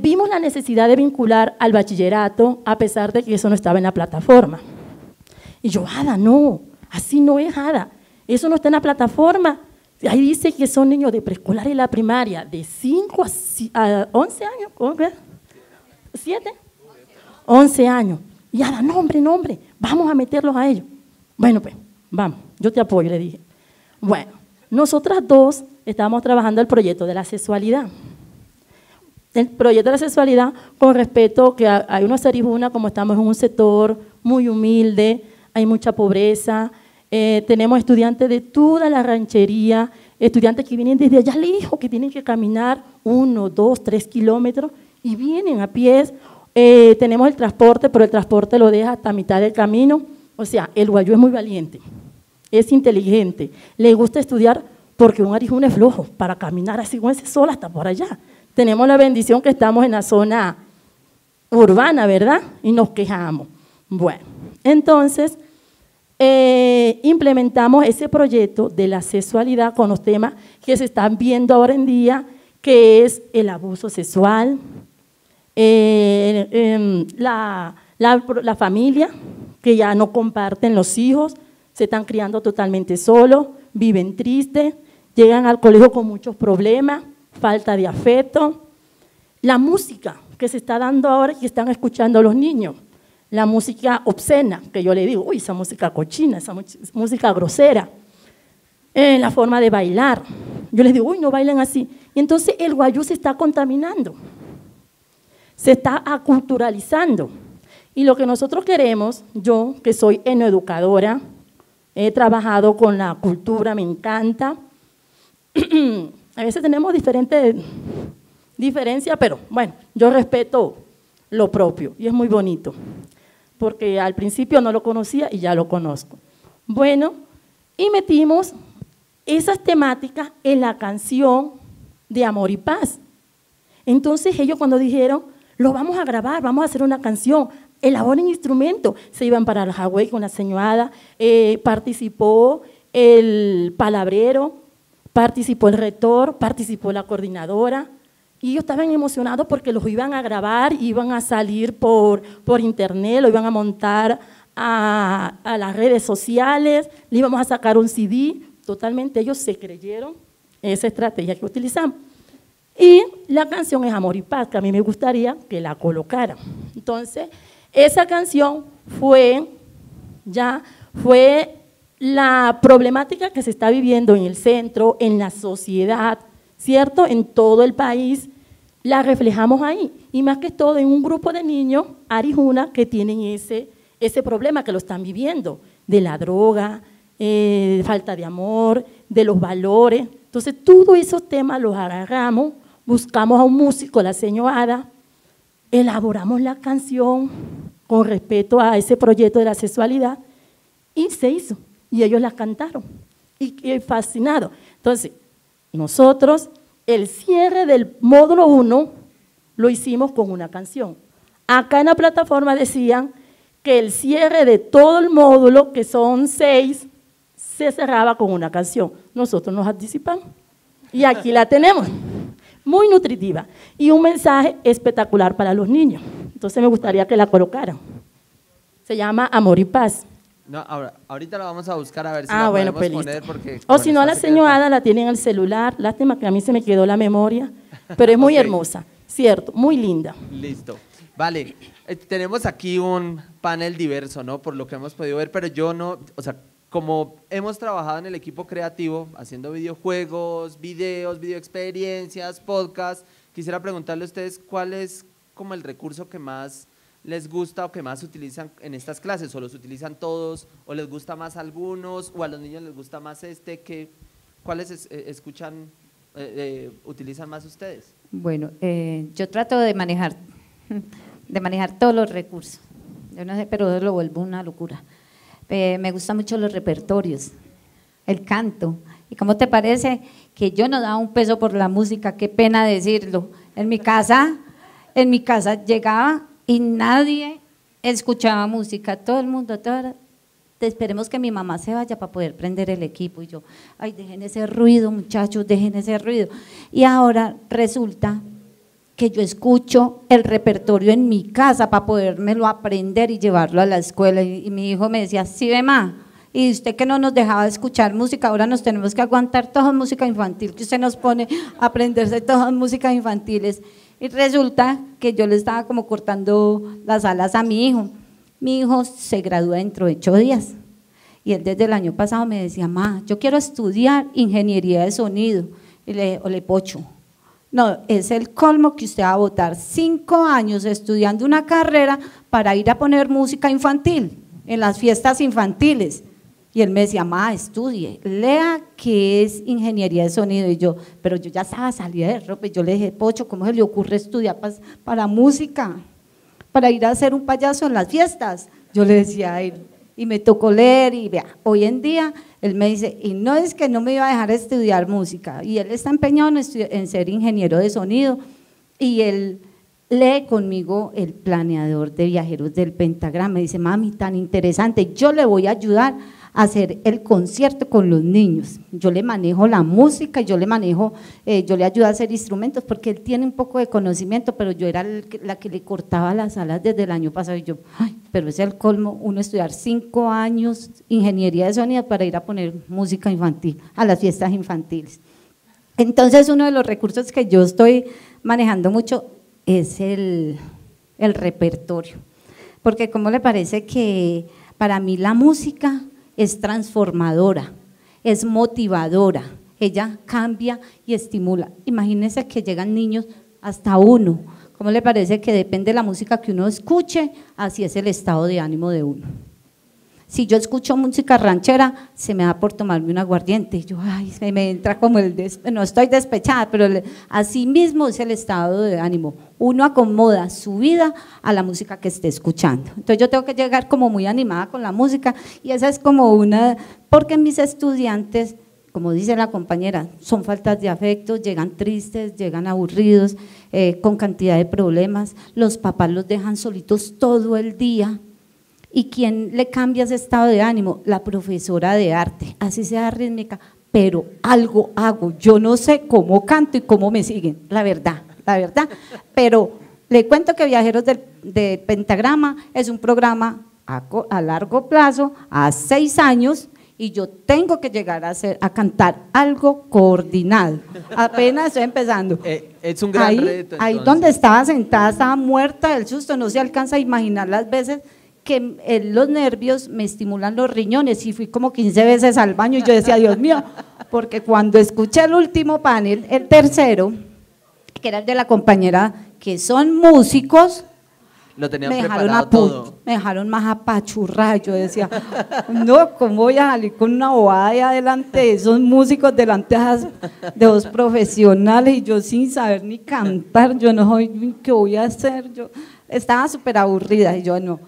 vimos la necesidad de vincular al bachillerato, a pesar de que eso no estaba en la plataforma. Y yo, Ada, no, así no es Ada. Eso no está en la plataforma. Ahí dice que son niños de preescolar y la primaria, de 5 a, 11 años, ¿cómo ¿7? 11 años. Y Ada, no, hombre, no, hombre, vamos a meterlos a ellos. Bueno, pues, vamos, yo te apoyo, le dije. Bueno, nosotras dos estábamos trabajando el proyecto de la sexualidad. El proyecto de la sexualidad con respeto que hay una serijuna, como estamos en un sector muy humilde, hay mucha pobreza, eh, tenemos estudiantes de toda la ranchería, estudiantes que vienen desde allá lejos, que tienen que caminar uno, dos, tres kilómetros y vienen a pies. Eh, tenemos el transporte, pero el transporte lo deja hasta mitad del camino. O sea, el guayú es muy valiente, es inteligente, le gusta estudiar porque un arijún es flojo para caminar así con ese sol hasta por allá. Tenemos la bendición que estamos en la zona urbana, ¿verdad? Y nos quejamos. Bueno, entonces eh, implementamos ese proyecto de la sexualidad con los temas que se están viendo ahora en día, que es el abuso sexual, eh, em, la, la familia, que ya no comparten los hijos, se están criando totalmente solos, viven tristes, llegan al colegio con muchos problemas, falta de afecto. La música que se está dando ahora y que están escuchando los niños, la música obscena, que yo le digo, uy, esa música cochina, esa música grosera, eh, la forma de bailar. Yo les digo, uy, no bailen así. Y entonces el guayú se está contaminando, se está aculturalizando. Y lo que nosotros queremos, yo que soy enoeducadora, he trabajado con la cultura, me encanta. A veces tenemos diferentes diferencias, pero bueno, yo respeto lo propio y es muy bonito porque al principio no lo conocía y ya lo conozco. Bueno, y metimos esas temáticas en la canción de Amor y Paz. Entonces ellos cuando dijeron, lo vamos a grabar, vamos a hacer una canción, elaboren instrumento, se iban para el Hawái con la señora, eh, participó el palabrero, participó el rector, participó la coordinadora, y ellos estaban emocionados porque los iban a grabar, iban a salir por, por internet, lo iban a montar a, a, las redes sociales, le íbamos a sacar un CD. Totalmente ellos se creyeron esa estrategia que utilizamos. Y la canción es Amor y Paz, que a mí me gustaría que la colocaran. Entonces, esa canción fue ya fue la problemática que se está viviendo en el centro, en la sociedad, ¿cierto? En todo el país la reflejamos ahí. Y más que todo en un grupo de niños, Arijuna, que tienen ese, ese problema, que lo están viviendo, de la droga, eh, falta de amor, de los valores. Entonces, todos esos temas los agarramos, buscamos a un músico, la señora, elaboramos la canción con respecto a ese proyecto de la sexualidad y se hizo. Y ellos la cantaron. Y, y fascinado. Entonces, nosotros el cierre del módulo 1 lo hicimos con una canción. Acá en la plataforma decían que el cierre de todo el módulo, que son seis, se cerraba con una canción. Nosotros nos anticipamos. Y aquí la tenemos, muy nutritiva. Y un mensaje espectacular para los niños. Entonces me gustaría que la colocaran. Se llama Amor y Paz. No, ahora, ahorita la vamos a buscar a ver si ah, la bueno, podemos pues poner porque... O si no, la señora la tiene en el celular. Lástima que a mí se me quedó la memoria, pero es muy hermosa, cierto, muy linda. Listo. Vale, eh, tenemos aquí un panel diverso, ¿no? Por lo que hemos podido ver, pero yo no, o sea, como hemos trabajado en el equipo creativo, haciendo videojuegos, videos, videoexperiencias, podcasts, quisiera preguntarle a ustedes cuál es como el recurso que más les gusta o que más utilizan en estas clases? ¿O los utilizan todos? ¿O les gusta más algunos? ¿O a los niños les gusta más este? que ¿Cuáles eh, escuchan, eh, eh, utilizan más ustedes? Bueno, yo trato de manejar, de manejar todos los recursos. Yo no sé, pero lo vuelvo una locura. me gustan mucho los repertorios, el canto. ¿Y cómo te parece que yo no daba un peso por la música? Qué pena decirlo. En mi casa, en mi casa llegaba y nadie escuchaba música, todo el mundo, todo, esperemos que mi mamá se vaya para poder prender el equipo. Y yo, ay, dejen ese ruido, muchachos, dejen ese ruido. Y ahora resulta que yo escucho el repertorio en mi casa para podérmelo aprender y llevarlo a la escuela. Y, mi hijo me decía, sí, ve más, y usted que no nos dejaba escuchar música, ahora nos tenemos que aguantar toda música infantil, que usted nos pone a aprenderse todas músicas infantiles. Y resulta que yo le estaba como cortando las alas a mi hijo. Mi hijo se gradúa dentro de ocho días. Y él desde el año pasado me decía, ma, yo quiero estudiar ingeniería de sonido. Y le dije, ole pocho, no, es el colmo que usted va a votar cinco años estudiando una carrera para ir a poner música infantil en las fiestas infantiles. Y él me decía, ma, estudie, lea que es ingeniería de sonido. Y yo, pero yo ya estaba salida de ropa. Y yo le dije, Pocho, ¿cómo se le ocurre estudiar para música? Para ir a hacer un payaso en las fiestas. Yo le decía a él, y me tocó leer y vea, hoy en día él me dice, y no es que no me iba a dejar estudiar música, y él está empeñado en, en ser ingeniero de sonido, y él lee conmigo el planeador de viajeros del pentagrama, me dice, mami, tan interesante, yo le voy a ayudar hacer el concierto con los niños. Yo le manejo la música, yo le manejo, eh, yo le ayudo a hacer instrumentos, porque él tiene un poco de conocimiento, pero yo era la que le cortaba las alas desde el año pasado, y yo, ay, pero es el colmo, uno estudiar cinco años ingeniería de sonido para ir a poner música infantil, a las fiestas infantiles. Entonces, uno de los recursos que yo estoy manejando mucho es el, repertorio. Porque ¿cómo le parece que para mí la música es transformadora, es motivadora, ella cambia y estimula. Imagínense que llegan niños hasta uno. ¿Cómo le parece que depende de la música que uno escuche? Así es el estado de ánimo de uno. Si yo escucho música ranchera, se me da por tomarme un aguardiente. Yo, ay, se me entra como el, no estoy despechada, pero así mismo es el estado de ánimo. Uno acomoda su vida a la música que esté escuchando. Entonces yo tengo que llegar como muy animada con la música y esa es como una, porque mis estudiantes, como dice la compañera, son faltas de afecto, llegan tristes, llegan aburridos, eh, con cantidad de problemas, los papás los dejan solitos todo el día ¿Y quién le cambia ese estado de ánimo? La profesora de arte, así sea rítmica, pero algo hago. Yo no sé cómo canto y cómo me siguen, la verdad, la verdad. Pero le cuento que Viajeros del, Pentagrama es un programa a, a, largo plazo, a seis años, y yo tengo que llegar a, hacer, a cantar algo coordinado. Apenas estoy empezando. Eh, es un gran ahí, reto. Ahí donde estaba sentada, estaba muerta del susto, no se alcanza a imaginar las veces que eh, los nervios me estimulan los riñones y fui como 15 veces al baño y yo decía, Dios mío, porque cuando escuché el último panel, el tercero, que era el de la compañera, que son músicos, lo tenían me dejaron, preparado todo. me dejaron más apachurrada. Yo decía, no, ¿cómo voy a salir con una bobada de adelante de esos músicos, delante de dos profesionales y yo sin saber ni cantar? Yo no soy, ¿qué voy a hacer? Yo estaba súper aburrida y yo no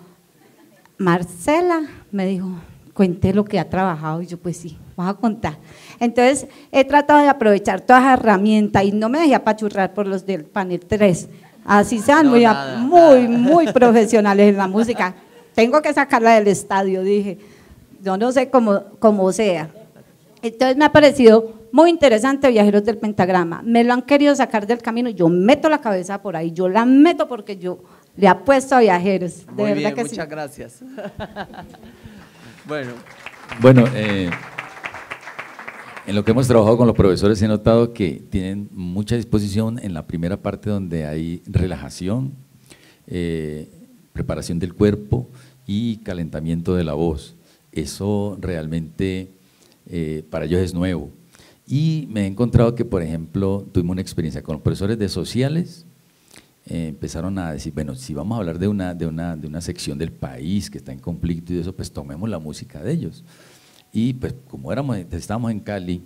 Marcela me dijo, cuente lo que ha trabajado. Y yo, pues sí, vamos a contar. Entonces, he tratado de aprovechar todas las herramientas y no me dejé apachurrar por los del panel 3. Así sean muy, muy, muy profesionales en la música. Tengo que sacarla del estadio, dije. Yo no sé cómo, cómo sea. Entonces, me ha parecido muy interesante Viajeros del Pentagrama. Me lo han querido sacar del camino. Yo meto la cabeza por ahí. Yo la meto porque yo le apuesto a viajeros. De Muy verdad bien, que muchas sí. gracias. bueno. Bueno, eh, en lo que hemos trabajado con los profesores he notado que tienen mucha disposición en la primera parte donde hay relajación, eh, preparación del cuerpo y calentamiento de la voz. Eso realmente eh, para ellos es nuevo. Y me he encontrado que, por ejemplo, tuvimos una experiencia con los profesores de sociales, eh, empezaron a decir, bueno, si vamos a hablar de una, de, una, de una sección del país que está en conflicto y eso, pues tomemos la música de ellos. Y pues como éramos, estábamos en Cali,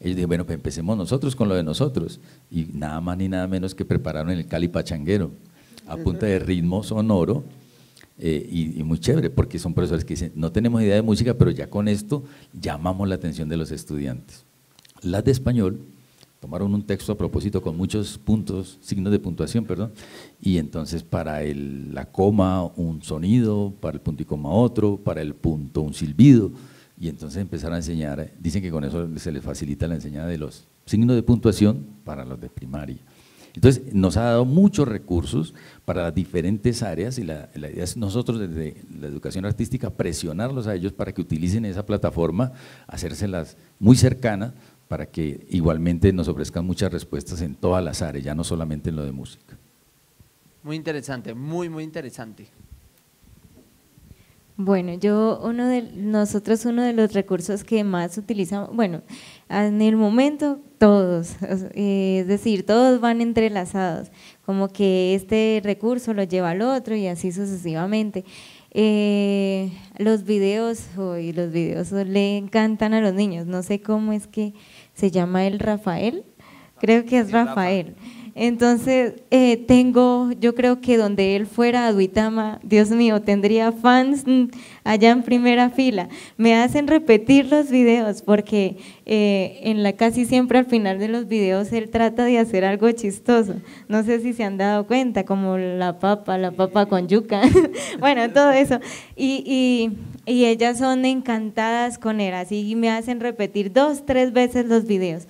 ellos dijeron, bueno, pues empecemos nosotros con lo de nosotros. Y nada más ni nada menos que prepararon el Cali Pachanguero, a punta de ritmo sonoro, eh, y, y, muy chévere, porque son profesores que dicen, no tenemos idea de música, pero ya con esto llamamos la atención de los estudiantes. Las de español tomaron un texto a propósito con muchos puntos, signos de puntuación, perdón, y entonces para el, la coma un sonido, para el punto y coma otro, para el punto un silbido, y entonces empezaron a enseñar, dicen que con eso se les facilita la enseñanza de los signos de puntuación para los de primaria. Entonces, nos ha dado muchos recursos para las diferentes áreas y la, la, idea es nosotros desde la educación artística presionarlos a ellos para que utilicen esa plataforma, hacérselas muy cercana para que igualmente nos ofrezcan muchas respuestas en todas las áreas, ya no solamente en lo de música. Muy interesante, muy, muy interesante. Bueno, yo, uno de nosotros, uno de los recursos que más utilizamos, bueno, en el momento todos, es decir, todos van entrelazados, como que este recurso lo lleva al otro y así sucesivamente. Eh, los videos, hoy los videos le encantan a los niños. No sé cómo es que se llama el Rafael. Creo que es Rafael. Entonces, eh, tengo, yo creo que donde él fuera a Duitama, Dios mío, tendría fans allá en primera fila. Me hacen repetir los videos porque eh, en la casi siempre al final de los videos él trata de hacer algo chistoso. No sé si se han dado cuenta, como la papa, la papa con yuca, bueno, todo eso. Y, y, ellas son encantadas con él, así me hacen repetir dos, tres veces los videos.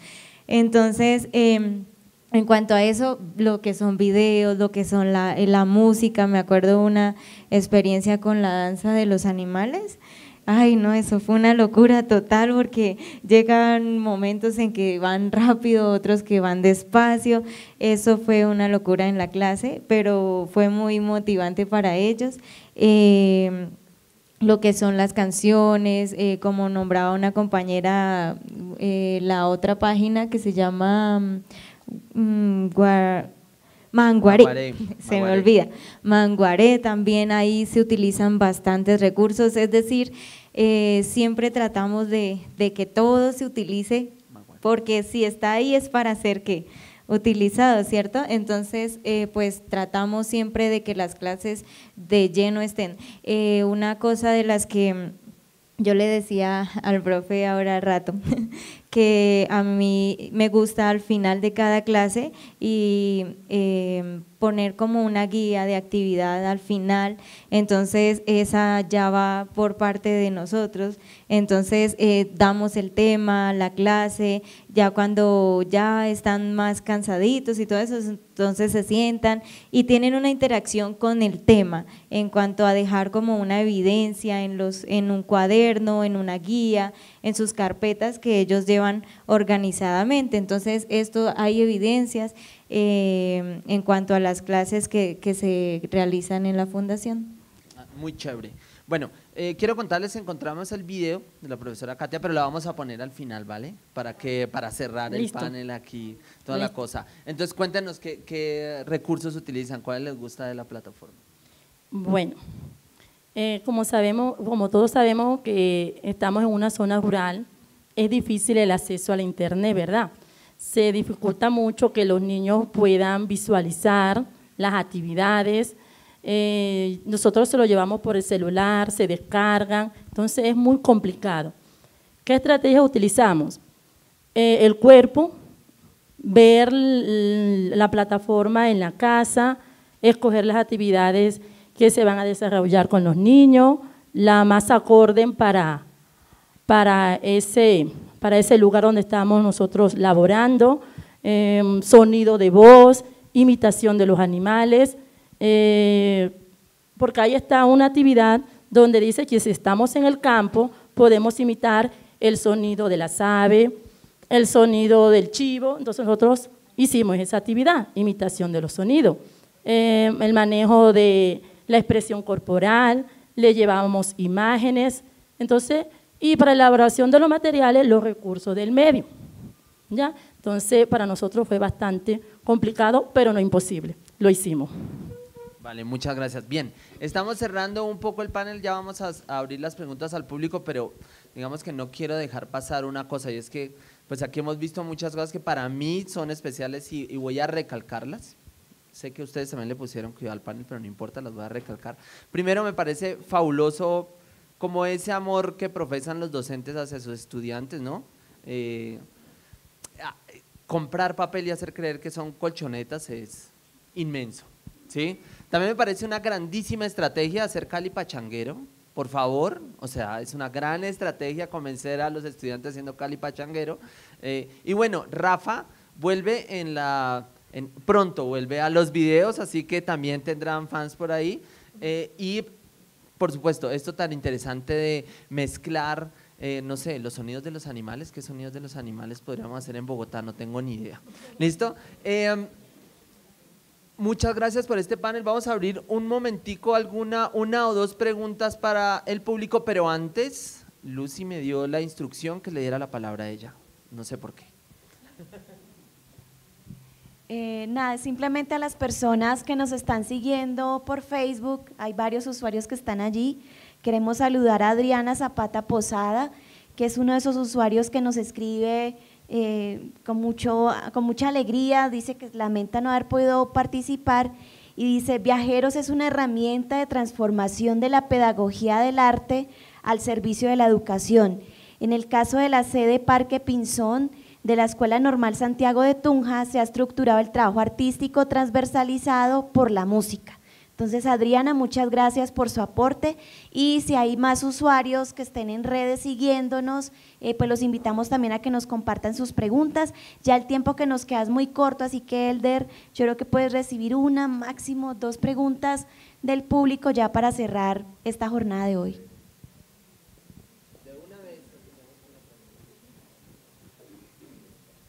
Entonces, eh, en cuanto a eso, lo que son videos, lo que son la, eh, la música, me acuerdo una experiencia con la danza de los animales. Ay, no, eso fue una locura total porque llegan momentos en que van rápido, otros que van despacio. Eso fue una locura en la clase, pero fue muy motivante para ellos. Eh, lo que son las canciones, eh, como nombraba una compañera, la otra página que se llama Mm, manguaré, se me olvida. Manguaré también ahí se utilizan bastantes recursos, es decir, eh, siempre tratamos de, que todo se utilice, porque si está ahí es para ser que utilizado, ¿cierto? Entonces, eh, pues tratamos siempre de que las clases de lleno estén. Eh, una cosa de las que yo le decía al profe ahora rato que a mí me gusta al final de cada clase y eh, poner como una guía de actividad al final, entonces esa ya va por parte de nosotros, entonces eh, damos el tema, la clase, ya cuando ya están más cansaditos y todo eso, entonces se sientan y tienen una interacción con el tema en cuanto a dejar como una evidencia en, los, en un cuaderno, en una guía, en sus carpetas que ellos llevan organizadamente. Entonces, esto hay evidencias eh, en cuanto a las clases que, que, se realizan en la fundación. Ah, muy chévere. Bueno, eh, quiero contarles, encontramos el video de la profesora Katia, pero lo vamos a poner al final, ¿vale? Para que para cerrar el panel aquí, toda la cosa. Entonces, cuéntenos qué, qué recursos utilizan, cuáles les gusta de la plataforma. Bueno, eh, como sabemos, como todos sabemos que estamos en una zona rural, es difícil el acceso a la internet, ¿verdad? Se dificulta mucho que los niños puedan visualizar las actividades. Eh, nosotros se lo llevamos por el celular, se descargan, entonces es muy complicado. ¿Qué estrategias utilizamos? Eh, el cuerpo, ver la plataforma en la casa, escoger las actividades que se van a desarrollar con los niños, la más acorde para, para, ese, para ese lugar donde estamos nosotros laborando, em, sonido de voz, imitación de los animales, eh, porque ahí está una actividad donde dice que si estamos en el campo podemos imitar el sonido de las aves, el sonido del chivo, entonces nosotros hicimos esa actividad, imitación de los sonidos, em, el manejo de la expresión corporal, le llevamos imágenes, entonces, y para la elaboración de los materiales, los recursos del medio. ¿ya? Entonces, para nosotros fue bastante complicado, pero no imposible, lo hicimos. Vale, muchas gracias. Bien, estamos cerrando un poco el panel, ya vamos a, abrir las preguntas al público, pero digamos que no quiero dejar pasar una cosa, y es que pues aquí hemos visto muchas cosas que para mí son especiales y voy a recalcarlas. Sé que ustedes también le pusieron cuidado al panel, pero no importa, las voy a recalcar. Primero, me parece fabuloso como ese amor que profesan los docentes hacia sus estudiantes, ¿no? Eh, comprar papel y hacer creer que son colchonetas es inmenso, ¿sí? También me parece una grandísima estrategia hacer Cali pachanguero, por favor, o sea, es una gran estrategia convencer a los estudiantes haciendo Cali pachanguero. Eh, y bueno, Rafa vuelve en la pronto vuelve a los videos, así que también tendrán fans por ahí. Eh, y por supuesto, esto tan interesante de mezclar, eh, no sé, los sonidos de los animales, ¿qué sonidos de los animales podríamos hacer en Bogotá? No tengo ni idea. ¿Listo? Eh, muchas gracias por este panel. Vamos a abrir un momentico alguna, una o dos preguntas para el público, pero antes, Lucy me dio la instrucción que le diera la palabra a ella. No sé por qué. Eh, nada, simplemente a las personas que nos están siguiendo por Facebook, hay varios usuarios que están allí. Queremos saludar a Adriana Zapata Posada, que es uno de esos usuarios que nos escribe eh, con, mucho, con mucha alegría, dice que lamenta no haber podido participar y dice, Viajeros es una herramienta de transformación de la pedagogía del arte al servicio de la educación. En el caso de la sede Parque Pinzón, de la Escuela Normal Santiago de Tunja se ha estructurado el trabajo artístico transversalizado por la música. Entonces, Adriana, muchas gracias por su aporte y si hay más usuarios que estén en redes siguiéndonos, eh, pues los invitamos también a que nos compartan sus preguntas. Ya el tiempo que nos queda es muy corto, así que Elder, yo creo que puedes recibir una, máximo dos preguntas del público ya para cerrar esta jornada de hoy.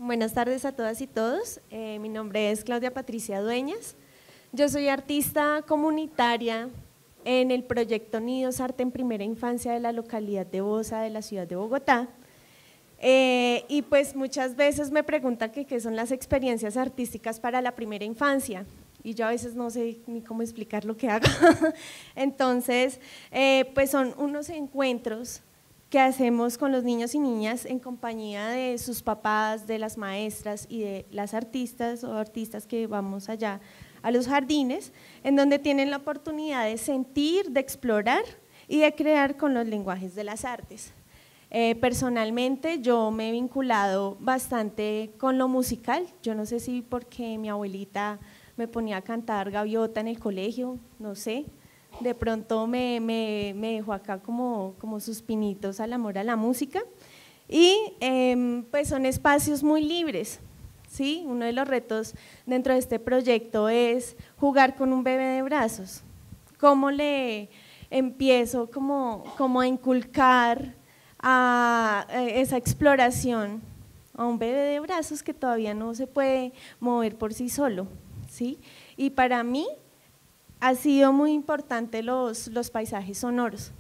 Buenas tardes a todas y todos. Eh, mi nombre es Claudia Patricia Dueñas. Yo soy artista comunitaria en el proyecto Nidos Arte en Primera Infancia de la localidad de Bosa de la ciudad de Bogotá. Eh, y pues muchas veces me preguntan qué son las experiencias artísticas para la primera infancia y yo a veces no sé ni cómo explicar lo que hago. Entonces, eh, pues son unos encuentros que hacemos con los niños y niñas en compañía de sus papás, de las maestras y de las artistas o artistas que vamos allá a los jardines, en donde tienen la oportunidad de sentir, de explorar y de crear con los lenguajes de las artes. Eh, personalmente yo me he vinculado bastante con lo musical, yo no sé si porque mi abuelita me ponía a cantar gaviota en el colegio, no sé, de pronto me, me, me dejó acá como, como sus pinitos al amor a la música. Y em, pues son espacios muy libres. ¿sí? Uno de los retos dentro de este proyecto es jugar con un bebé de brazos. ¿Cómo le empiezo como, como a inculcar a esa exploración a un bebé de brazos que todavía no se puede mover por sí solo? ¿sí? Y para mí ha sido muy importante los, los paisajes sonoros.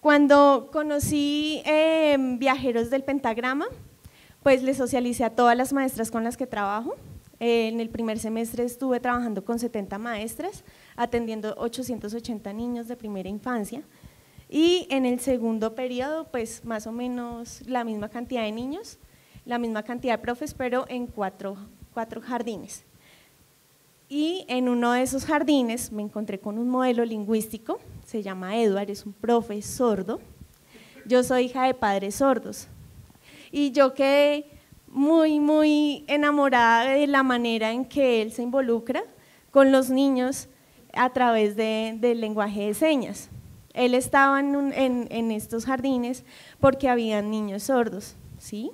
Cuando conocí em, Viajeros del Pentagrama, pues le socialicé a todas las maestras con las que trabajo. en el primer semestre estuve trabajando con 70 maestras, atendiendo 880 niños de primera infancia. Y en el segundo periodo, pues más o menos la misma cantidad de niños, la misma cantidad de profes, pero en cuatro, cuatro jardines. Y en uno de esos jardines me encontré con un modelo lingüístico, se llama Edward, es un profe sordo. Yo soy hija de padres sordos. Y yo quedé muy, muy enamorada de la manera en que él se involucra con los niños a través del lenguaje de señas. Él estaba en, en estos jardines porque había niños sordos, ¿sí?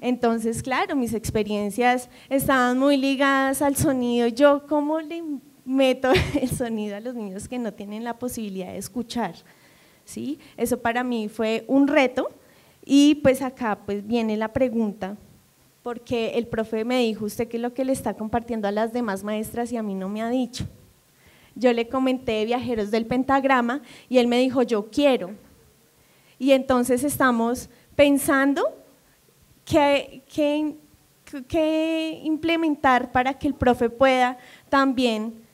Entonces, claro, mis experiencias estaban muy ligadas al sonido. Yo, ¿cómo le meto el sonido a los niños que no tienen la posibilidad de escuchar? ¿Sí? Eso para mí fue un reto y pues acá pues viene la pregunta, porque el profe me dijo, usted qué es lo que le está compartiendo a las demás maestras y a mí no me ha dicho. Yo le comenté viajeros del pentagrama y él me dijo, yo quiero. Y entonces estamos pensando ¿Qué, implementar para que el profe pueda también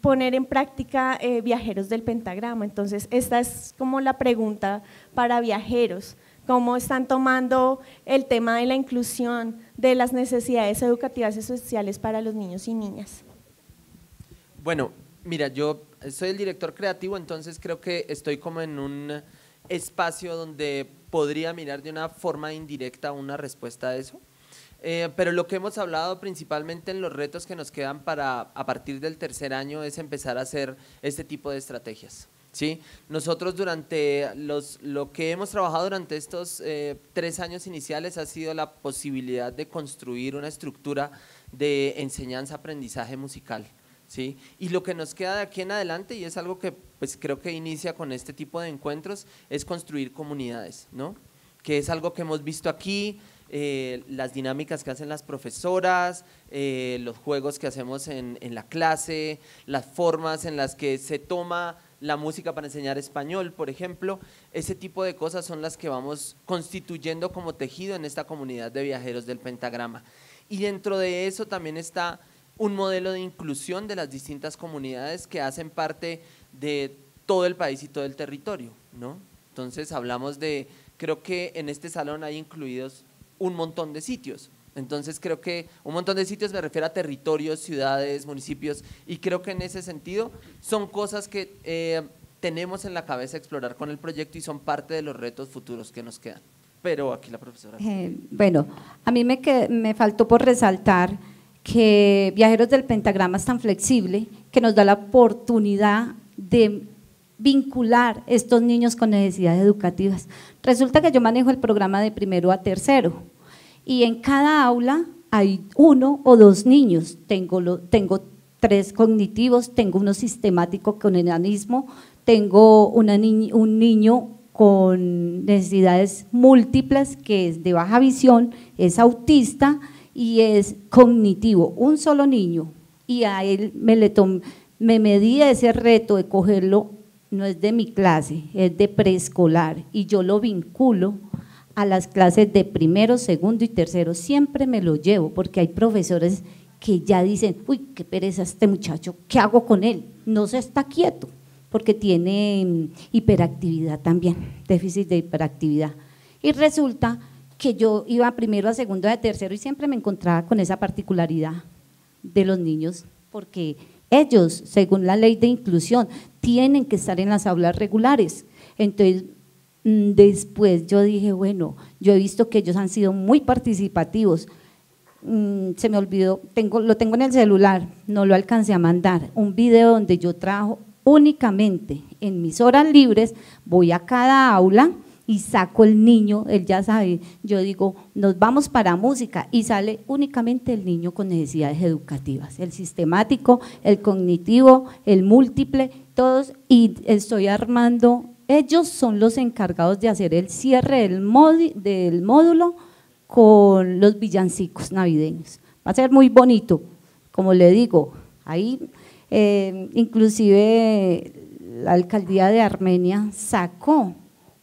poner en práctica eh, viajeros del pentagrama? Entonces, esta es como la pregunta para viajeros. ¿Cómo están tomando el tema de la inclusión de las necesidades educativas y sociales para los niños y niñas? Bueno, mira, yo soy el director creativo, entonces creo que estoy como en un espacio donde podría mirar de una forma indirecta una respuesta a eso. Eh, pero lo que hemos hablado principalmente en los retos que nos quedan para a partir del tercer año es empezar a hacer este tipo de estrategias. ¿sí? Nosotros durante los, lo que hemos trabajado durante estos eh, tres años iniciales ha sido la posibilidad de construir una estructura de enseñanza-aprendizaje musical. ¿Sí? Y lo que nos queda de aquí en adelante, y es algo que pues creo que inicia con este tipo de encuentros, es construir comunidades, ¿no? Que es algo que hemos visto aquí, eh, las dinámicas que hacen las profesoras, eh, los juegos que hacemos en, en, la clase, las formas en las que se toma la música para enseñar español, por ejemplo, ese tipo de cosas son las que vamos constituyendo como tejido en esta comunidad de viajeros del pentagrama. Y dentro de eso también está un modelo de inclusión de las distintas comunidades que hacen parte de todo el país y todo el territorio, ¿no? Entonces hablamos de, creo que en este salón hay incluidos un montón de sitios. Entonces creo que un montón de sitios me refiero a territorios, ciudades, municipios, y creo que en ese sentido son cosas que eh, tenemos en la cabeza explorar con el proyecto y son parte de los retos futuros que nos quedan. Pero aquí la profesora. Eh, bueno, a mí me, me faltó por resaltar que Viajeros del Pentagrama es tan flexible que nos da la oportunidad de vincular estos niños con necesidades educativas. Resulta que yo manejo el programa de primero a tercero y en cada aula hay uno o dos niños. Tengo, tengo tres cognitivos, tengo uno sistemático con enanismo, tengo una un niño con necesidades múltiples que es de baja visión, es autista y es cognitivo, un solo niño. Y a él me, le me medí ese reto de cogerlo, no es de mi clase, es de preescolar, y yo lo vinculo a las clases de primero, segundo y tercero. Siempre me lo llevo porque hay profesores que ya dicen, uy, qué pereza este muchacho, ¿qué hago con él? No se está quieto porque tiene mm, hiperactividad también, déficit de hiperactividad. Y resulta que yo iba primero a segundo, a tercero y siempre me encontraba con esa particularidad de los niños, porque ellos, según la ley de inclusión, tienen que estar en las aulas regulares. Entonces, mm, después yo dije, bueno, yo he visto que ellos han sido muy participativos. Mm, se me olvidó, tengo, lo tengo en el celular, no lo alcancé a mandar, un video donde yo trabajo únicamente en mis horas libres, voy a cada aula y saco el niño, él ya sabe, yo digo, nos vamos para música y sale únicamente el niño con necesidades educativas, el sistemático, el cognitivo, el múltiple, todos, y estoy armando, ellos son los encargados de hacer el cierre del, del módulo con los villancicos navideños. Va a ser muy bonito, como le digo, ahí eh, inclusive la alcaldía de Armenia sacó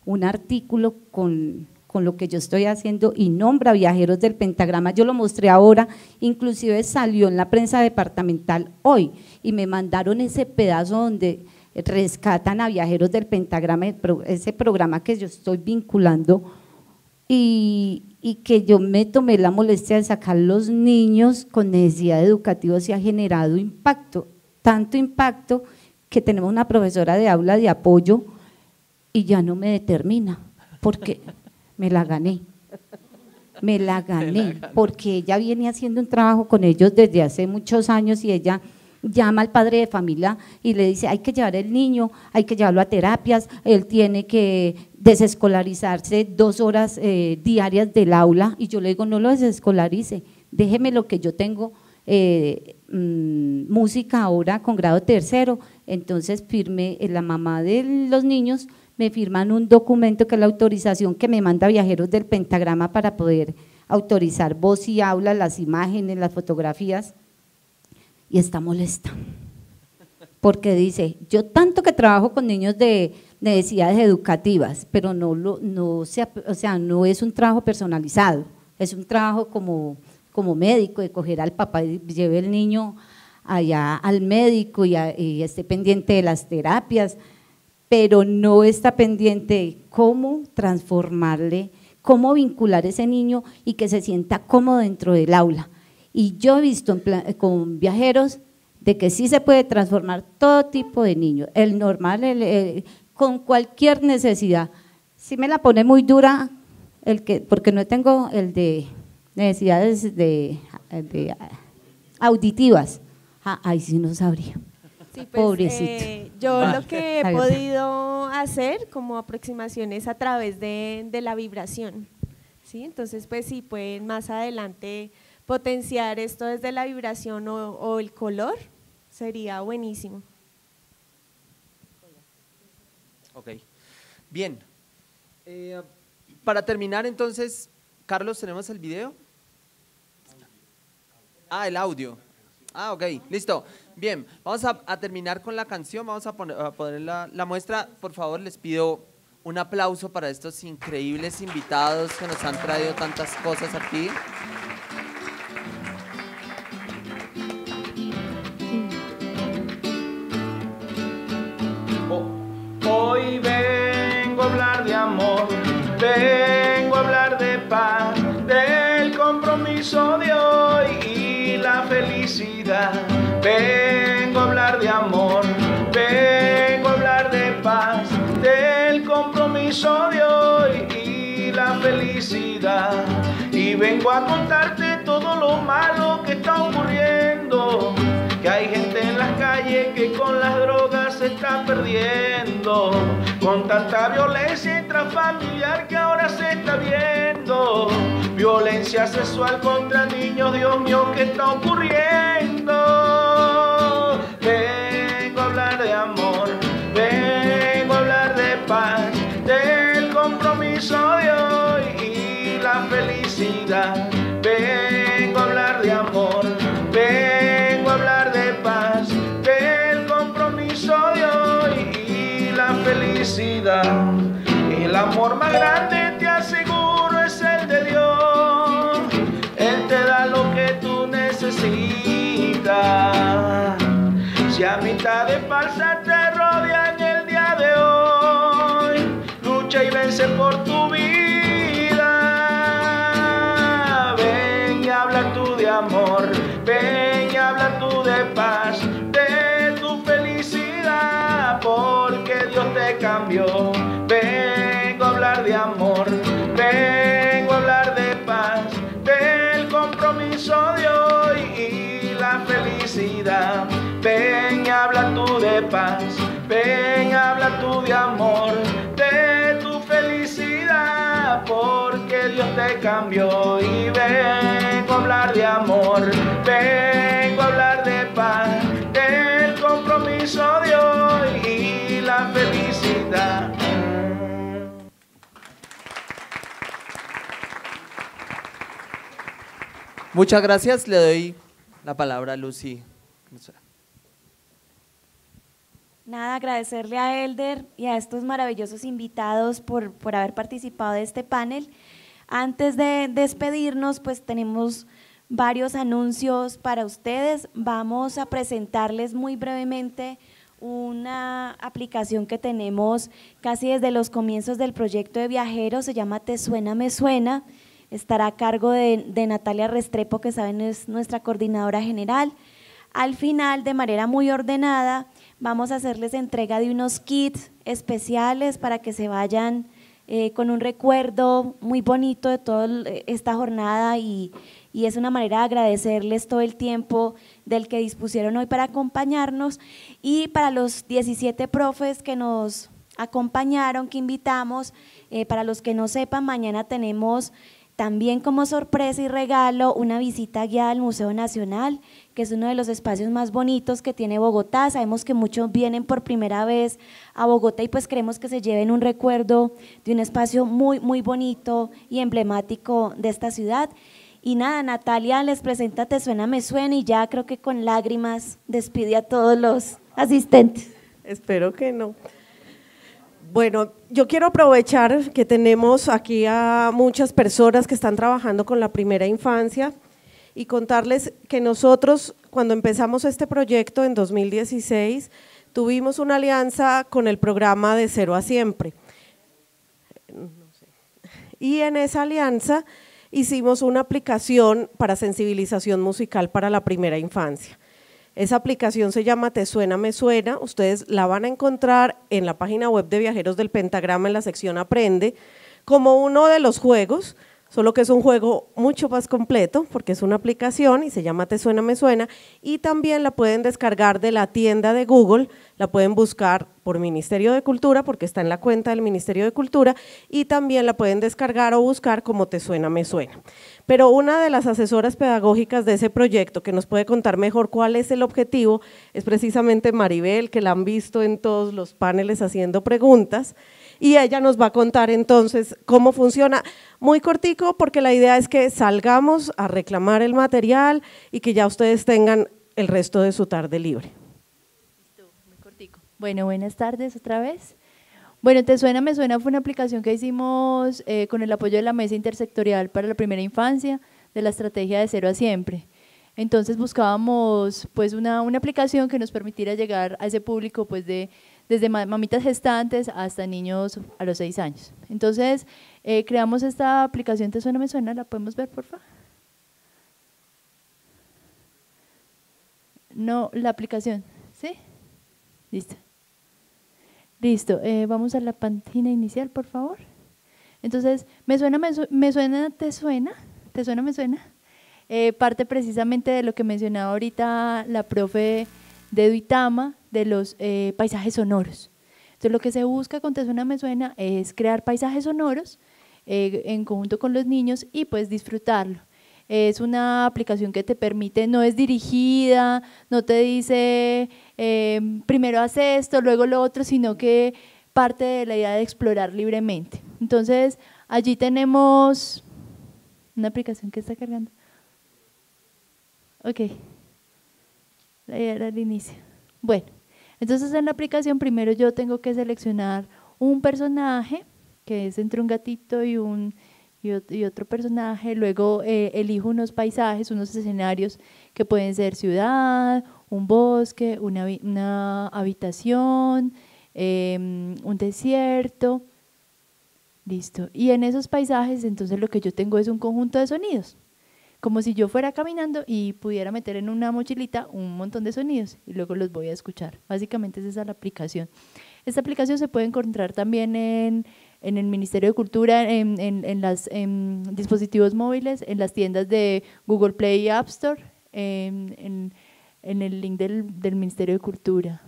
un artículo con, con lo que yo estoy haciendo y nombra viajeros del pentagrama. Yo lo mostré ahora, inclusive salió en la prensa departamental hoy y me mandaron ese pedazo donde rescatan a viajeros del pentagrama, ese programa que yo estoy vinculando y, y que yo me tomé la molestia de sacar los niños con necesidad educativa y ha generado impacto tanto impacto que tenemos una profesora de aula de apoyo y ya no me determina, porque me la gané. Me la gané, porque ella viene haciendo un trabajo con ellos desde hace muchos años y ella llama al padre de familia y le dice, hay que llevar el niño, hay que llevarlo a terapias, él tiene que desescolarizarse dos horas eh, diarias del aula. Y yo le digo, no lo desescolarice, déjeme lo que yo tengo eh, mm, música ahora con grado tercero, entonces firme, eh, la mamá de los niños me firman un documento que es la autorización que me manda viajeros del pentagrama para poder autorizar voz y aula, las imágenes, las fotografías, y está molesta. Porque dice, yo tanto que trabajo con niños de necesidades educativas, pero no, lo, no, o sea, no es un trabajo personalizado, es un trabajo como como médico, de coger al papá y lleve el niño allá al médico y, esté pendiente de las terapias, pero no está pendiente de cómo transformarle, cómo vincular ese niño y que se sienta cómodo dentro del aula. Y yo he visto con viajeros de que sí se puede transformar todo tipo de niños, el normal, con cualquier necesidad. Si me la pone muy dura, el que, porque no tengo el de necesidades de, auditivas, ah, ahí sí no sabría. Sí, pues, Pobrecito. Eh, yo lo que he podido hacer como aproximación es a través de, la vibración. ¿sí? Entonces, pues sí, pueden más adelante potenciar esto desde la vibración o, el color, sería buenísimo. Ok, bien. Eh, para terminar, entonces, Carlos, ¿tenemos el video? Ah, el audio. Ah, ok, listo. Bien, vamos a, terminar con la canción, vamos a, poner, la, muestra. Por favor, les pido un aplauso para estos increíbles invitados que nos han traído tantas cosas aquí. Hoy vengo a hablar de amor, vengo a hablar de paz, del compromiso de hoy y la felicidad. Vengo a hablar de amor, vengo a hablar de paz, del compromiso de hoy y la felicidad. Y vengo a contarte todo lo malo que está ocurriendo, que hay gente en las calles que con las drogas se está perdiendo, con tanta violencia intrafamiliar que ahora se está viendo, violencia sexual contra niños, Dios mío, qué está ocurriendo. Vengo a hablar de amor, vengo a hablar de paz, del compromiso de hoy y la felicidad. El amor más grande te aseguro es el de Dios. Él te da lo que tú necesitas. Si a mitad Vengo a hablar de amor, vengo a hablar de paz, del compromiso de hoy y la felicidad. Ven y habla tú de paz, ven y habla tú de amor, de tu felicidad, porque Dios te cambió y vengo a hablar de amor, vengo Muchas gracias, le doy la palabra a Lucy. Nada, agradecerle a Elder y a estos maravillosos invitados por, por haber participado de este panel. Antes de despedirnos, pues tenemos varios anuncios para ustedes. Vamos a presentarles muy brevemente una aplicación que tenemos casi desde los comienzos del proyecto de viajeros, se llama Te Suena, Me Suena. Estará a cargo de, Natalia Restrepo, que saben es nuestra coordinadora general. Al final, de manera muy ordenada, vamos a hacerles entrega de unos kits especiales para que se vayan eh, con un recuerdo muy bonito de toda esta jornada y, y es una manera de agradecerles todo el tiempo del que dispusieron hoy para acompañarnos y para los 17 profes que nos acompañaron, que invitamos, eh, para los que no sepan, mañana tenemos también como sorpresa y regalo una visita guiada al Museo Nacional, que es uno de los espacios más bonitos que tiene Bogotá. Sabemos que muchos vienen por primera vez a Bogotá y pues queremos que se lleven un recuerdo de un espacio muy, muy bonito y emblemático de esta ciudad. Y nada, Natalia les presenta Te Suena, Me Suena y ya creo que con lágrimas despide a todos los asistentes. Espero que no. Bueno, yo quiero aprovechar que tenemos aquí a muchas personas que están trabajando con la primera infancia y contarles que nosotros cuando empezamos este proyecto en 2016 tuvimos una alianza con el programa de Cero a Siempre. Y en esa alianza hicimos una aplicación para sensibilización musical para la primera infancia. Esa aplicación se llama Te Suena, Me Suena. Ustedes la van a encontrar en la página web de Viajeros del Pentagrama en la sección Aprende como uno de los juegos, solo que es un juego mucho más completo porque es una aplicación y se llama Te Suena, Me Suena. Y también la pueden descargar de la tienda de Google, la pueden buscar por Ministerio de Cultura porque está en la cuenta del Ministerio de Cultura y también la pueden descargar o buscar como Te Suena, Me Suena. Pero una de las asesoras pedagógicas de ese proyecto que nos puede contar mejor cuál es el objetivo es precisamente Maribel, que la han visto en todos los paneles haciendo preguntas y ella nos va a contar entonces cómo funciona. Muy cortico porque la idea es que salgamos a reclamar el material y que ya ustedes tengan el resto de su tarde libre. Bueno, buenas tardes otra vez. Bueno, Te Suena, Me Suena fue una aplicación que hicimos eh, con el apoyo de la Mesa Intersectorial para la Primera Infancia, de la Estrategia de Cero a Siempre. Entonces buscábamos pues una, una aplicación que nos permitiera llegar a ese público pues de, desde mamitas gestantes hasta niños a los seis años. Entonces eh, creamos esta aplicación Te Suena, Me Suena, ¿la podemos ver por favor? No, la aplicación, ¿sí? Listo. Listo, eh, vamos a la página inicial, por favor. Entonces, ¿me suena, me, suena, te suena? ¿te suena, me suena? Eh, parte precisamente de lo que mencionaba ahorita la profe de Duitama, de los eh, paisajes sonoros. Entonces lo que se busca con Te suena, me suena es crear paisajes sonoros eh, en conjunto con los niños y pues disfrutarlo. Es una aplicación que te permite, no es dirigida, no te dice primero haz esto, luego lo otro, sino que parte de la idea de explorar libremente. Entonces, allí tenemos una aplicación que está cargando. Ok, la idea era el inicio. Bueno, entonces en la aplicación primero yo tengo que seleccionar un personaje, que es entre un gatito y un y, otro personaje, luego eh, elijo unos paisajes, unos escenarios que pueden ser ciudad, un bosque, una, habitación, Em, un desierto, listo. Y en esos paisajes entonces lo que yo tengo es un conjunto de sonidos, como si yo fuera caminando y pudiera meter en una mochilita un montón de sonidos y luego los voy a escuchar. Básicamente esa es la aplicación. Esta aplicación se puede encontrar también en, en el Ministerio de Cultura, en, en, los dispositivos móviles, en las tiendas de Google Play y App Store, en, el link del, del Ministerio de Cultura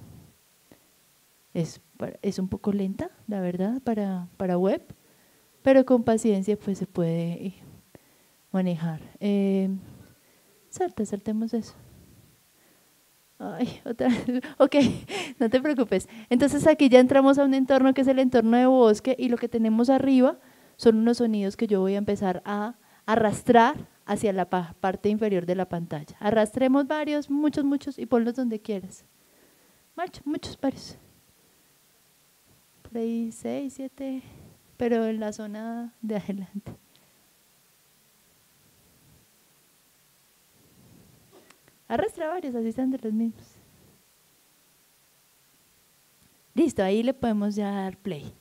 es, es un poco lenta, la verdad, para, para web, pero con paciencia pues se puede manejar. Eh, salta, saltemos eso. Ay, otra Ok, no te preocupes. Entonces aquí ya entramos a un entorno que es el entorno de bosque y lo que tenemos arriba son unos sonidos que yo voy a empezar a arrastrar hacia la parte inferior de la pantalla. Arrastremos varios, muchos, muchos y ponlos donde quieras. Marcha, muchos, varios ahí 6, 7, pero en la zona de adelante. Arrastra varios, así están de los mismos. Listo, ahí le podemos ya dar play.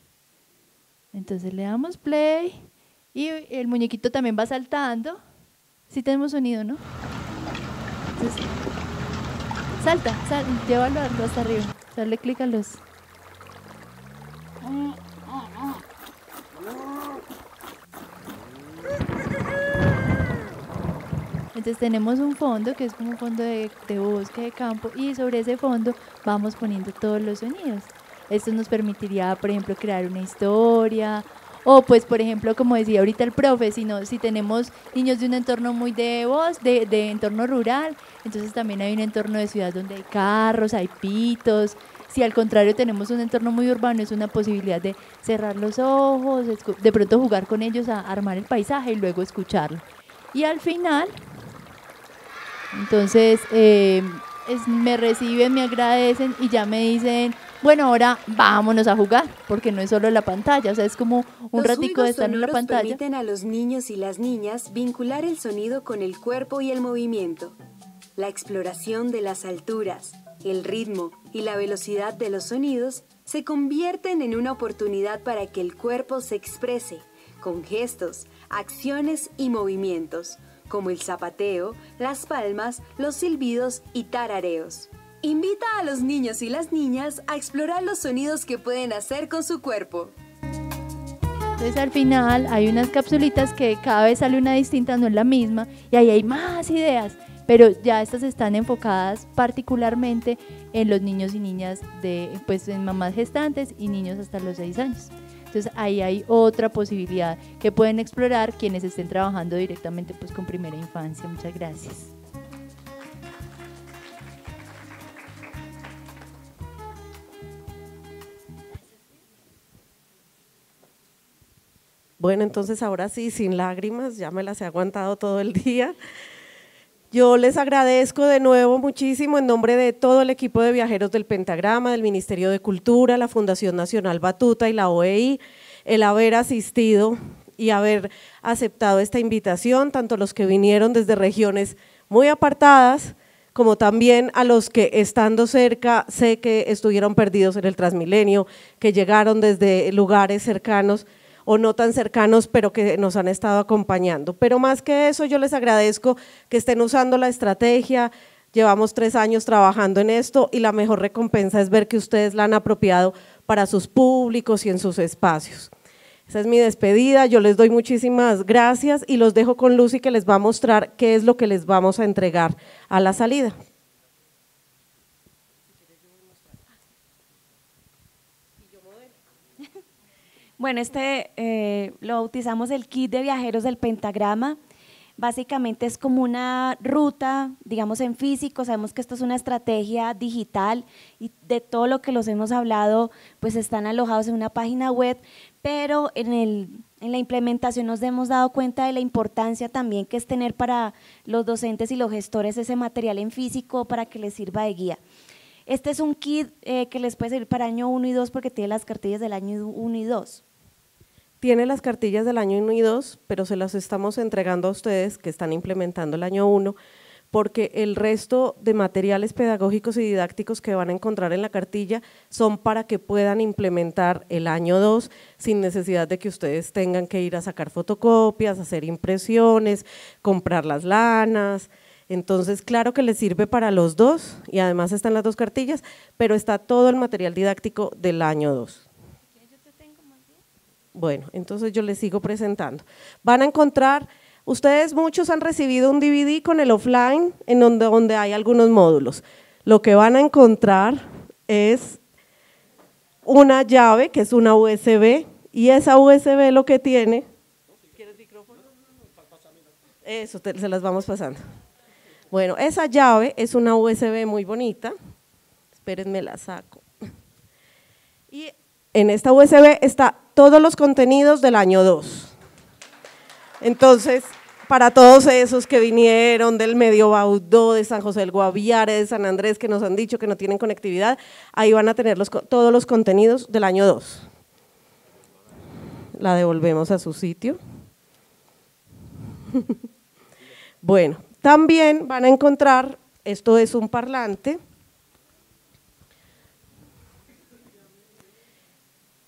Entonces le damos play y el muñequito también va saltando. Si tenemos sonido, ¿no? salta, sal, llévalo hasta arriba. Dale clic a los entonces tenemos un fondo que es como un fondo de, bosque, de campo, y sobre ese fondo vamos poniendo todos los sonidos. Esto nos permitiría, por ejemplo, crear una historia, o pues, por ejemplo, como decía ahorita el profe, si, si tenemos niños de un entorno muy de voz, de, de entorno rural, entonces también hay un entorno de ciudad donde hay carros, hay pitos, si al contrario tenemos un entorno muy urbano, es una posibilidad de cerrar los ojos, de pronto jugar con ellos a armar el paisaje y luego escucharlo. Y al final, entonces eh, me reciben, me agradecen y ya me dicen, bueno, ahora vámonos a jugar, porque no es solo la pantalla, o sea, es como un ratico de estar en la pantalla. permiten a los niños y las niñas vincular el sonido con el cuerpo y el movimiento. La exploración de las alturas, el ritmo y la velocidad de los sonidos se convierten en una oportunidad para que el cuerpo se exprese con gestos, acciones y movimientos, como el zapateo, las palmas, los silbidos y tarareos. Invita a los niños y las niñas a explorar los sonidos que pueden hacer con su cuerpo. Entonces al final hay unas capsulitas que cada vez sale una distinta, no es la misma, y ahí hay más ideas pero ya estas están enfocadas particularmente en los niños y niñas de, pues en mamás gestantes y niños hasta los 6 años. Entonces ahí hay otra posibilidad que pueden explorar quienes estén trabajando directamente pues con primera infancia. Muchas gracias. Bueno, entonces ahora sí, sin lágrimas, ya me las he aguantado todo el día. Yo les agradezco de nuevo muchísimo en nombre de todo el equipo de viajeros del Pentagrama, del Ministerio de Cultura, la Fundación Nacional Batuta y la OEI, el haber asistido y haber aceptado esta invitación, tanto los que vinieron desde regiones muy apartadas, como también a los que estando cerca, sé que estuvieron perdidos en el Transmilenio, que llegaron desde lugares cercanos o no tan cercanos, pero que nos han estado acompañando. Pero más que eso, yo les agradezco que estén usando la estrategia. Llevamos tres años trabajando en esto y la mejor recompensa es ver que ustedes la han apropiado para sus públicos y en sus espacios. Esa es mi despedida, yo les doy muchísimas gracias y los dejo con Lucy que les va a mostrar qué es lo que les vamos a entregar a la salida. Bueno, este eh, lo bautizamos el kit de viajeros del pentagrama. Básicamente es como una ruta, digamos en físico, sabemos que esto es una estrategia digital y de todo lo que los hemos hablado, pues están alojados en una página web, pero en, el, en la implementación nos hemos dado cuenta de la importancia también que es tener para los docentes y los gestores ese material en físico para que les sirva de guía. Este es un kit eh, que les puede servir para año 1 y 2 porque tiene las cartillas del año 1 y 2 tiene las cartillas del año 1 y 2, pero se las estamos entregando a ustedes que están implementando el año 1, porque el resto de materiales pedagógicos y didácticos que van a encontrar en la cartilla son para que puedan implementar el año 2 sin necesidad de que ustedes tengan que ir a sacar fotocopias, hacer impresiones, comprar las lanas. Entonces, claro que les sirve para los dos y además están las dos cartillas, pero está todo el material didáctico del año 2. Bueno, entonces yo les sigo presentando. Van a encontrar, ustedes muchos han recibido un DVD con el offline en donde, donde hay algunos módulos. Lo que van a encontrar es una llave que es una USB y esa USB lo que tiene... ¿Quieres micrófono? Eso, se las vamos pasando. Bueno, esa llave es una USB muy bonita. Espérenme, la saco. Y en esta USB está todos los contenidos del año 2. Entonces, para todos esos que vinieron del medio Baudó, de San José del Guaviare, de San Andrés, que nos han dicho que no tienen conectividad, ahí van a tener todos los contenidos del año 2. La devolvemos a su sitio. bueno, también van a encontrar, esto es un parlante,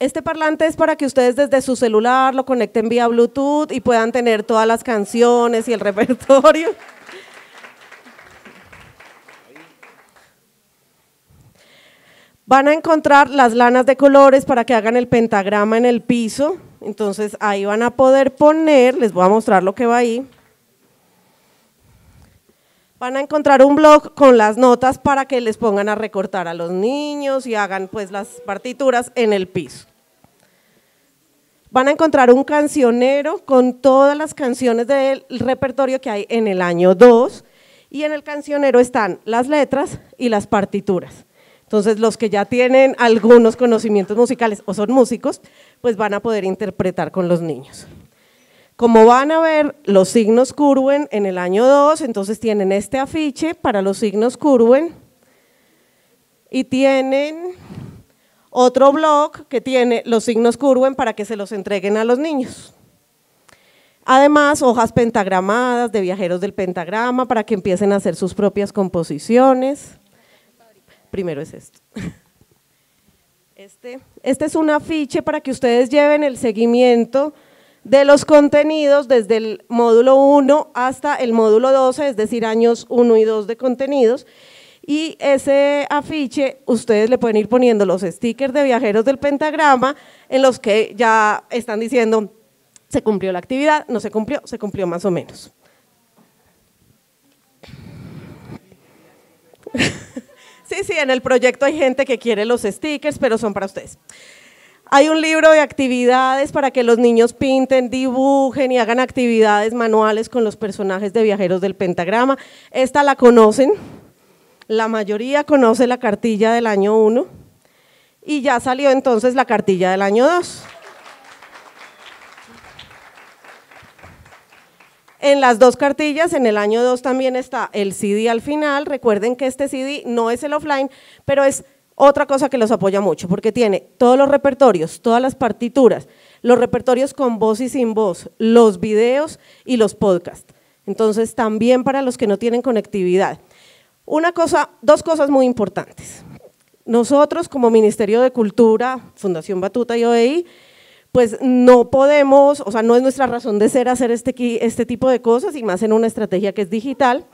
Este parlante es para que ustedes desde su celular lo conecten vía Bluetooth y puedan tener todas las canciones y el repertorio. Van a encontrar las lanas de colores para que hagan el pentagrama en el piso. Entonces ahí van a poder poner, les voy a mostrar lo que va ahí. Van a encontrar un blog con las notas para que les pongan a recortar a los niños y hagan pues las partituras en el piso. Van a encontrar un cancionero con todas las canciones del repertorio que hay en el año 2 y en el cancionero están las letras y las partituras. Entonces los que ya tienen algunos conocimientos musicales o son músicos, pues van a poder interpretar con los niños. Como van a ver los signos Curwen en el año 2, entonces tienen este afiche para los signos Curwen y tienen otro blog que tiene los signos Curwen para que se los entreguen a los niños. Además, hojas pentagramadas de viajeros del pentagrama para que empiecen a hacer sus propias composiciones. Primero es esto. Este, este es un afiche para que ustedes lleven el seguimiento de los contenidos desde el módulo 1 hasta el módulo 12, es decir, años 1 y 2 de contenidos. Y ese afiche, ustedes le pueden ir poniendo los stickers de viajeros del pentagrama en los que ya están diciendo, se cumplió la actividad, no se cumplió, se cumplió más o menos. Sí, sí, en el proyecto hay gente que quiere los stickers, pero son para ustedes. Hay un libro de actividades para que los niños pinten, dibujen y hagan actividades manuales con los personajes de Viajeros del Pentagrama. Esta la conocen, la mayoría conoce la cartilla del año 1 y ya salió entonces la cartilla del año 2. En las dos cartillas, en el año 2 también está el CD al final. Recuerden que este CD no es el offline, pero es otra cosa que los apoya mucho, porque tiene todos los repertorios, todas las partituras, los repertorios con voz y sin voz, los videos y los podcasts. Entonces, también para los que no tienen conectividad. Una cosa, dos cosas muy importantes. Nosotros como Ministerio de Cultura, Fundación Batuta y OEI, pues no podemos, o sea, no es nuestra razón de ser hacer este, este tipo de cosas y más en una estrategia que es digital.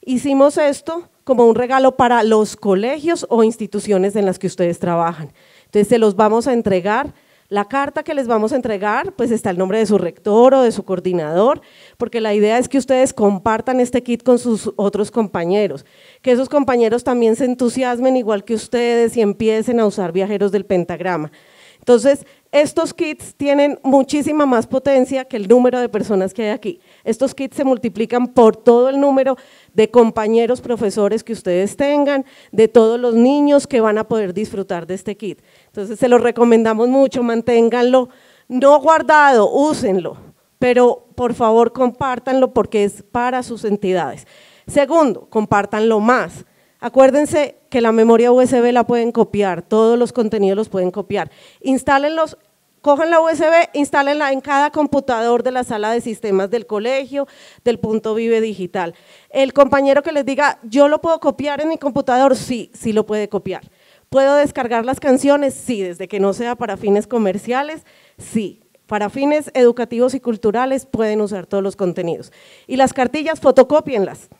Hicimos esto como un regalo para los colegios o instituciones en las que ustedes trabajan. Entonces se los vamos a entregar La carta que les vamos a entregar, pues está el nombre de su rector o de su coordinador, porque la idea es que ustedes compartan este kit con sus otros compañeros, que esos compañeros también se entusiasmen igual que ustedes y empiecen a usar viajeros del pentagrama. Entonces, estos kits tienen muchísima más potencia que el número de personas que hay aquí. Estos kits se multiplican por todo el número de compañeros profesores que ustedes tengan, de todos los niños que van a poder disfrutar de este kit. Entonces se los recomendamos mucho, manténganlo no guardado, úsenlo, pero por favor compártanlo porque es para sus entidades. Segundo, compártanlo más. Acuérdense que la memoria USB la pueden copiar, todos los contenidos los pueden copiar. Instálenlos, cojan la USB, instálenla en cada computador de la sala de sistemas del colegio, del punto Vive Digital. El compañero que les diga, yo lo puedo copiar en mi computador, sí, sí lo puede copiar. ¿Puedo descargar las canciones? Sí, desde que no sea para fines comerciales, sí. Para fines educativos y culturales pueden usar todos los contenidos. Y las cartillas, fotocópienlas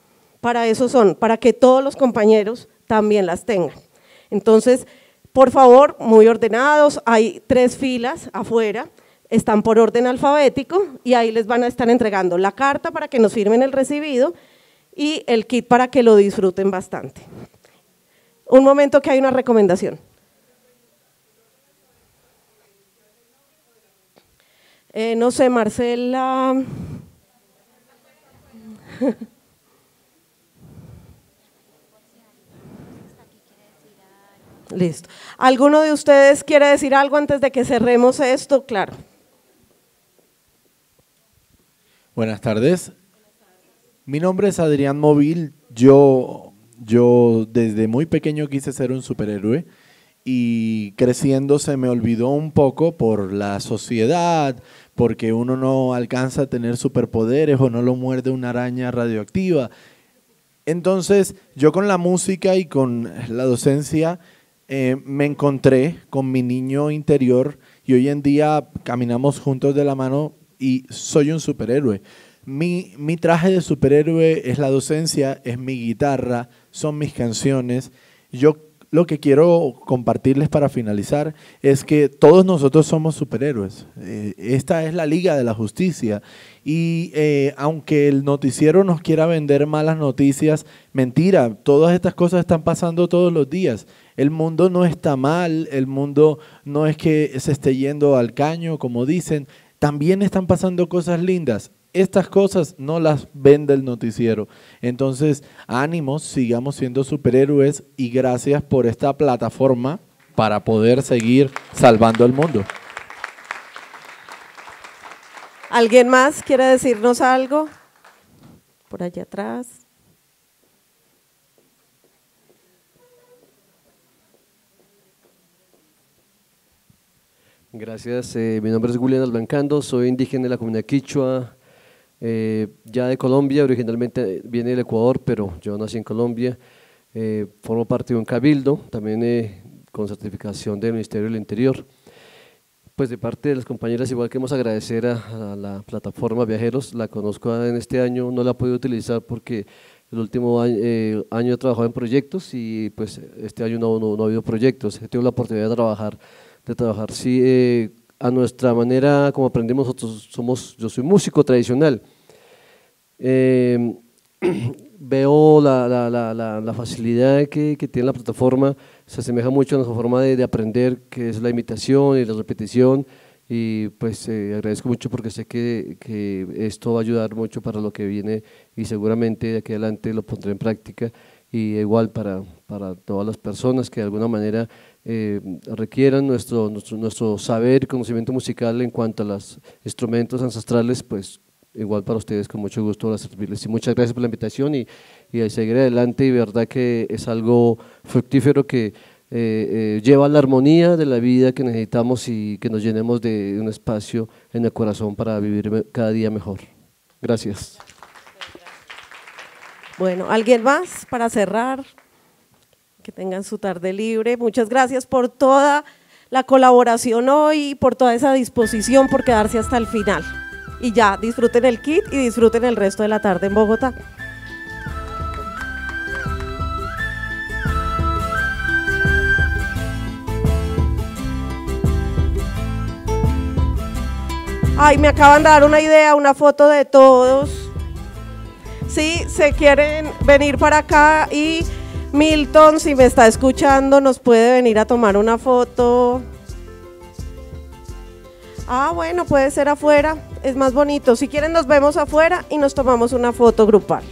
para eso son, para que todos los compañeros también las tengan. Entonces, por favor, muy ordenados, hay tres filas afuera, están por orden alfabético y ahí les van a estar entregando la carta para que nos firmen el recibido y el kit para que lo disfruten bastante. Un momento que hay una recomendación. Eh, no sé, Marcela. Listo. ¿Alguno de ustedes quiere decir algo antes de que cerremos esto? Claro. Buenas tardes. Mi nombre es Adrián Móvil. Yo, yo desde muy pequeño quise ser un superhéroe y creciendo se me olvidó un poco por la sociedad, porque uno no alcanza a tener superpoderes o no lo muerde una araña radioactiva. Entonces, yo con la música y con la docencia eh, me encontré con mi niño interior y hoy en día caminamos juntos de la mano y soy un superhéroe. Mi, mi traje de superhéroe es la docencia, es mi guitarra, son mis canciones. Yo lo que quiero compartirles para finalizar es que todos nosotros somos superhéroes. Eh, esta es la Liga de la Justicia. Y eh, aunque el noticiero nos quiera vender malas noticias, mentira, todas estas cosas están pasando todos los días. El mundo no está mal, el mundo no es que se esté yendo al caño, como dicen, también están pasando cosas lindas. Estas cosas no las vende el noticiero. Entonces, ánimos, sigamos siendo superhéroes y gracias por esta plataforma para poder seguir salvando el mundo. ¿Alguien más quiere decirnos algo? Por allá atrás. Gracias. Eh, mi nombre es Julián Albancando, soy indígena de la comunidad Quichua, eh, ya de Colombia, originalmente viene del Ecuador, pero yo nací en Colombia. Eh, formo parte de un cabildo, también con certificación del Ministerio del Interior. Pues de parte de las compañeras, igual queremos agradecer a, la plataforma Viajeros, la conozco en este año, no la he podido utilizar porque el último año, he trabajado en proyectos y pues este año no, no, no ha habido proyectos, he tenido la oportunidad de trabajar de trabajar. Sí, eh, a nuestra manera, como aprendimos nosotros, somos, yo soy músico tradicional. Eh, veo la, la, la, la facilidad que, que, tiene la plataforma, se asemeja mucho a nuestra forma de, de, aprender, que es la imitación y la repetición, y pues eh, agradezco mucho porque sé que, que, esto va a ayudar mucho para lo que viene y seguramente de aquí adelante lo pondré en práctica y igual para, para todas las personas que de alguna manera eh, requieran nuestro, nuestro, nuestro saber y conocimiento musical en cuanto a los instrumentos ancestrales, pues igual para ustedes con mucho gusto a servirles. Y muchas gracias por la invitación y, y a seguir adelante y verdad que es algo fructífero que eh, eh, lleva la armonía de la vida que necesitamos y que nos llenemos de un espacio en el corazón para vivir cada día mejor. Gracias. Bueno, ¿alguien más para cerrar? Que tengan su tarde libre. Muchas gracias por toda la colaboración hoy, por toda esa disposición, por quedarse hasta el final. Y ya, disfruten el kit y disfruten el resto de la tarde en Bogotá. Ay, me acaban de dar una idea, una foto de todos. Sí, se quieren venir para acá y Milton, si me está escuchando, nos puede venir a tomar una foto. Ah, bueno, puede ser afuera, es más bonito. Si quieren nos vemos afuera y nos tomamos una foto grupal.